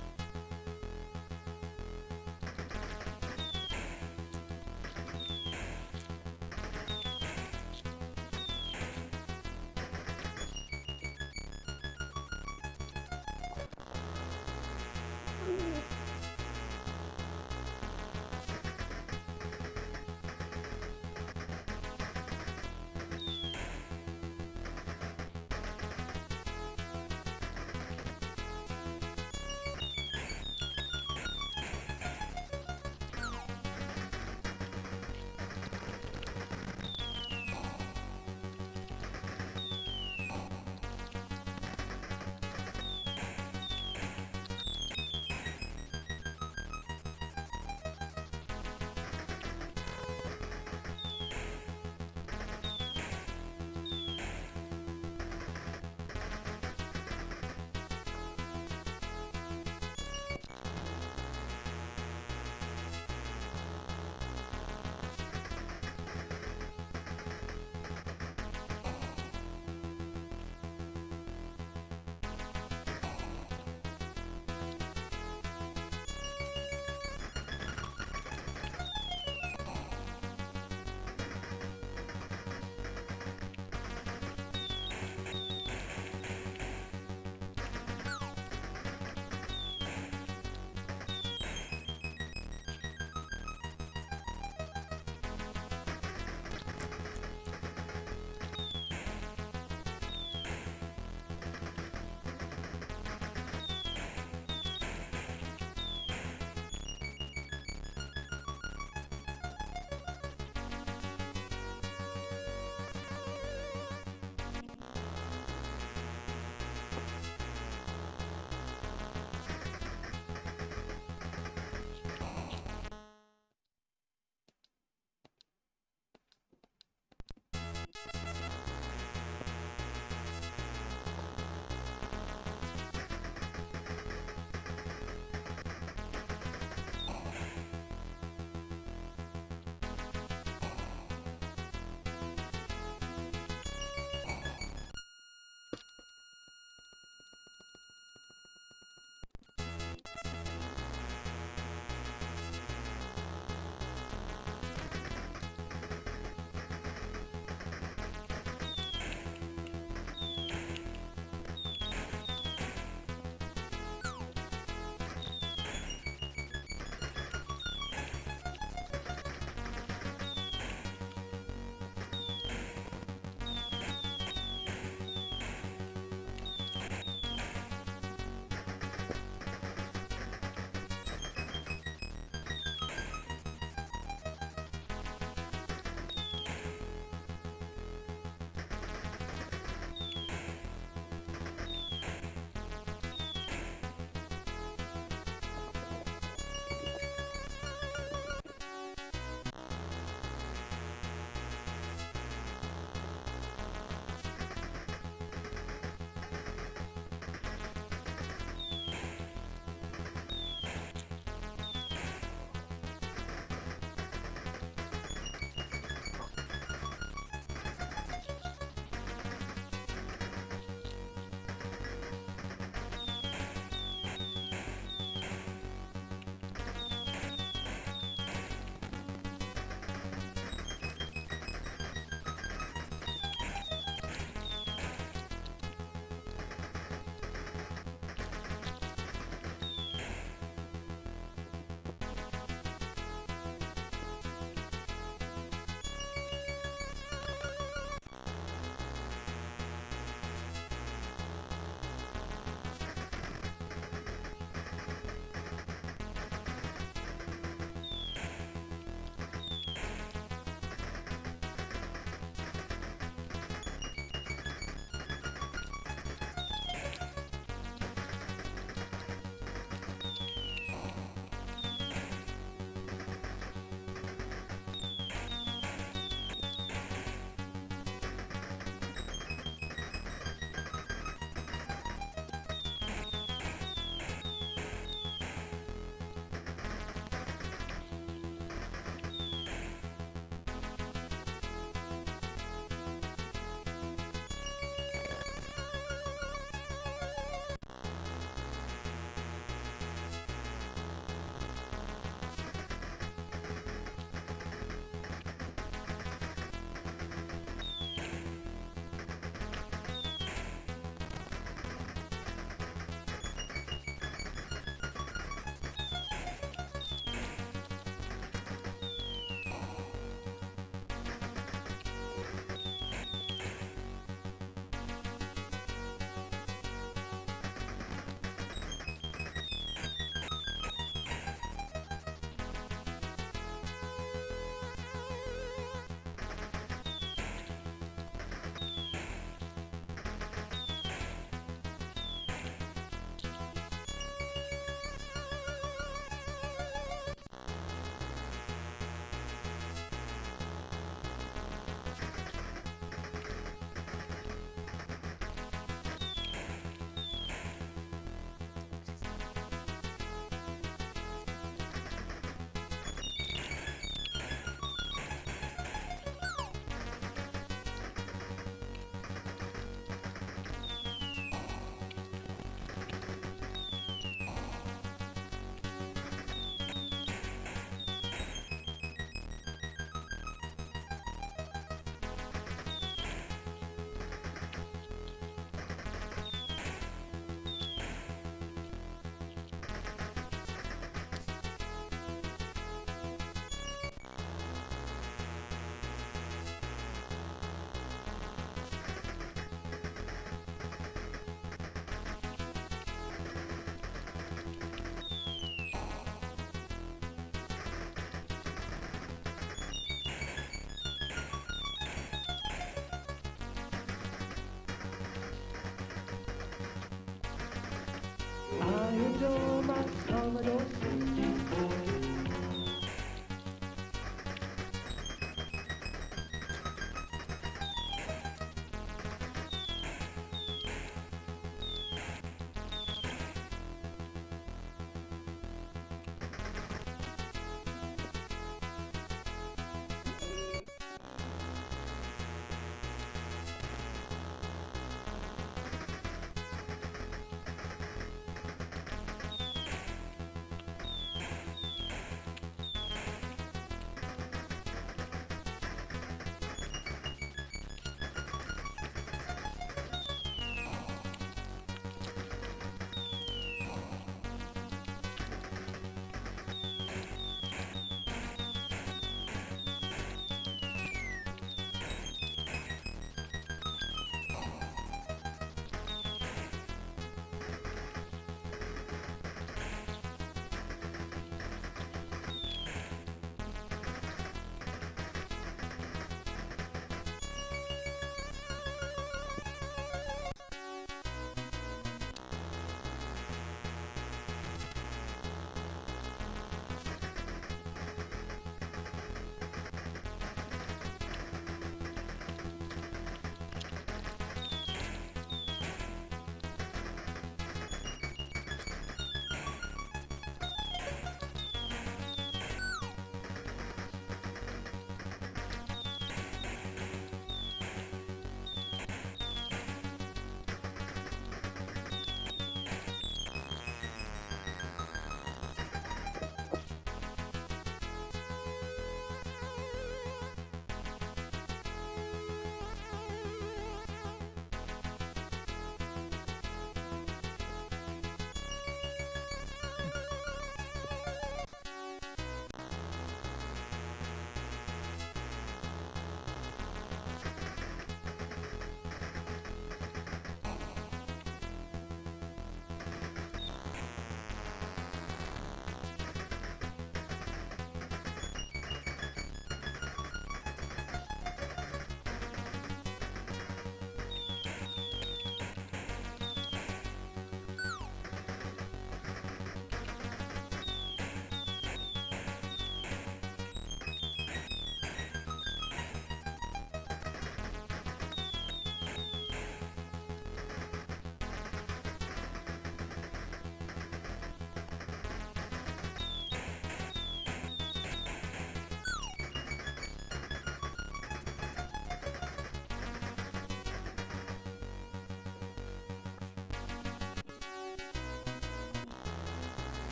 My Commodore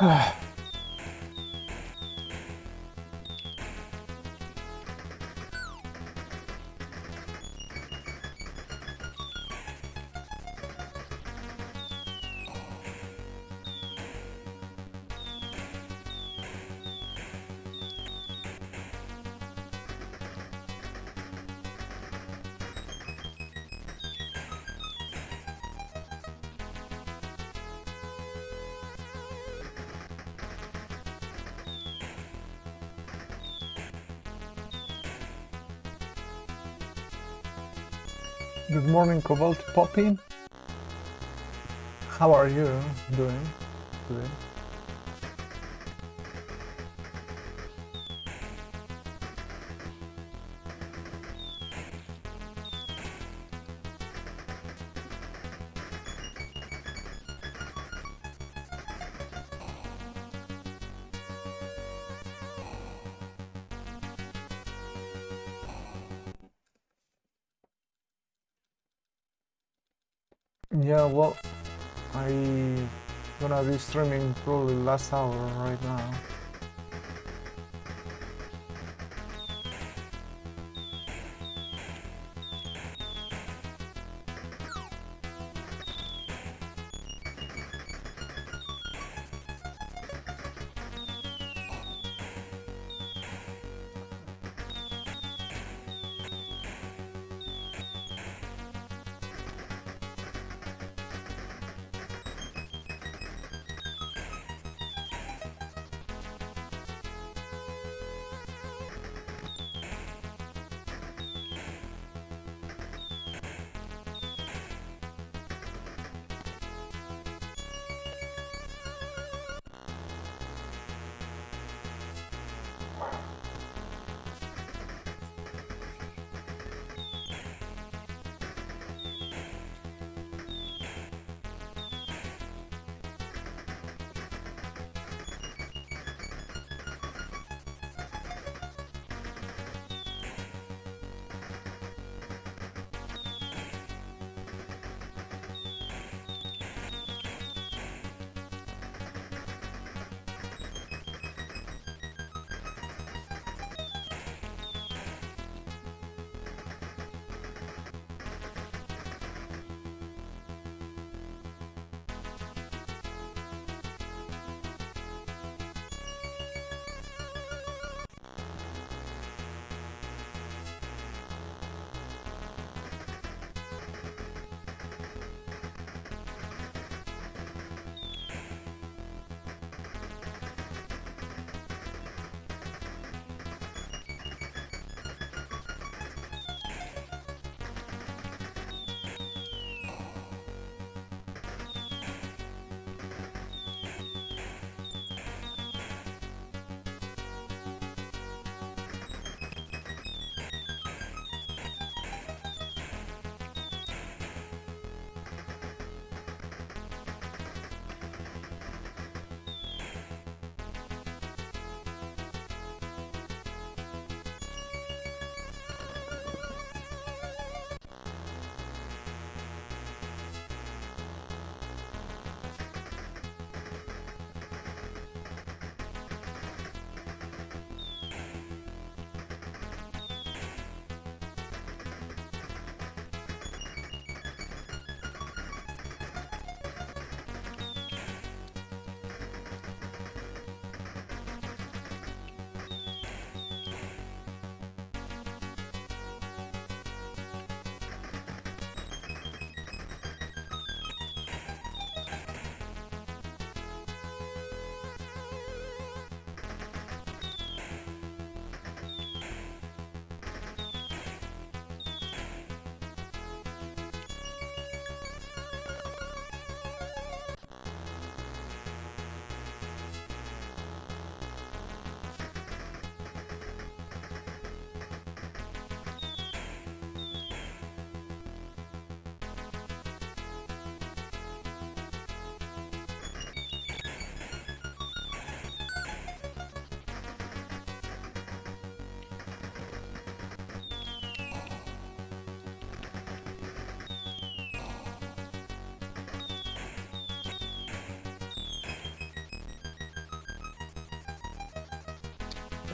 Ugh. Good morning, Cobalt Poppy. How are you doing today? Yeah, well, I gonna be streaming probably last hour right now.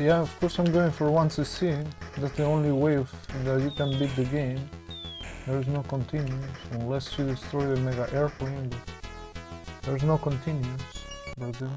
Yeah, of course I'm going for 1cc. That's the only way that you can beat the game. There is no continuous, unless you destroy the mega airplane, but there's no continuous, Brazil.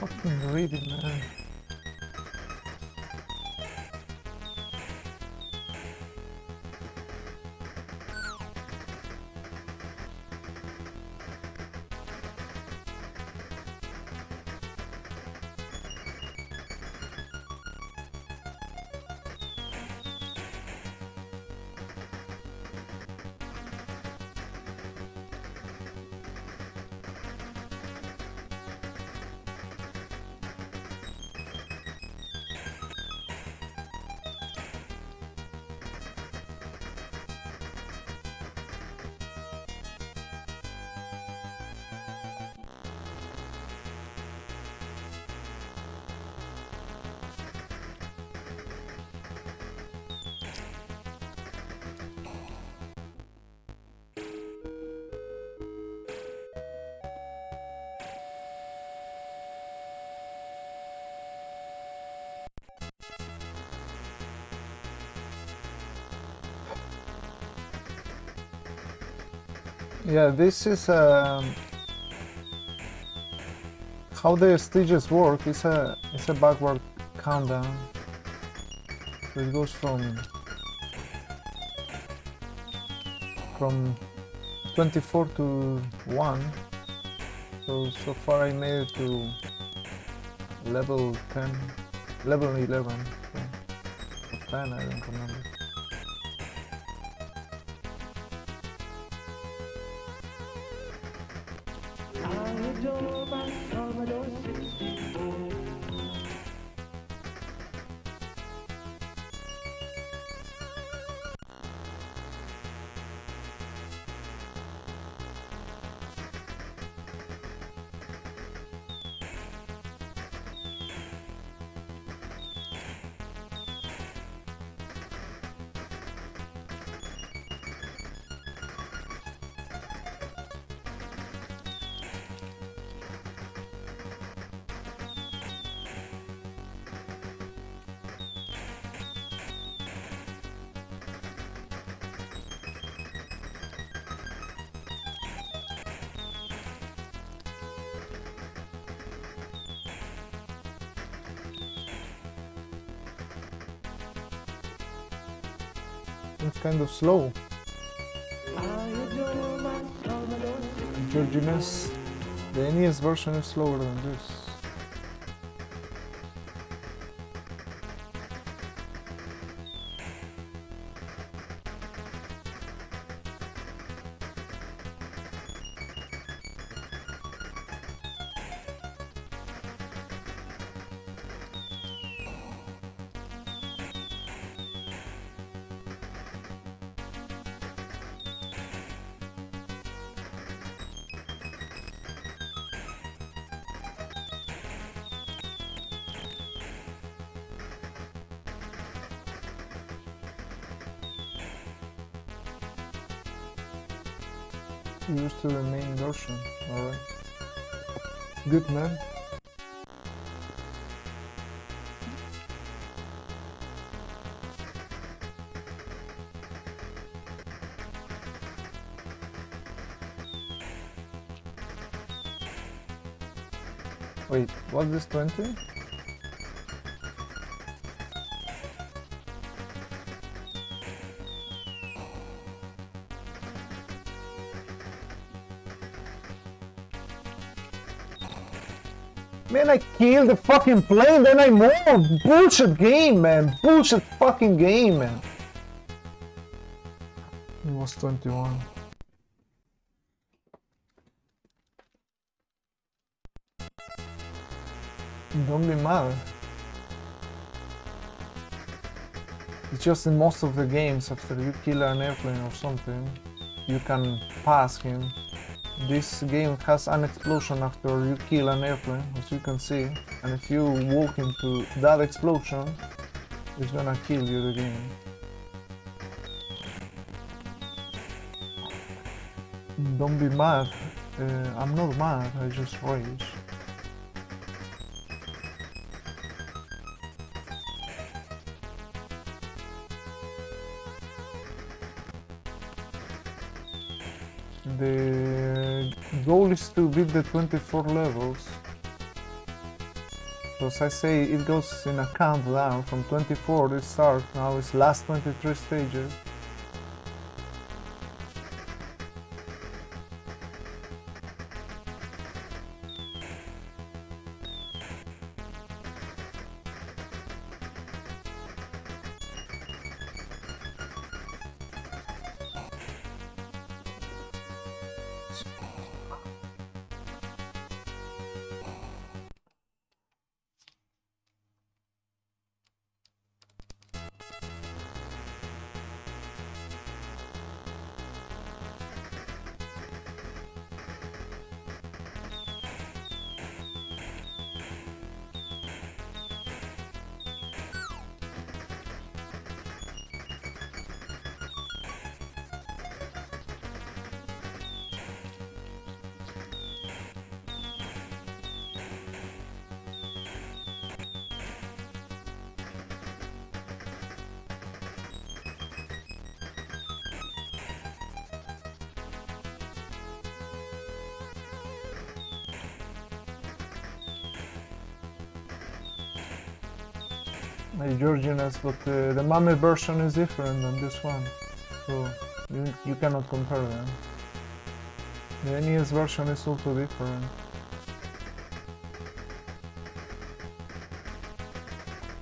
Fucking read man. Yeah, this is um, how the stages work. It's a it's a backward countdown. So it goes from from 24 to 1. So so far I made it to level 10, level 11. So, or 10, I don't remember. Kind of slow. I adore my Commodore Georgines, the NES version is slower than this. Good man. Wait, what's this 20? Killed the fucking plane, then I moved! Bullshit game, man! Bullshit fucking game, man! It was 21. Don't be mad. It's just in most of the games, after you kill an airplane or something, you can pass him. This game has an explosion after you kill an airplane, as you can see, and if you walk into that explosion, it's gonna kill you the game. Don't be mad. Uh, I'm not mad, I just rage. To beat the 24 levels. Because I say it goes in a countdown from 24 it starts, now it's last 23 stages. My Georgians, but uh, the Mame version is different than this one. So you, you cannot compare them. The NES version is also different.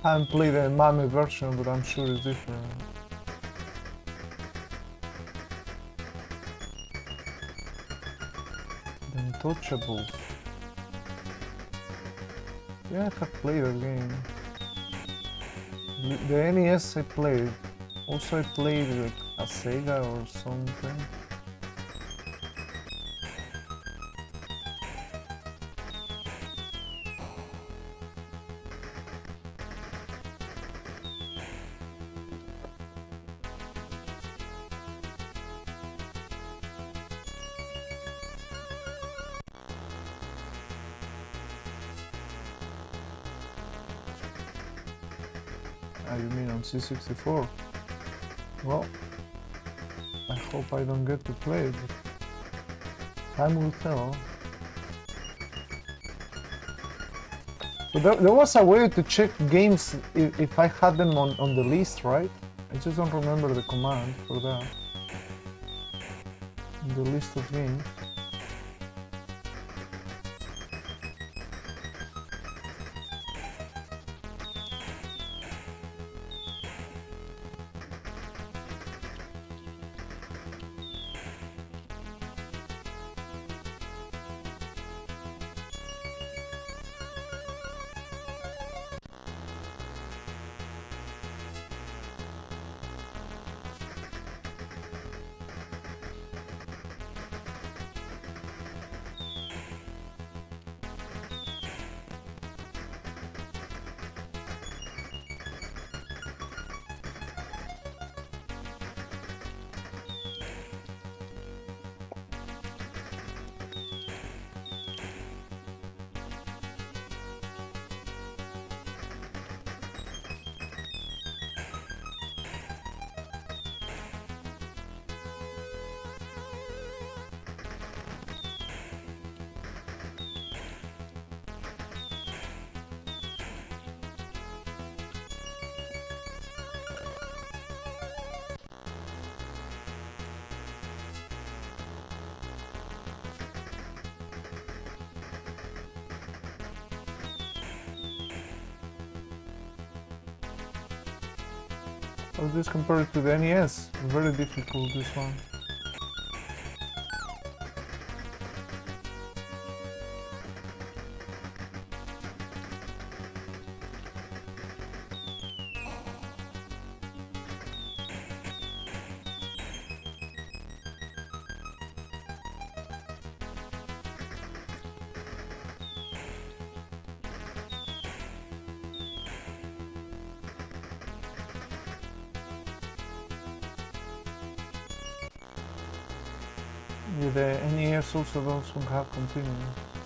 I haven't played the Mame version, but I'm sure it's different. The Untouchables. Yeah, I have played that game. The- NES I played. Also I played like a Sega or something. C64? Well, I hope I don't get to play it. Time will tell. There, there was a way to check games if, if I had them on, on the list, right? I just don't remember the command for that. The list of games. This compared to the NES? Very difficult this one. Also doesn't have continuous.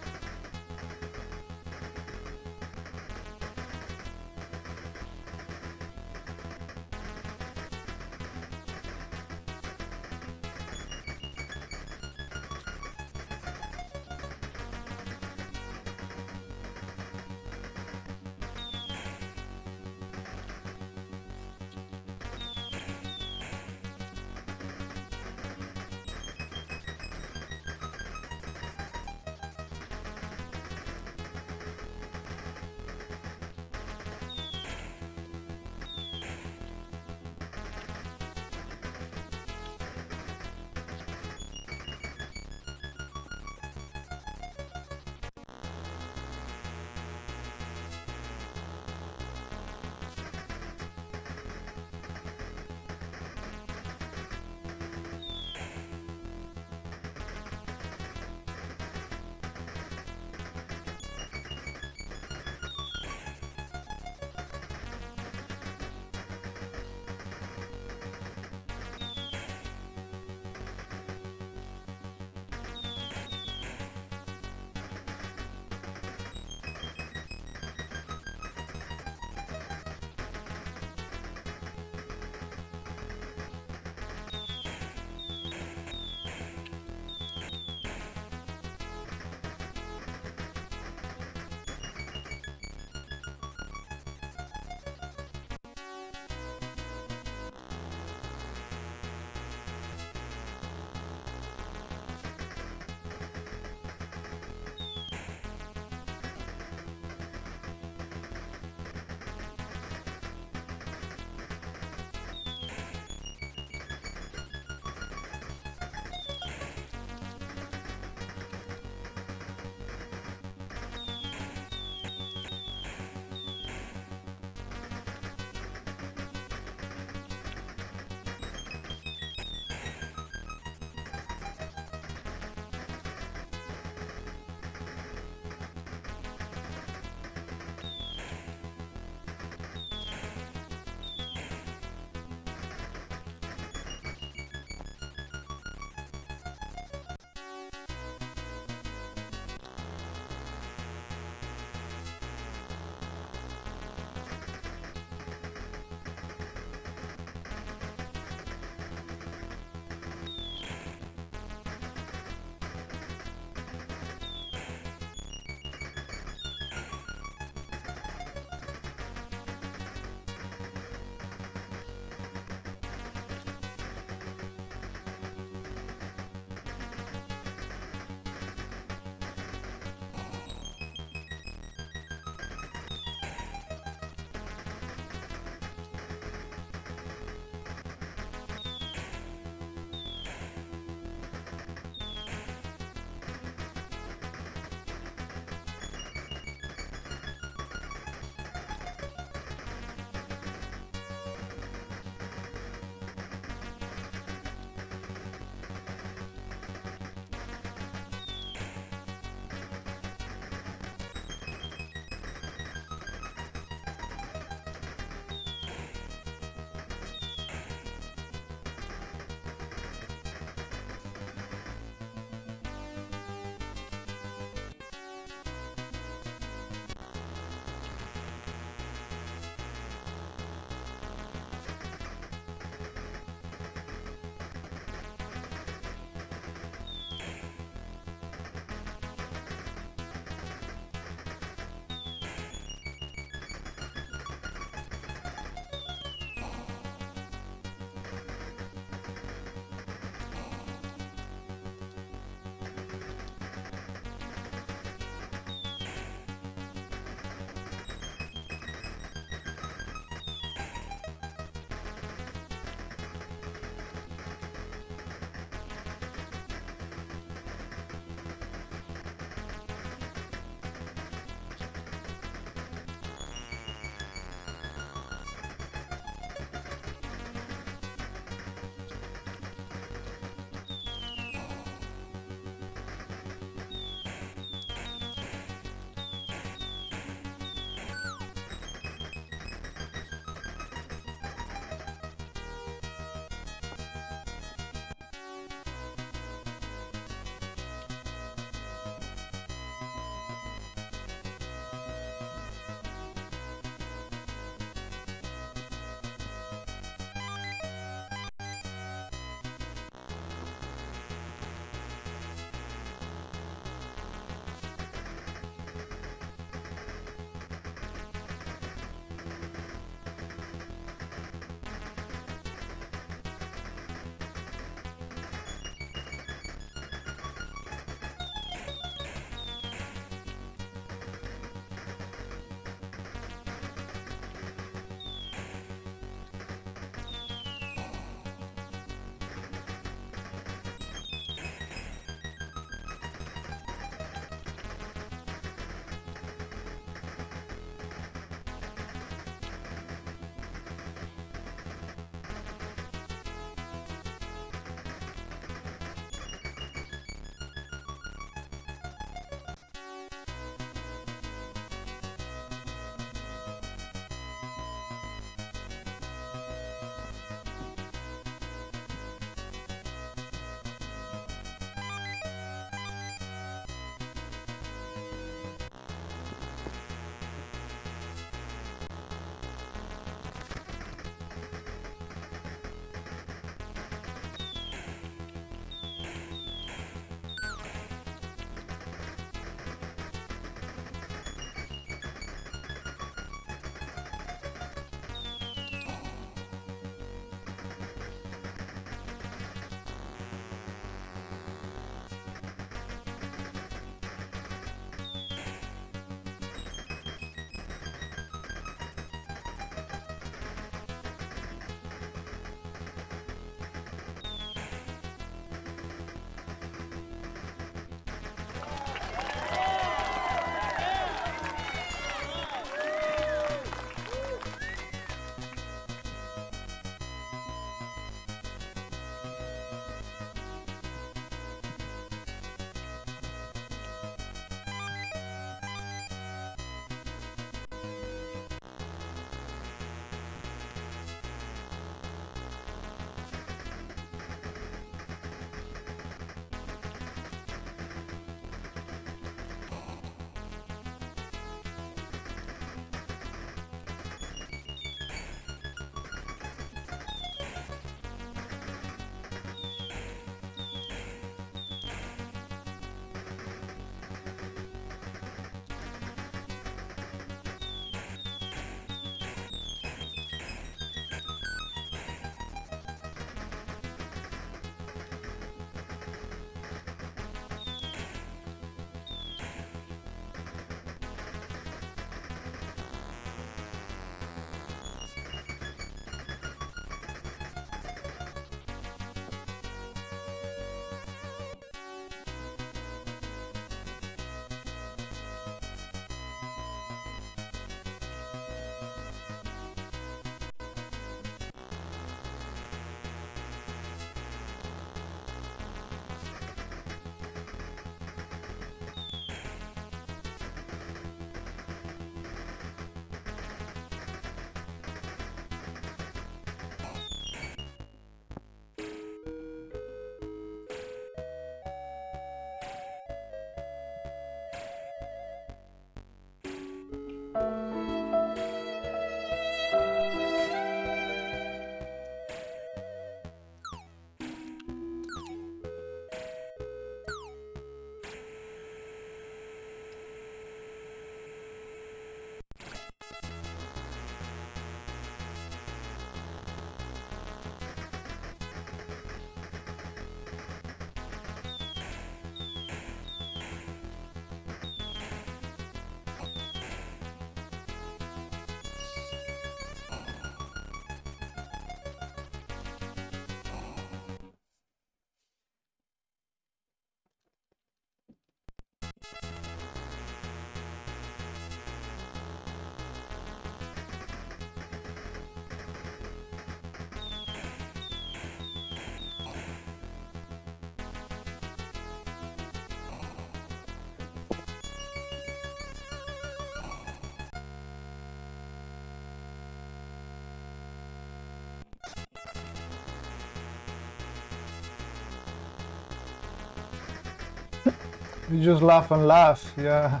You just laugh and laugh, yeah.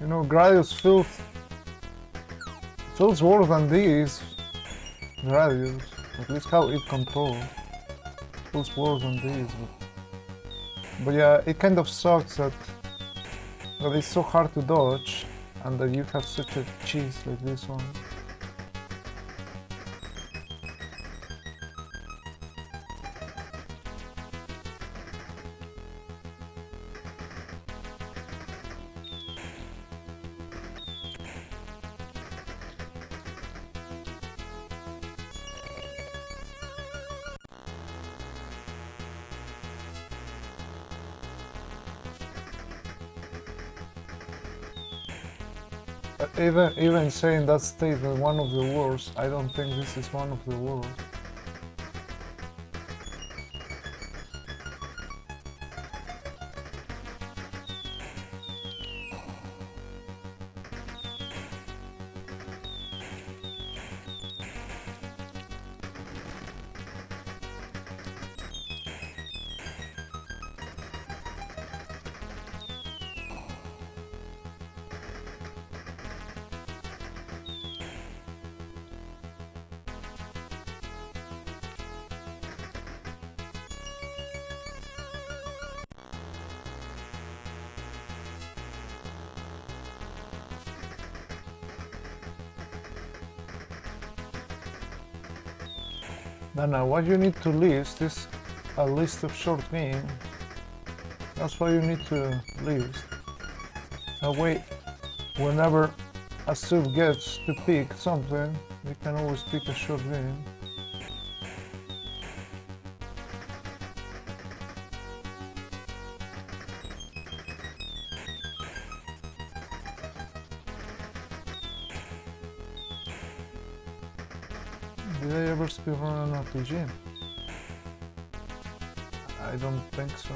You know, Gradius feels feels worse than these. Gradius, at least how it controls. Feels worse than these, but, but yeah, it kind of sucks that that it's so hard to dodge and that you have such a cheese like this one. Even even saying that statement one of the worst, I don't think this is one of the worst. Nana, what you need to list is a list of short games. That's why you need to list. That way, whenever a sub gets to pick something, you can always pick a short game. RPG? I don't think so.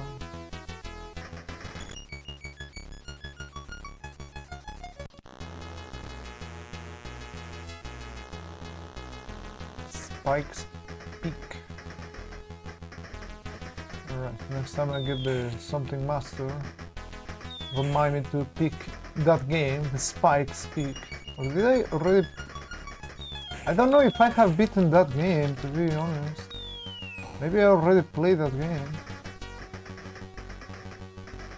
Spike's Peak. Alright, next time I get the something master, remind me to pick that game, Spike's Peak. Or did I already I don't know if I have beaten that game, to be honest. Maybe I already played that game.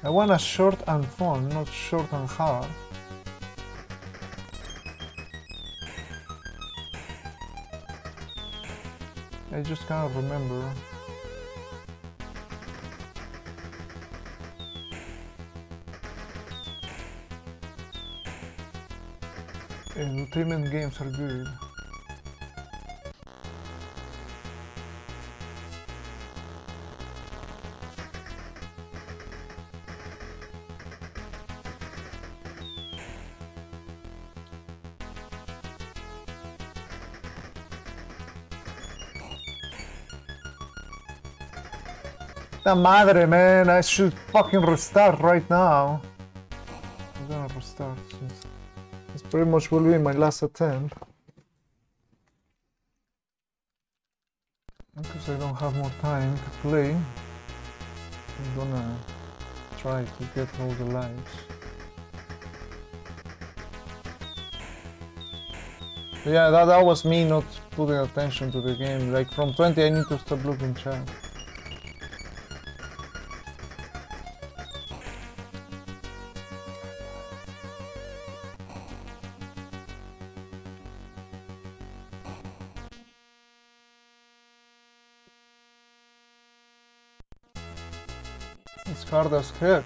I want a short and fun, not short and hard. I just can't remember. Entertainment games are good. La madre, man, I should fucking restart right now. I'm gonna restart. Since this pretty much will be my last attempt. Because I don't have more time to play, I'm gonna try to get all the lives. Yeah, that, that was me not putting attention to the game. Like from 20 I need to stop looking chat. As heck.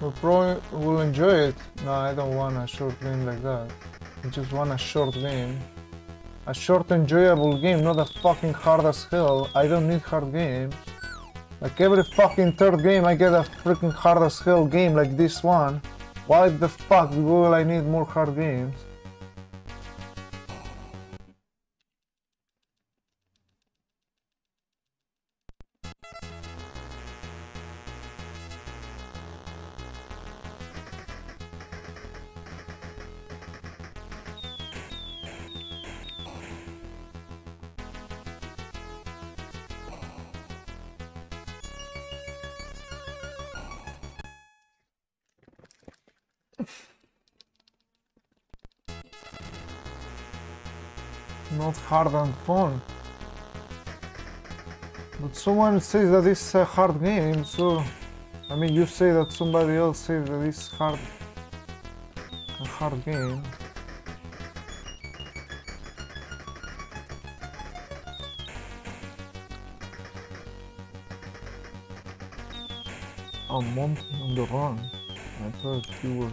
We probably will enjoy it. No, I don't want a short game like that. I just want a short game. A short enjoyable game, not a fucking hard as hell. I don't need hard games. Like every fucking third game I get a freaking hard as hell game like this one. Why the fuck will I need more hard games? Hard and fun. But someone says that it's a hard game, so I mean you say that somebody else says that it's hard a hard game. Oh, Monty on the run. I thought you were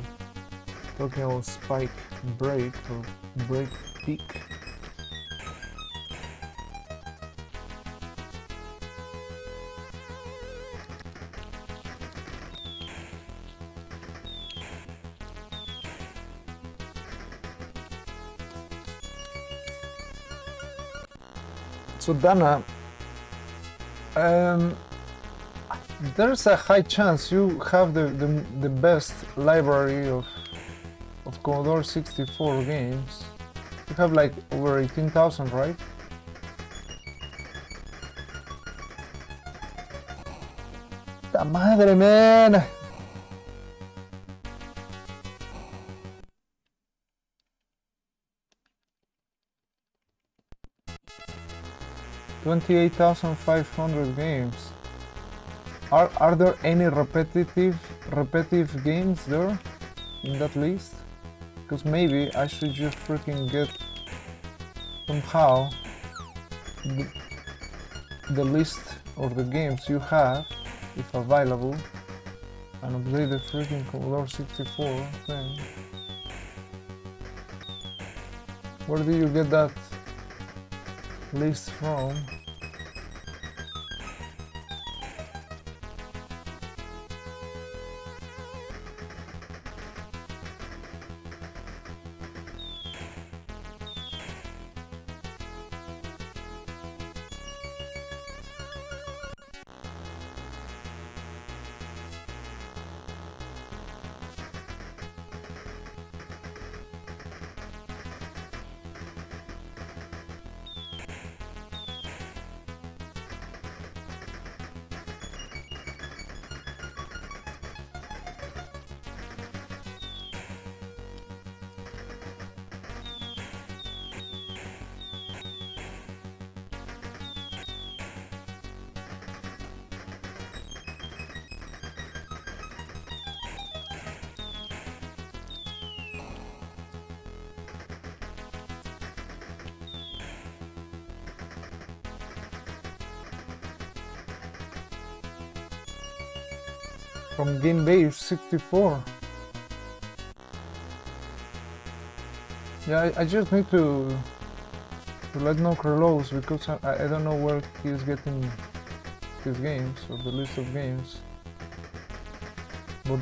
talking about spike break or break peak. Dana, um, there's a high chance you have the, the, the best library of of Commodore 64 games. You have like over 18,000, right? ¡La madre, man! Twenty-eight thousand five hundred games. Are are there any repetitive repetitive games there in that list? Because maybe I should just freaking get somehow the, the list of the games you have, if available, and update the freaking Commodore 64 thing. Where do you get that list from? Game Base 64. Yeah, I, I just need to, to let Nock reload because I, I don't know where he's getting his games or the list of games. But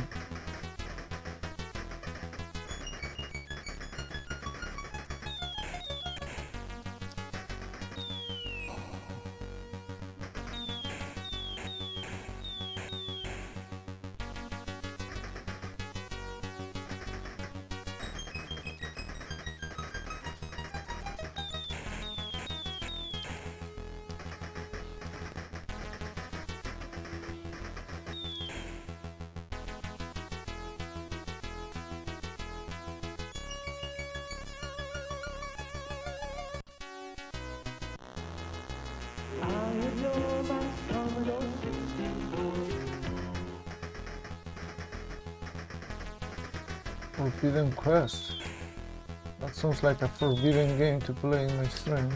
Forbidden Quest. That sounds like a forbidden game to play in my stream.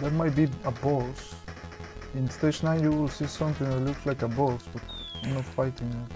There might be a boss. In stage 9 you will see something that looks like a boss, but I'm not fighting it.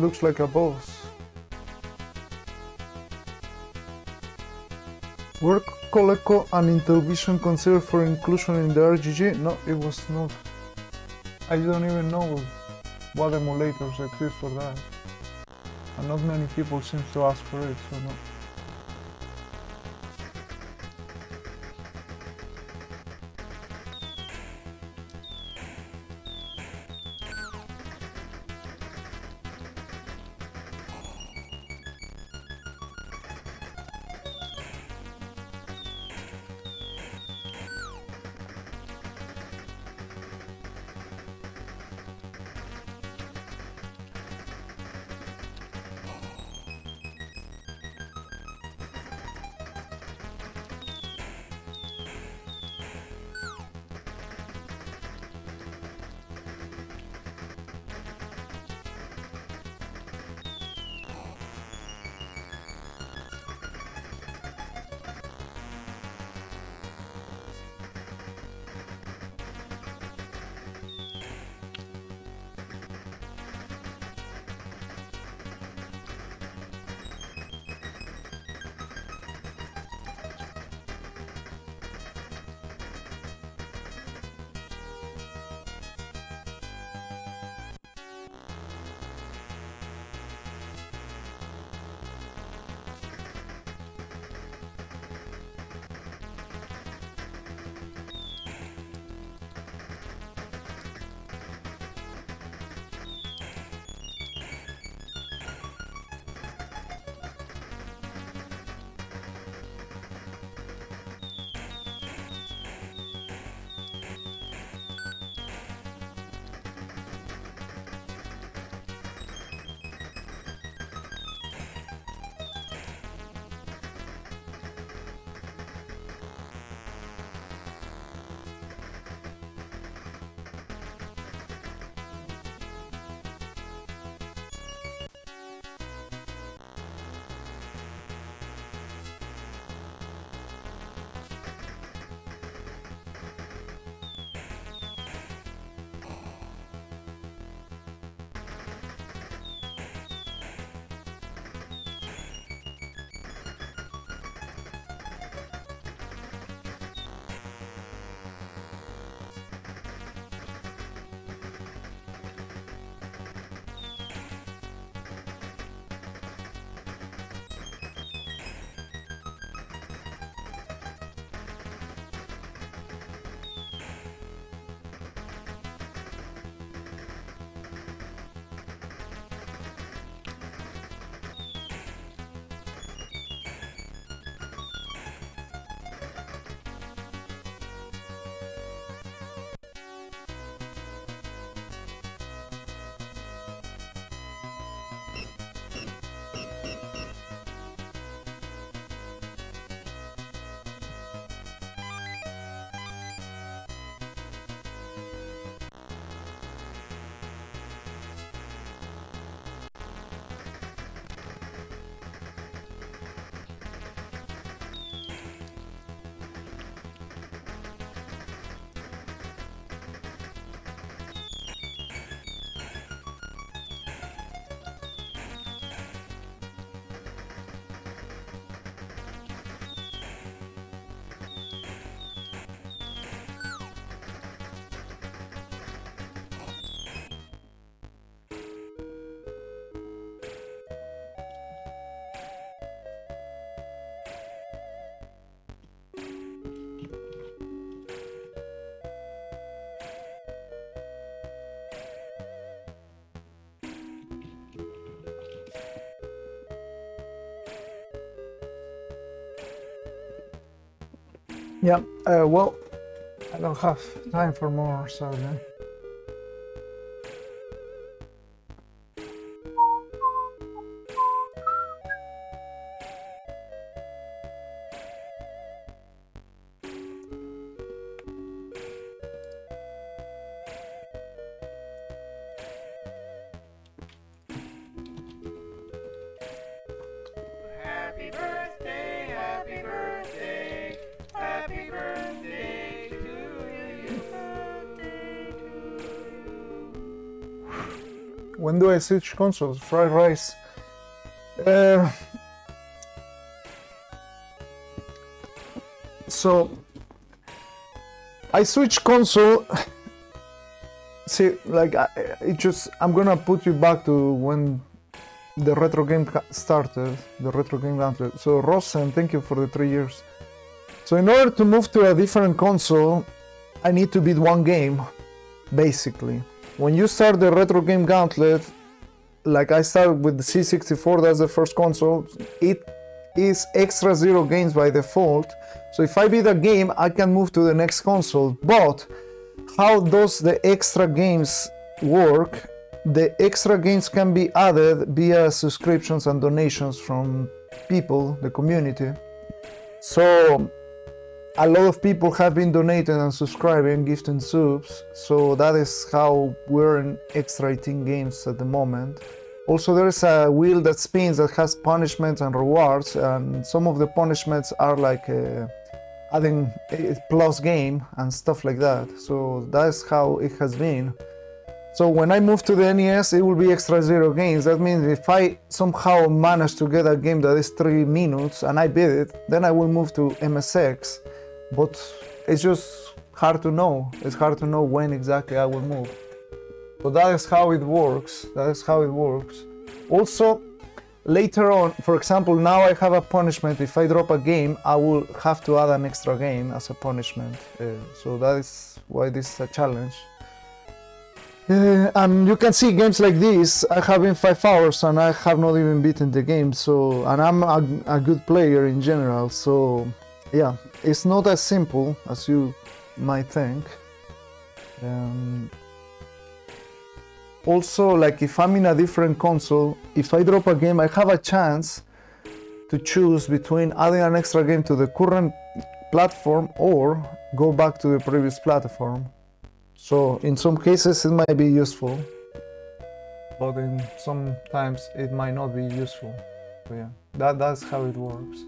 Looks like a boss. Were Coleco and Intellivision considered for inclusion in the RGG? No, it was not. I don't even know what emulators exist for that. And not many people seem to ask for it, so no. Yeah, uh, well, I don't have time for more, sorry. Switch consoles? Fried rice. Uh, so I switch console. See, like I, it just I'm gonna put you back to when the retro game started, the retro game gauntlet. So Rosen, thank you for the three years. So in order to move to a different console, I need to beat one game, basically. When you start the retro game gauntlet, like I started with the C64, that's the first console, it is extra zero games by default. So if I beat a game, I can move to the next console. But how does the extra games work? The extra games can be added via subscriptions and donations from people, the community. So a lot of people have been donating and subscribing, gifting subs. So that is how we're in extra 18 games at the moment. Also, there is a wheel that spins that has punishments and rewards, and some of the punishments are like uh, adding a plus game and stuff like that. So that's how it has been. So when I move to the NES, it will be extra zero games. That means if I somehow manage to get a game that is three minutes and I beat it, then I will move to MSX. But it's just hard to know. It's hard to know when exactly I will move. So that is how it works. That is how it works. Also, later on, for example, now I have a punishment. If I drop a game, I will have to add an extra game as a punishment. Uh, so that is why this is a challenge. Uh, and you can see games like this. I have been five hours and I have not even beaten the game. So, and I'm a, a good player in general. So, yeah, it's not as simple as you might think. Um, also, like if I'm in a different console, if I drop a game, I have a chance to choose between adding an extra game to the current platform or go back to the previous platform. So in some cases it might be useful, but in sometimes it might not be useful. Yeah, that that's how it works.